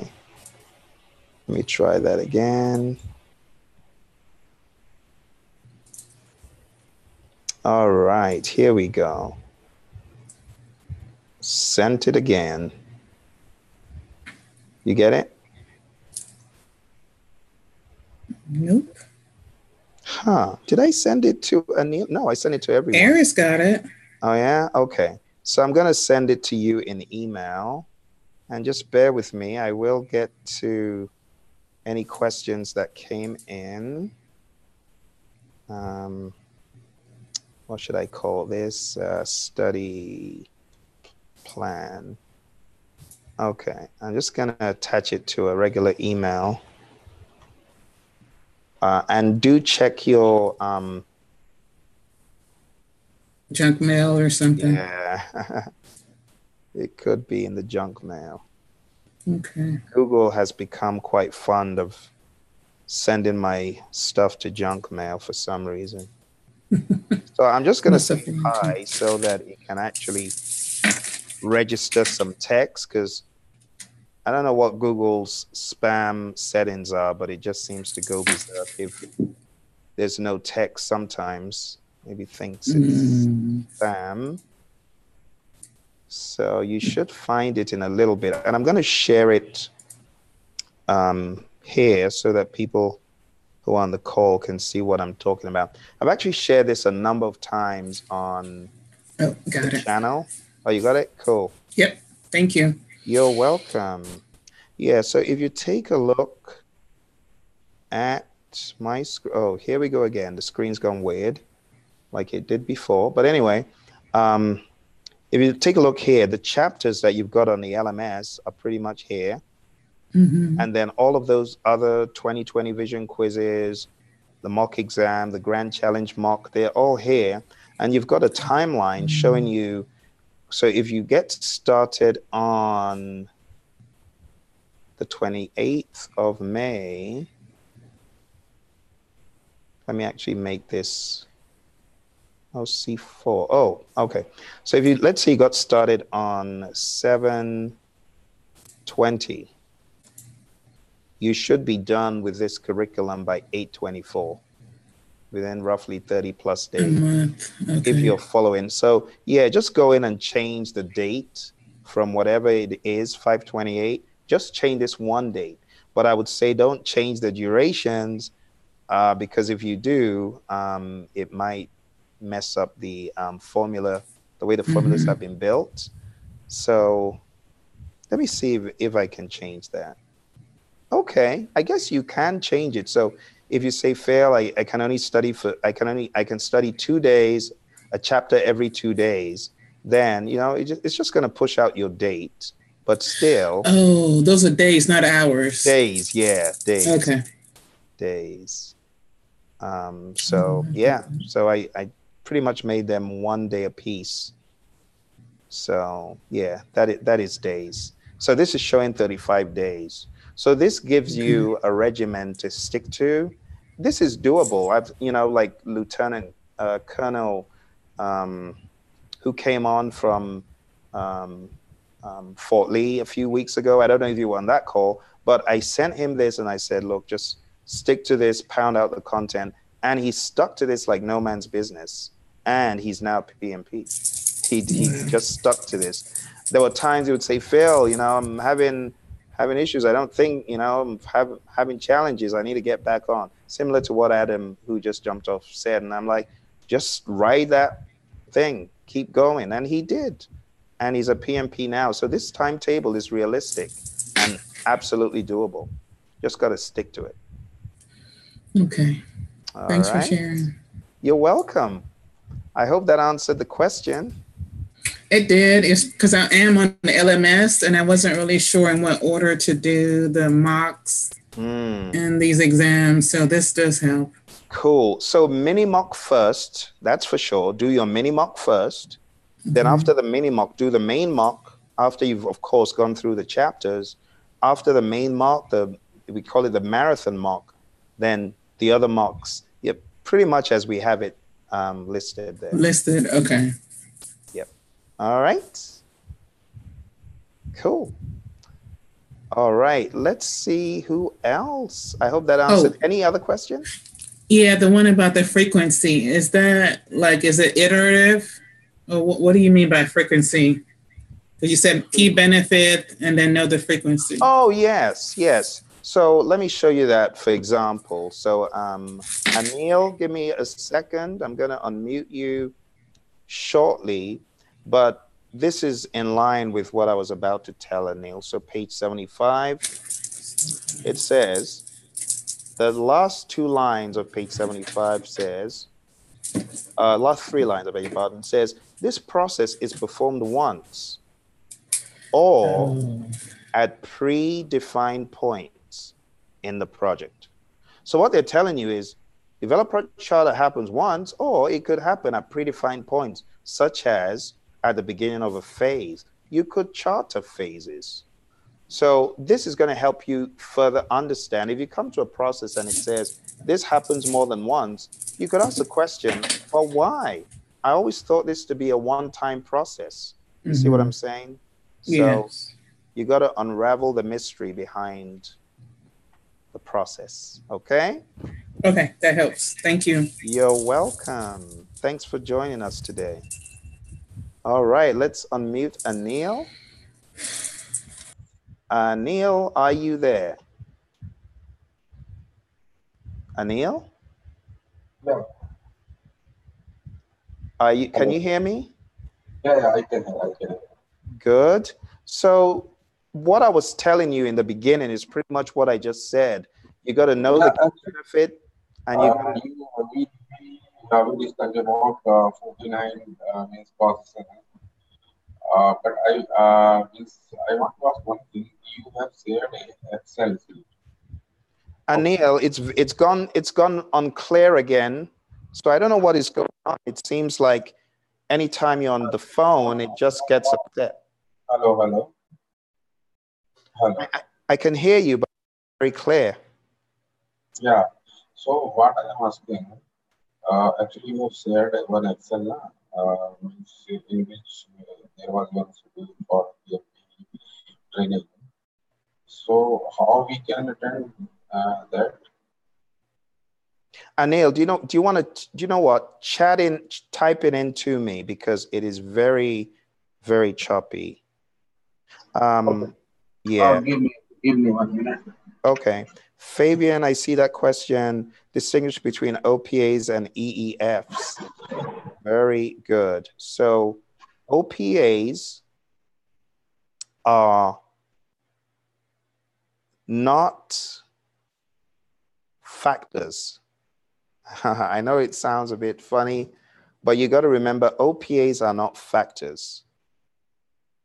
Let me try that again. All right, here we go. Sent it again. You get it? Nope. Huh. Did I send it to Anil? No, I sent it to everyone. Eris got it. Oh, yeah? Okay. So I'm going to send it to you in email. And just bear with me. I will get to any questions that came in. Um, what should I call this? Uh, study plan. Okay. I'm just going to attach it to a regular email. Uh, and do check your um, Junk mail or something. Yeah. it could be in the junk mail. Okay. Google has become quite fond of sending my stuff to junk mail for some reason. so I'm just going to say hi so that it can actually register some text because I don't know what Google's spam settings are, but it just seems to go berserk if there's no text sometimes. Maybe thinks it's Mm. spam. So you should find it in a little bit. And I'm going to share it um, here so that people who on the call can see what I'm talking about. I've actually shared this a number of times on Oh, got the it. channel. Oh, you got it? Cool. Yep. Thank you. You're welcome. Yeah, so if you take a look at my screen, oh, here we go again. The screen's gone weird like it did before. But anyway, um, if you take a look here, the chapters that you've got on the LMS are pretty much here. Mm-hmm. And then all of those other 2020 vision quizzes, the mock exam, the grand challenge mock, they're all here. And you've got a timeline mm-hmm. showing you. So if you get started on the 28th of May, let me actually make this Oh, C4. Oh, okay. So if you, let's say you got started on 720, you should be done with this curriculum by 824 within roughly 30 plus days okay. if you're following. So yeah, just go in and change the date from whatever it is, 528, just change this one date. But I would say don't change the durations uh, because if you do, um, it might mess up the um, formula, the way the formulas mm-hmm. have been built. So let me see if, if I can change that. Okay, I guess you can change it. So if you say fail, I, I can only study for, I can only, I can study two days, a chapter every two days, then, you know, it just, it's just going to push out your date. But still. Oh, those are days, not hours. Days, yeah, days. Okay. Days. Um, so yeah, so I, I pretty much made them one day a piece. So yeah, that is, that is days. So this is showing 35 days. So this gives you a regimen to stick to. This is doable. I've, you know, like Lieutenant uh, Colonel um, who came on from um, um, Fort Lee a few weeks ago. I don't know if you were on that call, but I sent him this and I said, look, just stick to this, pound out the content. And he stuck to this like no man's business and he's now PMP. He, he just stuck to this. There were times he would say, Phil, you know, I'm having having issues. I don't think, you know, I'm have, having challenges. I need to get back on. Similar to what Adam, who just jumped off, said. And I'm like, just ride that thing, keep going. And he did. And he's a PMP now. So this timetable is realistic and absolutely doable. Just got to stick to it. Okay. All Thanks right. for sharing. You're welcome. I hope that answered the question. It did. It's because I am on the LMS and I wasn't really sure in what order to do the mocks mm. and these exams. So this does help. Cool. So mini mock first, that's for sure. Do your mini mock 1st mm-hmm. Then after the mini mock, do the main mock. After you've of course gone through the chapters. After the main mock, the we call it the marathon mock. Then the other mocks, yeah, pretty much as we have it um, listed there. Listed, okay. All right. Cool. All right. Let's see who else. I hope that answered. Oh. Any other questions? Yeah, the one about the frequency. Is that like, is it iterative? Or what, what do you mean by frequency? Because you said key benefit and then know the frequency. Oh, yes, yes. So let me show you that for example. So um, Anil, give me a second. I'm going to unmute you shortly, but this is in line with what I was about to tell Anil. So page 75, it says, the last two lines of page 75 says, uh, last three lines, I beg your pardon, says, this process is performed once or oh. at predefined points in the project. So what they're telling you is developer charter happens once, or it could happen at predefined points, such as at the beginning of a phase. You could charter phases. So this is going to help you further understand. If you come to a process and it says this happens more than once, you could ask the question, well, why? I always thought this to be a one-time process. You mm-hmm. see what mm-hmm. I'm saying? So yes. you got to unravel the mystery behind the process. Okay? Okay, that helps. Thank you. You're welcome. Thanks for joining us today. All right, let's unmute Anil. Anil, are you there? Anil? No. Are you, can you hear me? Yeah, yeah, I can, I can. Good. So what I was telling you in the beginning is pretty much what I just said. You got to know yeah, the benefit, and you. Uh, you we, we studied about uh, 49 uh, means. Uh, but I uh, means I want to ask one thing. You have shared a Excel sheet. Anil, it's it's gone it's gone unclear again. So I don't know what is going on. It seems like anytime you're on the phone, it just gets upset. Hello, hello. Hello. I, I can hear you, but very clear. Yeah. So what I am asking, uh, actually you shared one Excel uh, in which there was one schedule for PFP training. So how we can attend uh, that? Anil, do you know? Do you want to? Do you know what? Chat in, type it into me because it is very, very choppy. Um, okay. yeah. Uh, give me, give me one minute. Okay. Fabian, I see that question. Distinguish between OPAs and EEFs. Very good. So OPAs are not factors. I know it sounds a bit funny, but you got to remember OPAs are not factors.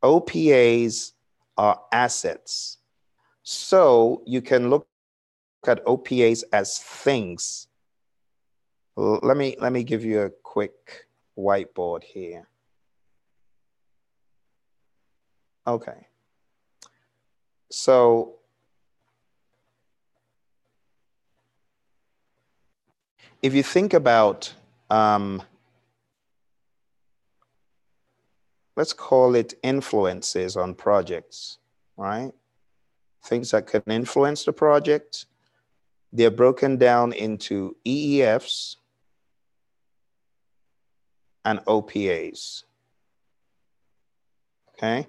OPAs are assets. So you can look at OPAs as things. Let me let me give you a quick whiteboard here. Okay. So if you think about, um, let's call it influences on projects, right? Things that can influence the project. They're broken down into EEFs and OPAs. Okay.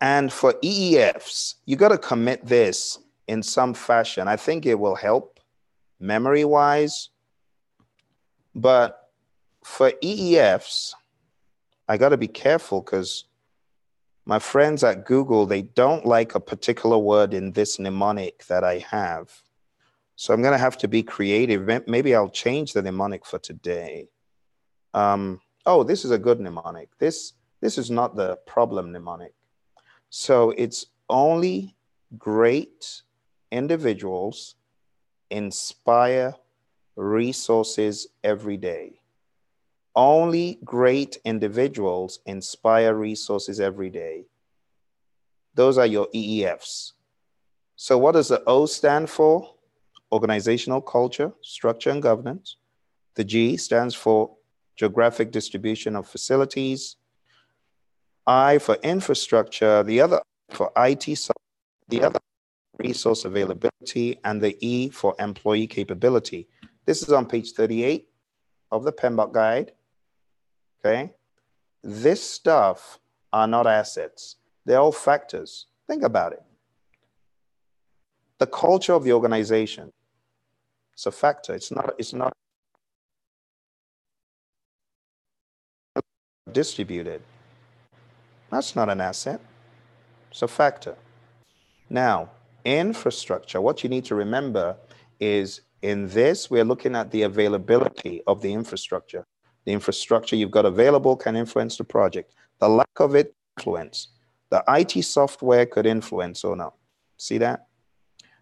And for EEFs, you got to commit this in some fashion. I think it will help memory wise. But for EEFs, I got to be careful because my friends at Google, they don't like a particular word in this mnemonic that I have. So I'm going to have to be creative. Maybe I'll change the mnemonic for today. Um, oh, this is a good mnemonic. This, this is not the problem mnemonic. So it's only great individuals inspire resources every day. Only great individuals inspire resources every day. Those are your EEFs. So, what does the O stand for? Organizational culture, structure, and governance. The G stands for geographic distribution of facilities. I for infrastructure, the other for IT, the other resource availability, and the E for employee capability. This is on page 38 of the PMBOK guide. Okay. This stuff are not assets. They're all factors. Think about it. The culture of the organization. It's a factor. It's not, it's not distributed. That's not an asset. It's a factor. Now, infrastructure, what you need to remember is in this, we're looking at the availability of the infrastructure. The infrastructure you've got available can influence the project. The lack of it influence. The IT software could influence or not. See that?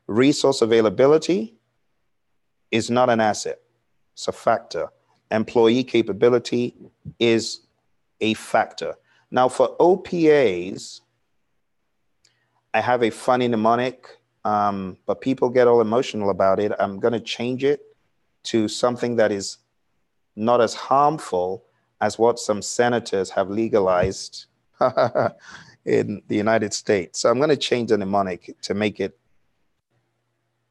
Resource availability is not an asset, it's a factor. Employee capability is a factor. Now, for OPAs, I have a funny mnemonic, um, but people get all emotional about it. I'm going to change it to something that is not as harmful as what some senators have legalized in the United States. So I'm going to change the mnemonic to make it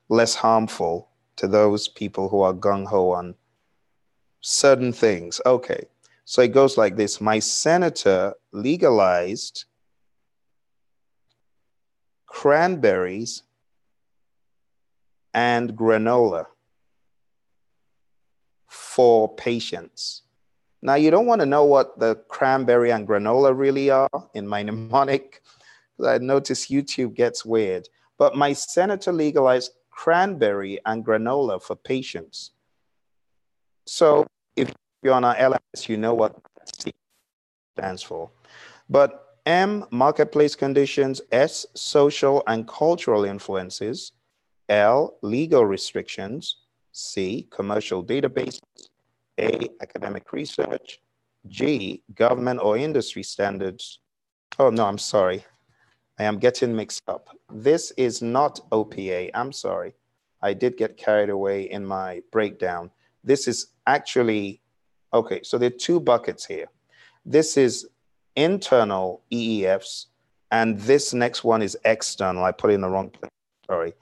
less harmful to those people who are gung ho on certain things. Okay. So it goes like this My senator legalized cranberries, and granola for patients. Now, you don't want to know what the cranberry and granola really are in my mnemonic, I notice YouTube gets weird. But my senator legalized cranberry and granola for patients. So if you're on our LMS, you know what stands for. But M, marketplace conditions, S, social and cultural influences, L, legal restrictions, C, commercial databases, A, academic research, G, government or industry standards. Oh, no, I'm sorry. I am getting mixed up. This is not OPA. I'm sorry. I did get carried away in my breakdown. This is actually, okay, so there are two buckets here. This is internal EEFs, and this next one is external. I put it in the wrong place, sorry.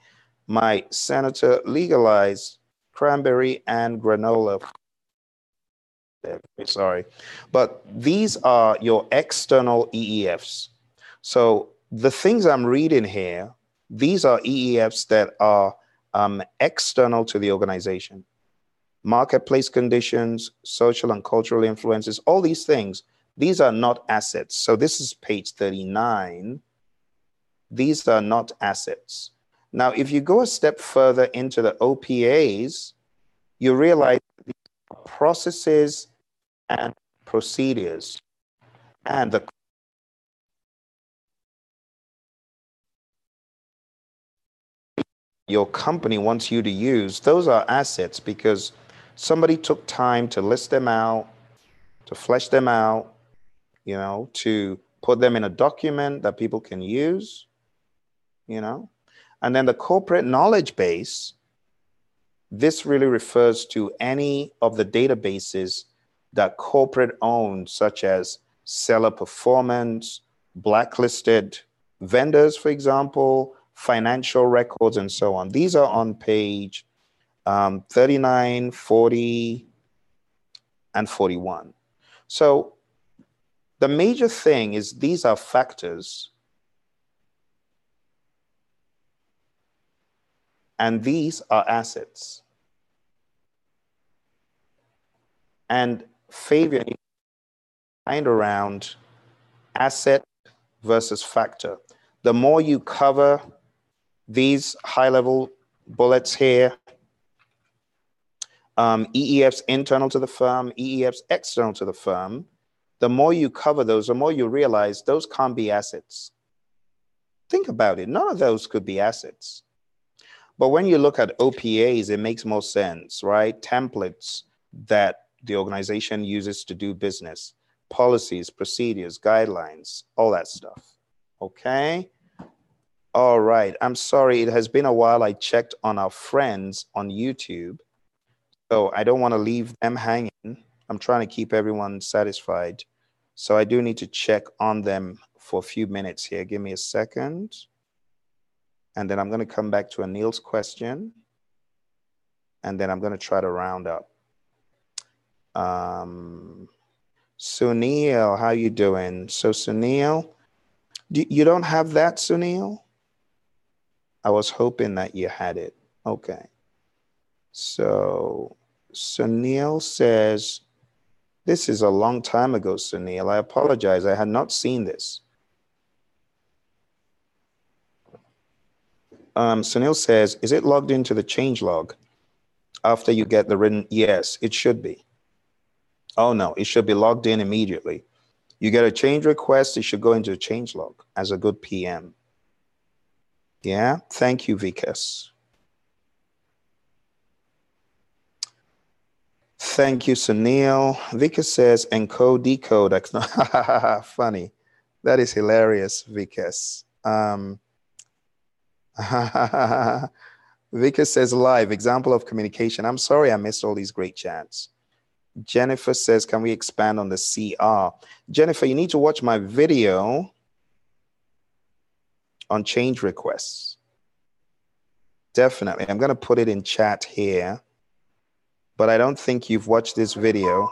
My senator legalized cranberry and granola. Sorry, but these are your external EEFs. So the things I'm reading here, these are EEFs that are um, external to the organization. Marketplace conditions, social and cultural influences, all these things, these are not assets. So this is page 39. These are not assets. Now, if you go a step further into the OPAs, you realize the processes and procedures and the your company wants you to use, those are assets because somebody took time to list them out, to flesh them out, you know, to put them in a document that people can use, you know. And then the corporate knowledge base, this really refers to any of the databases that corporate owns, such as seller performance, blacklisted vendors, for example, financial records, and so on. These are on page um, 39, 40, and 41. So the major thing is these are factors, and these are assets. And Fabian, mind around asset versus factor. The more you cover these high level bullets here, um, EEFs internal to the firm, EEFs external to the firm, the more you cover those, the more you realize those can't be assets. Think about it. None of those could be assets. But when you look at OPAs, it makes more sense, right? Templates that the organization uses to do business, policies, procedures, guidelines, all that stuff. Okay? All right. I'm sorry. It has been a while. I checked on our friends on YouTube. So I don't want to leave them hanging. I'm trying to keep everyone satisfied. So I do need to check on them for a few minutes here. Give me a second. And then I'm going to come back to Anil's question. And then I'm going to try to round up. Um, Sunil, how you doing? So Sunil, do, you don't have that, Sunil? I was hoping that you had it. Okay. So Sunil says, This is a long time ago, Sunil. I apologize. I had not seen this. Um, Sunil says, Is it logged into the change log after you get the written? Yes, it should be. Oh, no, it should be logged in immediately. You get a change request, it should go into a change log as a good PM. Yeah, thank you, Vikas. Thank you, Sunil. Vikas says encode, decode. Funny. That is hilarious, Vikas. Um, Vikas says live, example of communication. I'm sorry I missed all these great chats. Jennifer says, can we expand on the CR? Jennifer, you need to watch my video on change requests. Definitely. I'm going to put it in chat here, but I don't think you've watched this video.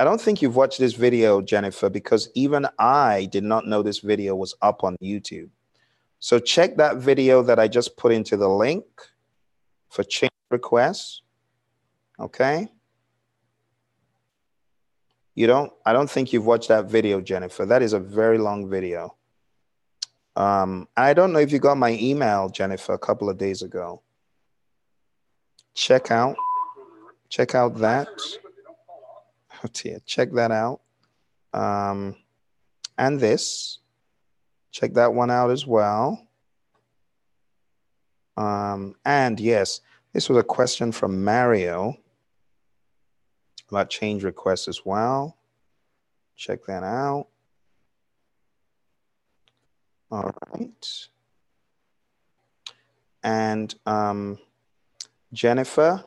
I don't think you've watched this video, Jennifer, because even I did not know this video was up on YouTube. So check that video that I just put into the link for change requests. Okay. You don't, I don't think you've watched that video, Jennifer. That is a very long video. Um, I don't know if you got my email, Jennifer, a couple of days ago. Check out, check out that. Oh dear, check that out. um, and this. Check that one out as well. Um, and yes, this was a question from Mario about change requests as well. Check that out. All right. And um, Jennifer,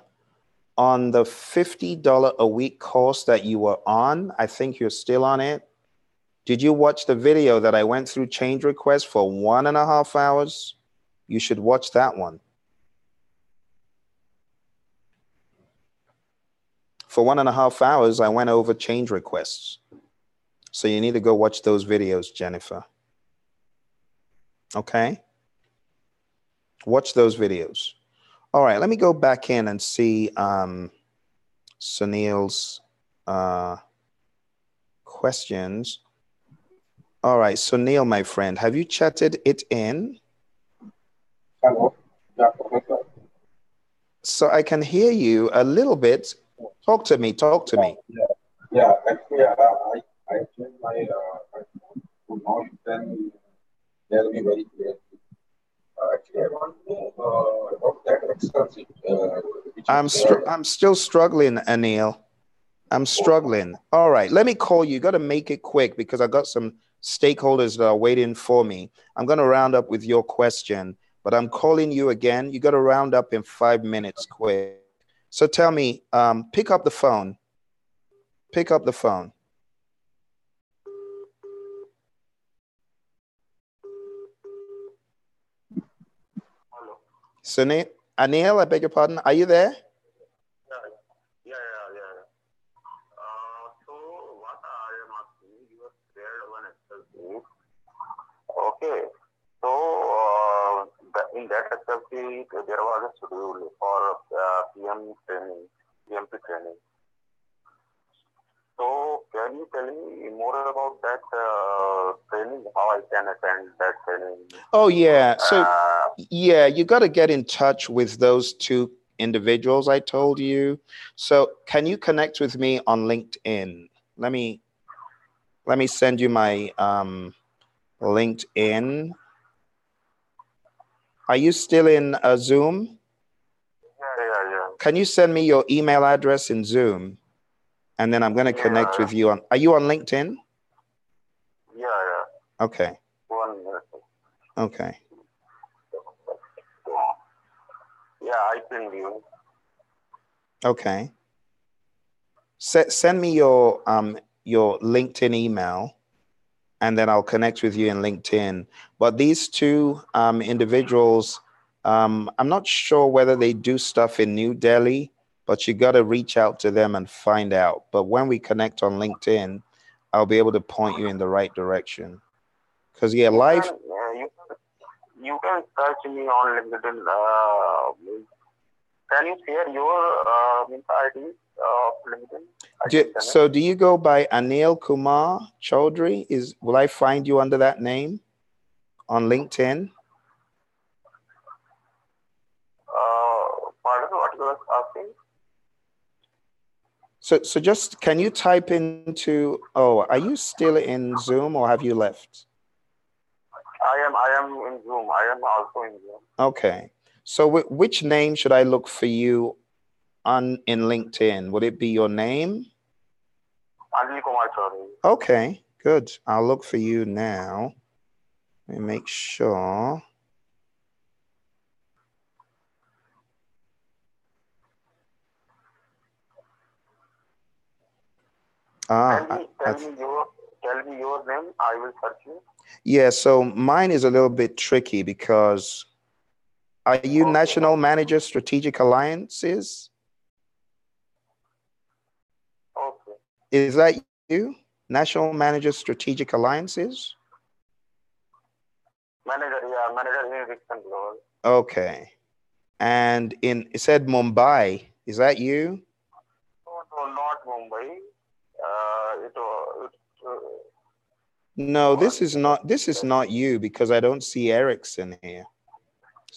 on the $50 a week course that you were on, I think you're still on it. Did you watch the video that I went through change requests for one and a half hours? You should watch that one. For one and a half hours, I went over change requests. So you need to go watch those videos, Jennifer. Okay? Watch those videos. All right, let me go back in and see um, Sunil's uh, questions. All right, Sunil, my friend, have you chatted it in? Hello. Yeah, So I can hear you a little bit. Talk to me, talk to me. Yeah, yeah actually, uh, I, I changed my uh, so now you can tell me very clearly actually, I want to know uh, about that extra uh, I'm str- I'm still struggling, Anil. I'm struggling. All right, let me call you. You got to make it quick because I got some stakeholders that are waiting for me. I'm going to round up with your question, but I'm calling you again. You got to round up in five minutes, quick. So tell me, um, pick up the phone. Pick up the phone. Sunil, Anil, I beg your pardon. Are you there? Yeah, yeah, yeah, yeah. Uh, so what I am asking, you have shared one Excel sheet. Okay. So uh, the, in that sheet, there was a schedule for uh, PM training, PMP training. So can you tell me more about that uh, training? How I can attend that training? Oh yeah. So Uh, yeah, you got to get in touch with those two individuals I told you. So can you connect with me on LinkedIn? Let me let me send you my um, LinkedIn. Are you still in uh, Zoom? yeah, yeah, yeah. Can you send me your email address in Zoom? And then I'm going to connect with you on. Are you on LinkedIn? Yeah, yeah. Okay. One minute. Okay. Yeah, I pinged you. Okay. Se- send me your um your LinkedIn email, and then I'll connect with you in LinkedIn. But these two um, individuals, um, I'm not sure whether they do stuff in New Delhi, but you got to reach out to them and find out. But when we connect on LinkedIn, I'll be able to point you in the right direction. Because yeah, life. You can, uh, you, can, you can search me on LinkedIn. Uh, can you share your uh, ID of LinkedIn? Do, so do you go by Anil Kumar Chaudhry? Is will I find you under that name on LinkedIn? Uh, pardon, what you asking? So so just can you type into oh are you still in Zoom or have you left? I am. I am in Zoom. I am also in Zoom. Okay. So wh- which name should I look for you on in LinkedIn? Would it be your name? Anil Kumar Chaudhary. Okay, good. I'll look for you now. Let me make sure. Ah, Tell me, tell me your, tell me your name. I will search you. Yeah, so mine is a little bit tricky because are you National Manager Strategic Alliances? Okay. Is that you? National Manager Strategic Alliances? Manager. Yeah, manager in Ericsson Global. Okay. And in it said Mumbai. Is that you? No, no, not Mumbai. Uh, it, wa- it uh, No, this is not this is not you because I don't see Ericsson here.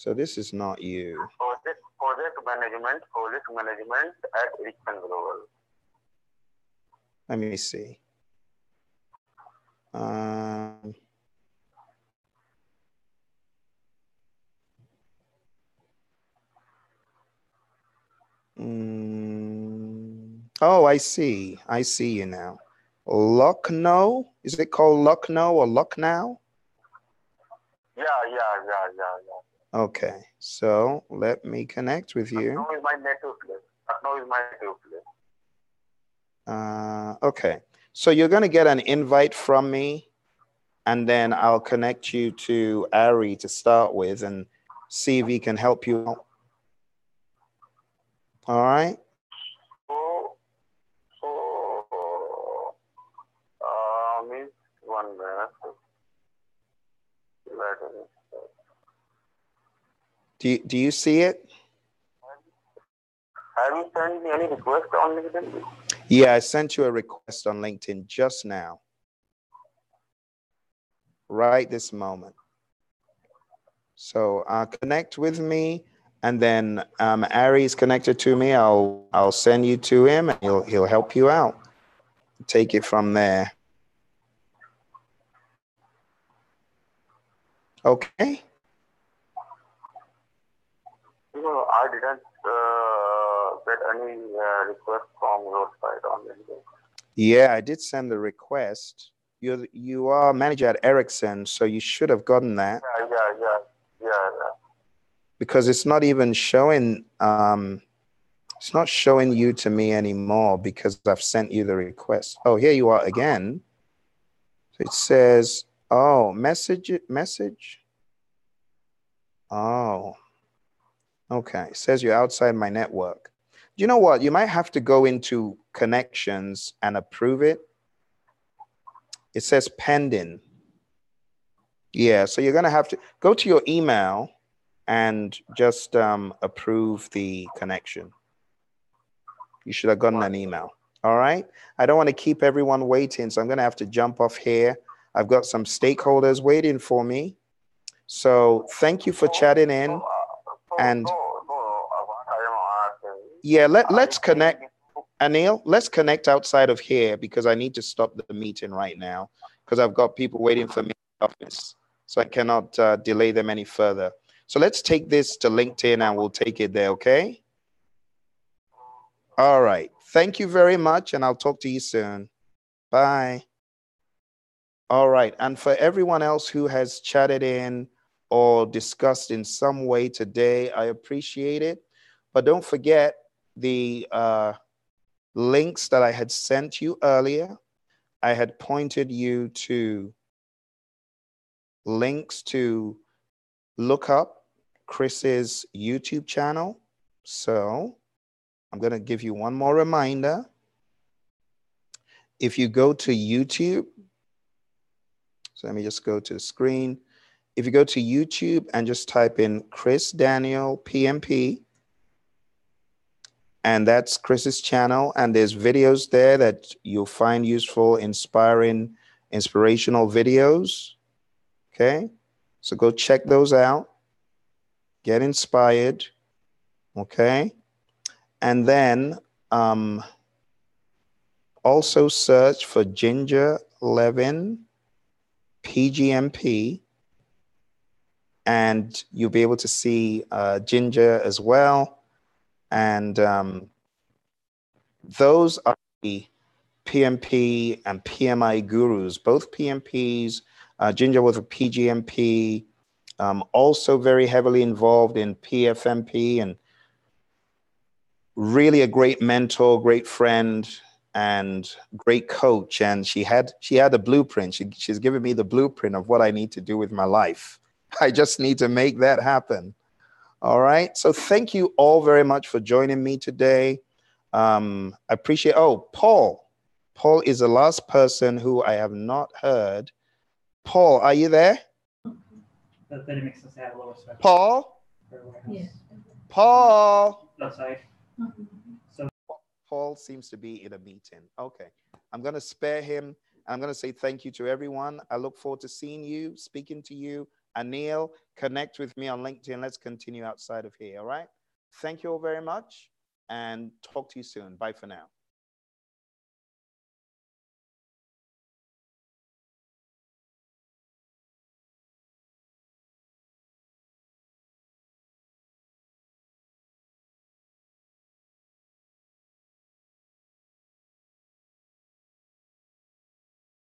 So this is not you. project project management project management at Ericsson Global. Let me see. Um, mm, oh, I see. I see you now. Lucknow? Is it called Lucknow or Lucknow? Yeah, yeah, yeah, yeah, yeah. Okay, so let me connect with you. Lucknow is my native place. Lucknow is my native place. Uh, okay, so you're going to get an invite from me, and then I'll connect you to Ari to start with and see if he can help you out. All right? So, so, uh, means one minute. Do you, do you see it? Have you sent me any request on LinkedIn? Yeah, I sent you a request on LinkedIn just now. Right this moment. So uh, connect with me, and then um, Ari's connected to me. I'll I'll send you to him, and he'll he'll help you out. Take it from there. Okay. No, I didn't uh, get any uh, request from your side on LinkedIn. Yeah, I did send the request. You you are manager at Ericsson, so you should have gotten that. Yeah, yeah, yeah, yeah, yeah. because it's not even showing um it's not showing you to me anymore because I've sent you the request. Oh, here you are again. It says, oh, message message. Oh. Okay. It says you're outside my network. Do you know what? You might have to go into connections and approve it. It says pending. Yeah, so you're gonna have to go to your email and just um, approve the connection. You should have gotten an email. All right. I don't want to keep everyone waiting, so I'm going to have to jump off here. I've got some stakeholders waiting for me. So thank you for chatting in. And yeah, let, let's connect. Anil, let's connect outside of here because I need to stop the meeting right now because I've got people waiting for me in office. So I cannot uh, delay them any further. So let's take this to LinkedIn and we'll take it there, okay? All right. Thank you very much, and I'll talk to you soon. Bye. All right. And for everyone else who has chatted in or discussed in some way today, I appreciate it. But don't forget the uh, links that I had sent you earlier. I had pointed you to links to look up Chris's YouTube channel. So I'm going to give you one more reminder. If you go to YouTube, so let me just go to the screen. If you go to YouTube and just type in Chris Daniel PMP, and that's Chris's channel, and there's videos there that you'll find useful, inspiring, inspirational videos. Okay, so go check those out, get inspired. Okay, and then um, also search for Ginger Levin PGMP, and you'll be able to see uh, Ginger as well. And um, those are the PMP and PMI gurus, both PMPs. Uh, Ginger was a PGMP, um, also very heavily involved in PFMP and really a great mentor, great friend, and great coach. And she had she had a blueprint. She, she's given me the blueprint of what I need to do with my life. I just need to make that happen. All right. So thank you all very much for joining me today. Um, I appreciate. Oh, Paul. Paul is the last person who I have not heard. Paul, are you there? That, that makes us have a lower spec. Paul? Yeah. Paul. Outside. So Paul seems to be in a meeting. Okay. I'm going to spare him. I'm going to say thank you to everyone. I look forward to seeing you, speaking to you. Anil, connect with me on LinkedIn. Let's continue outside of here. All right. Thank you all very much and talk to you soon. Bye for now.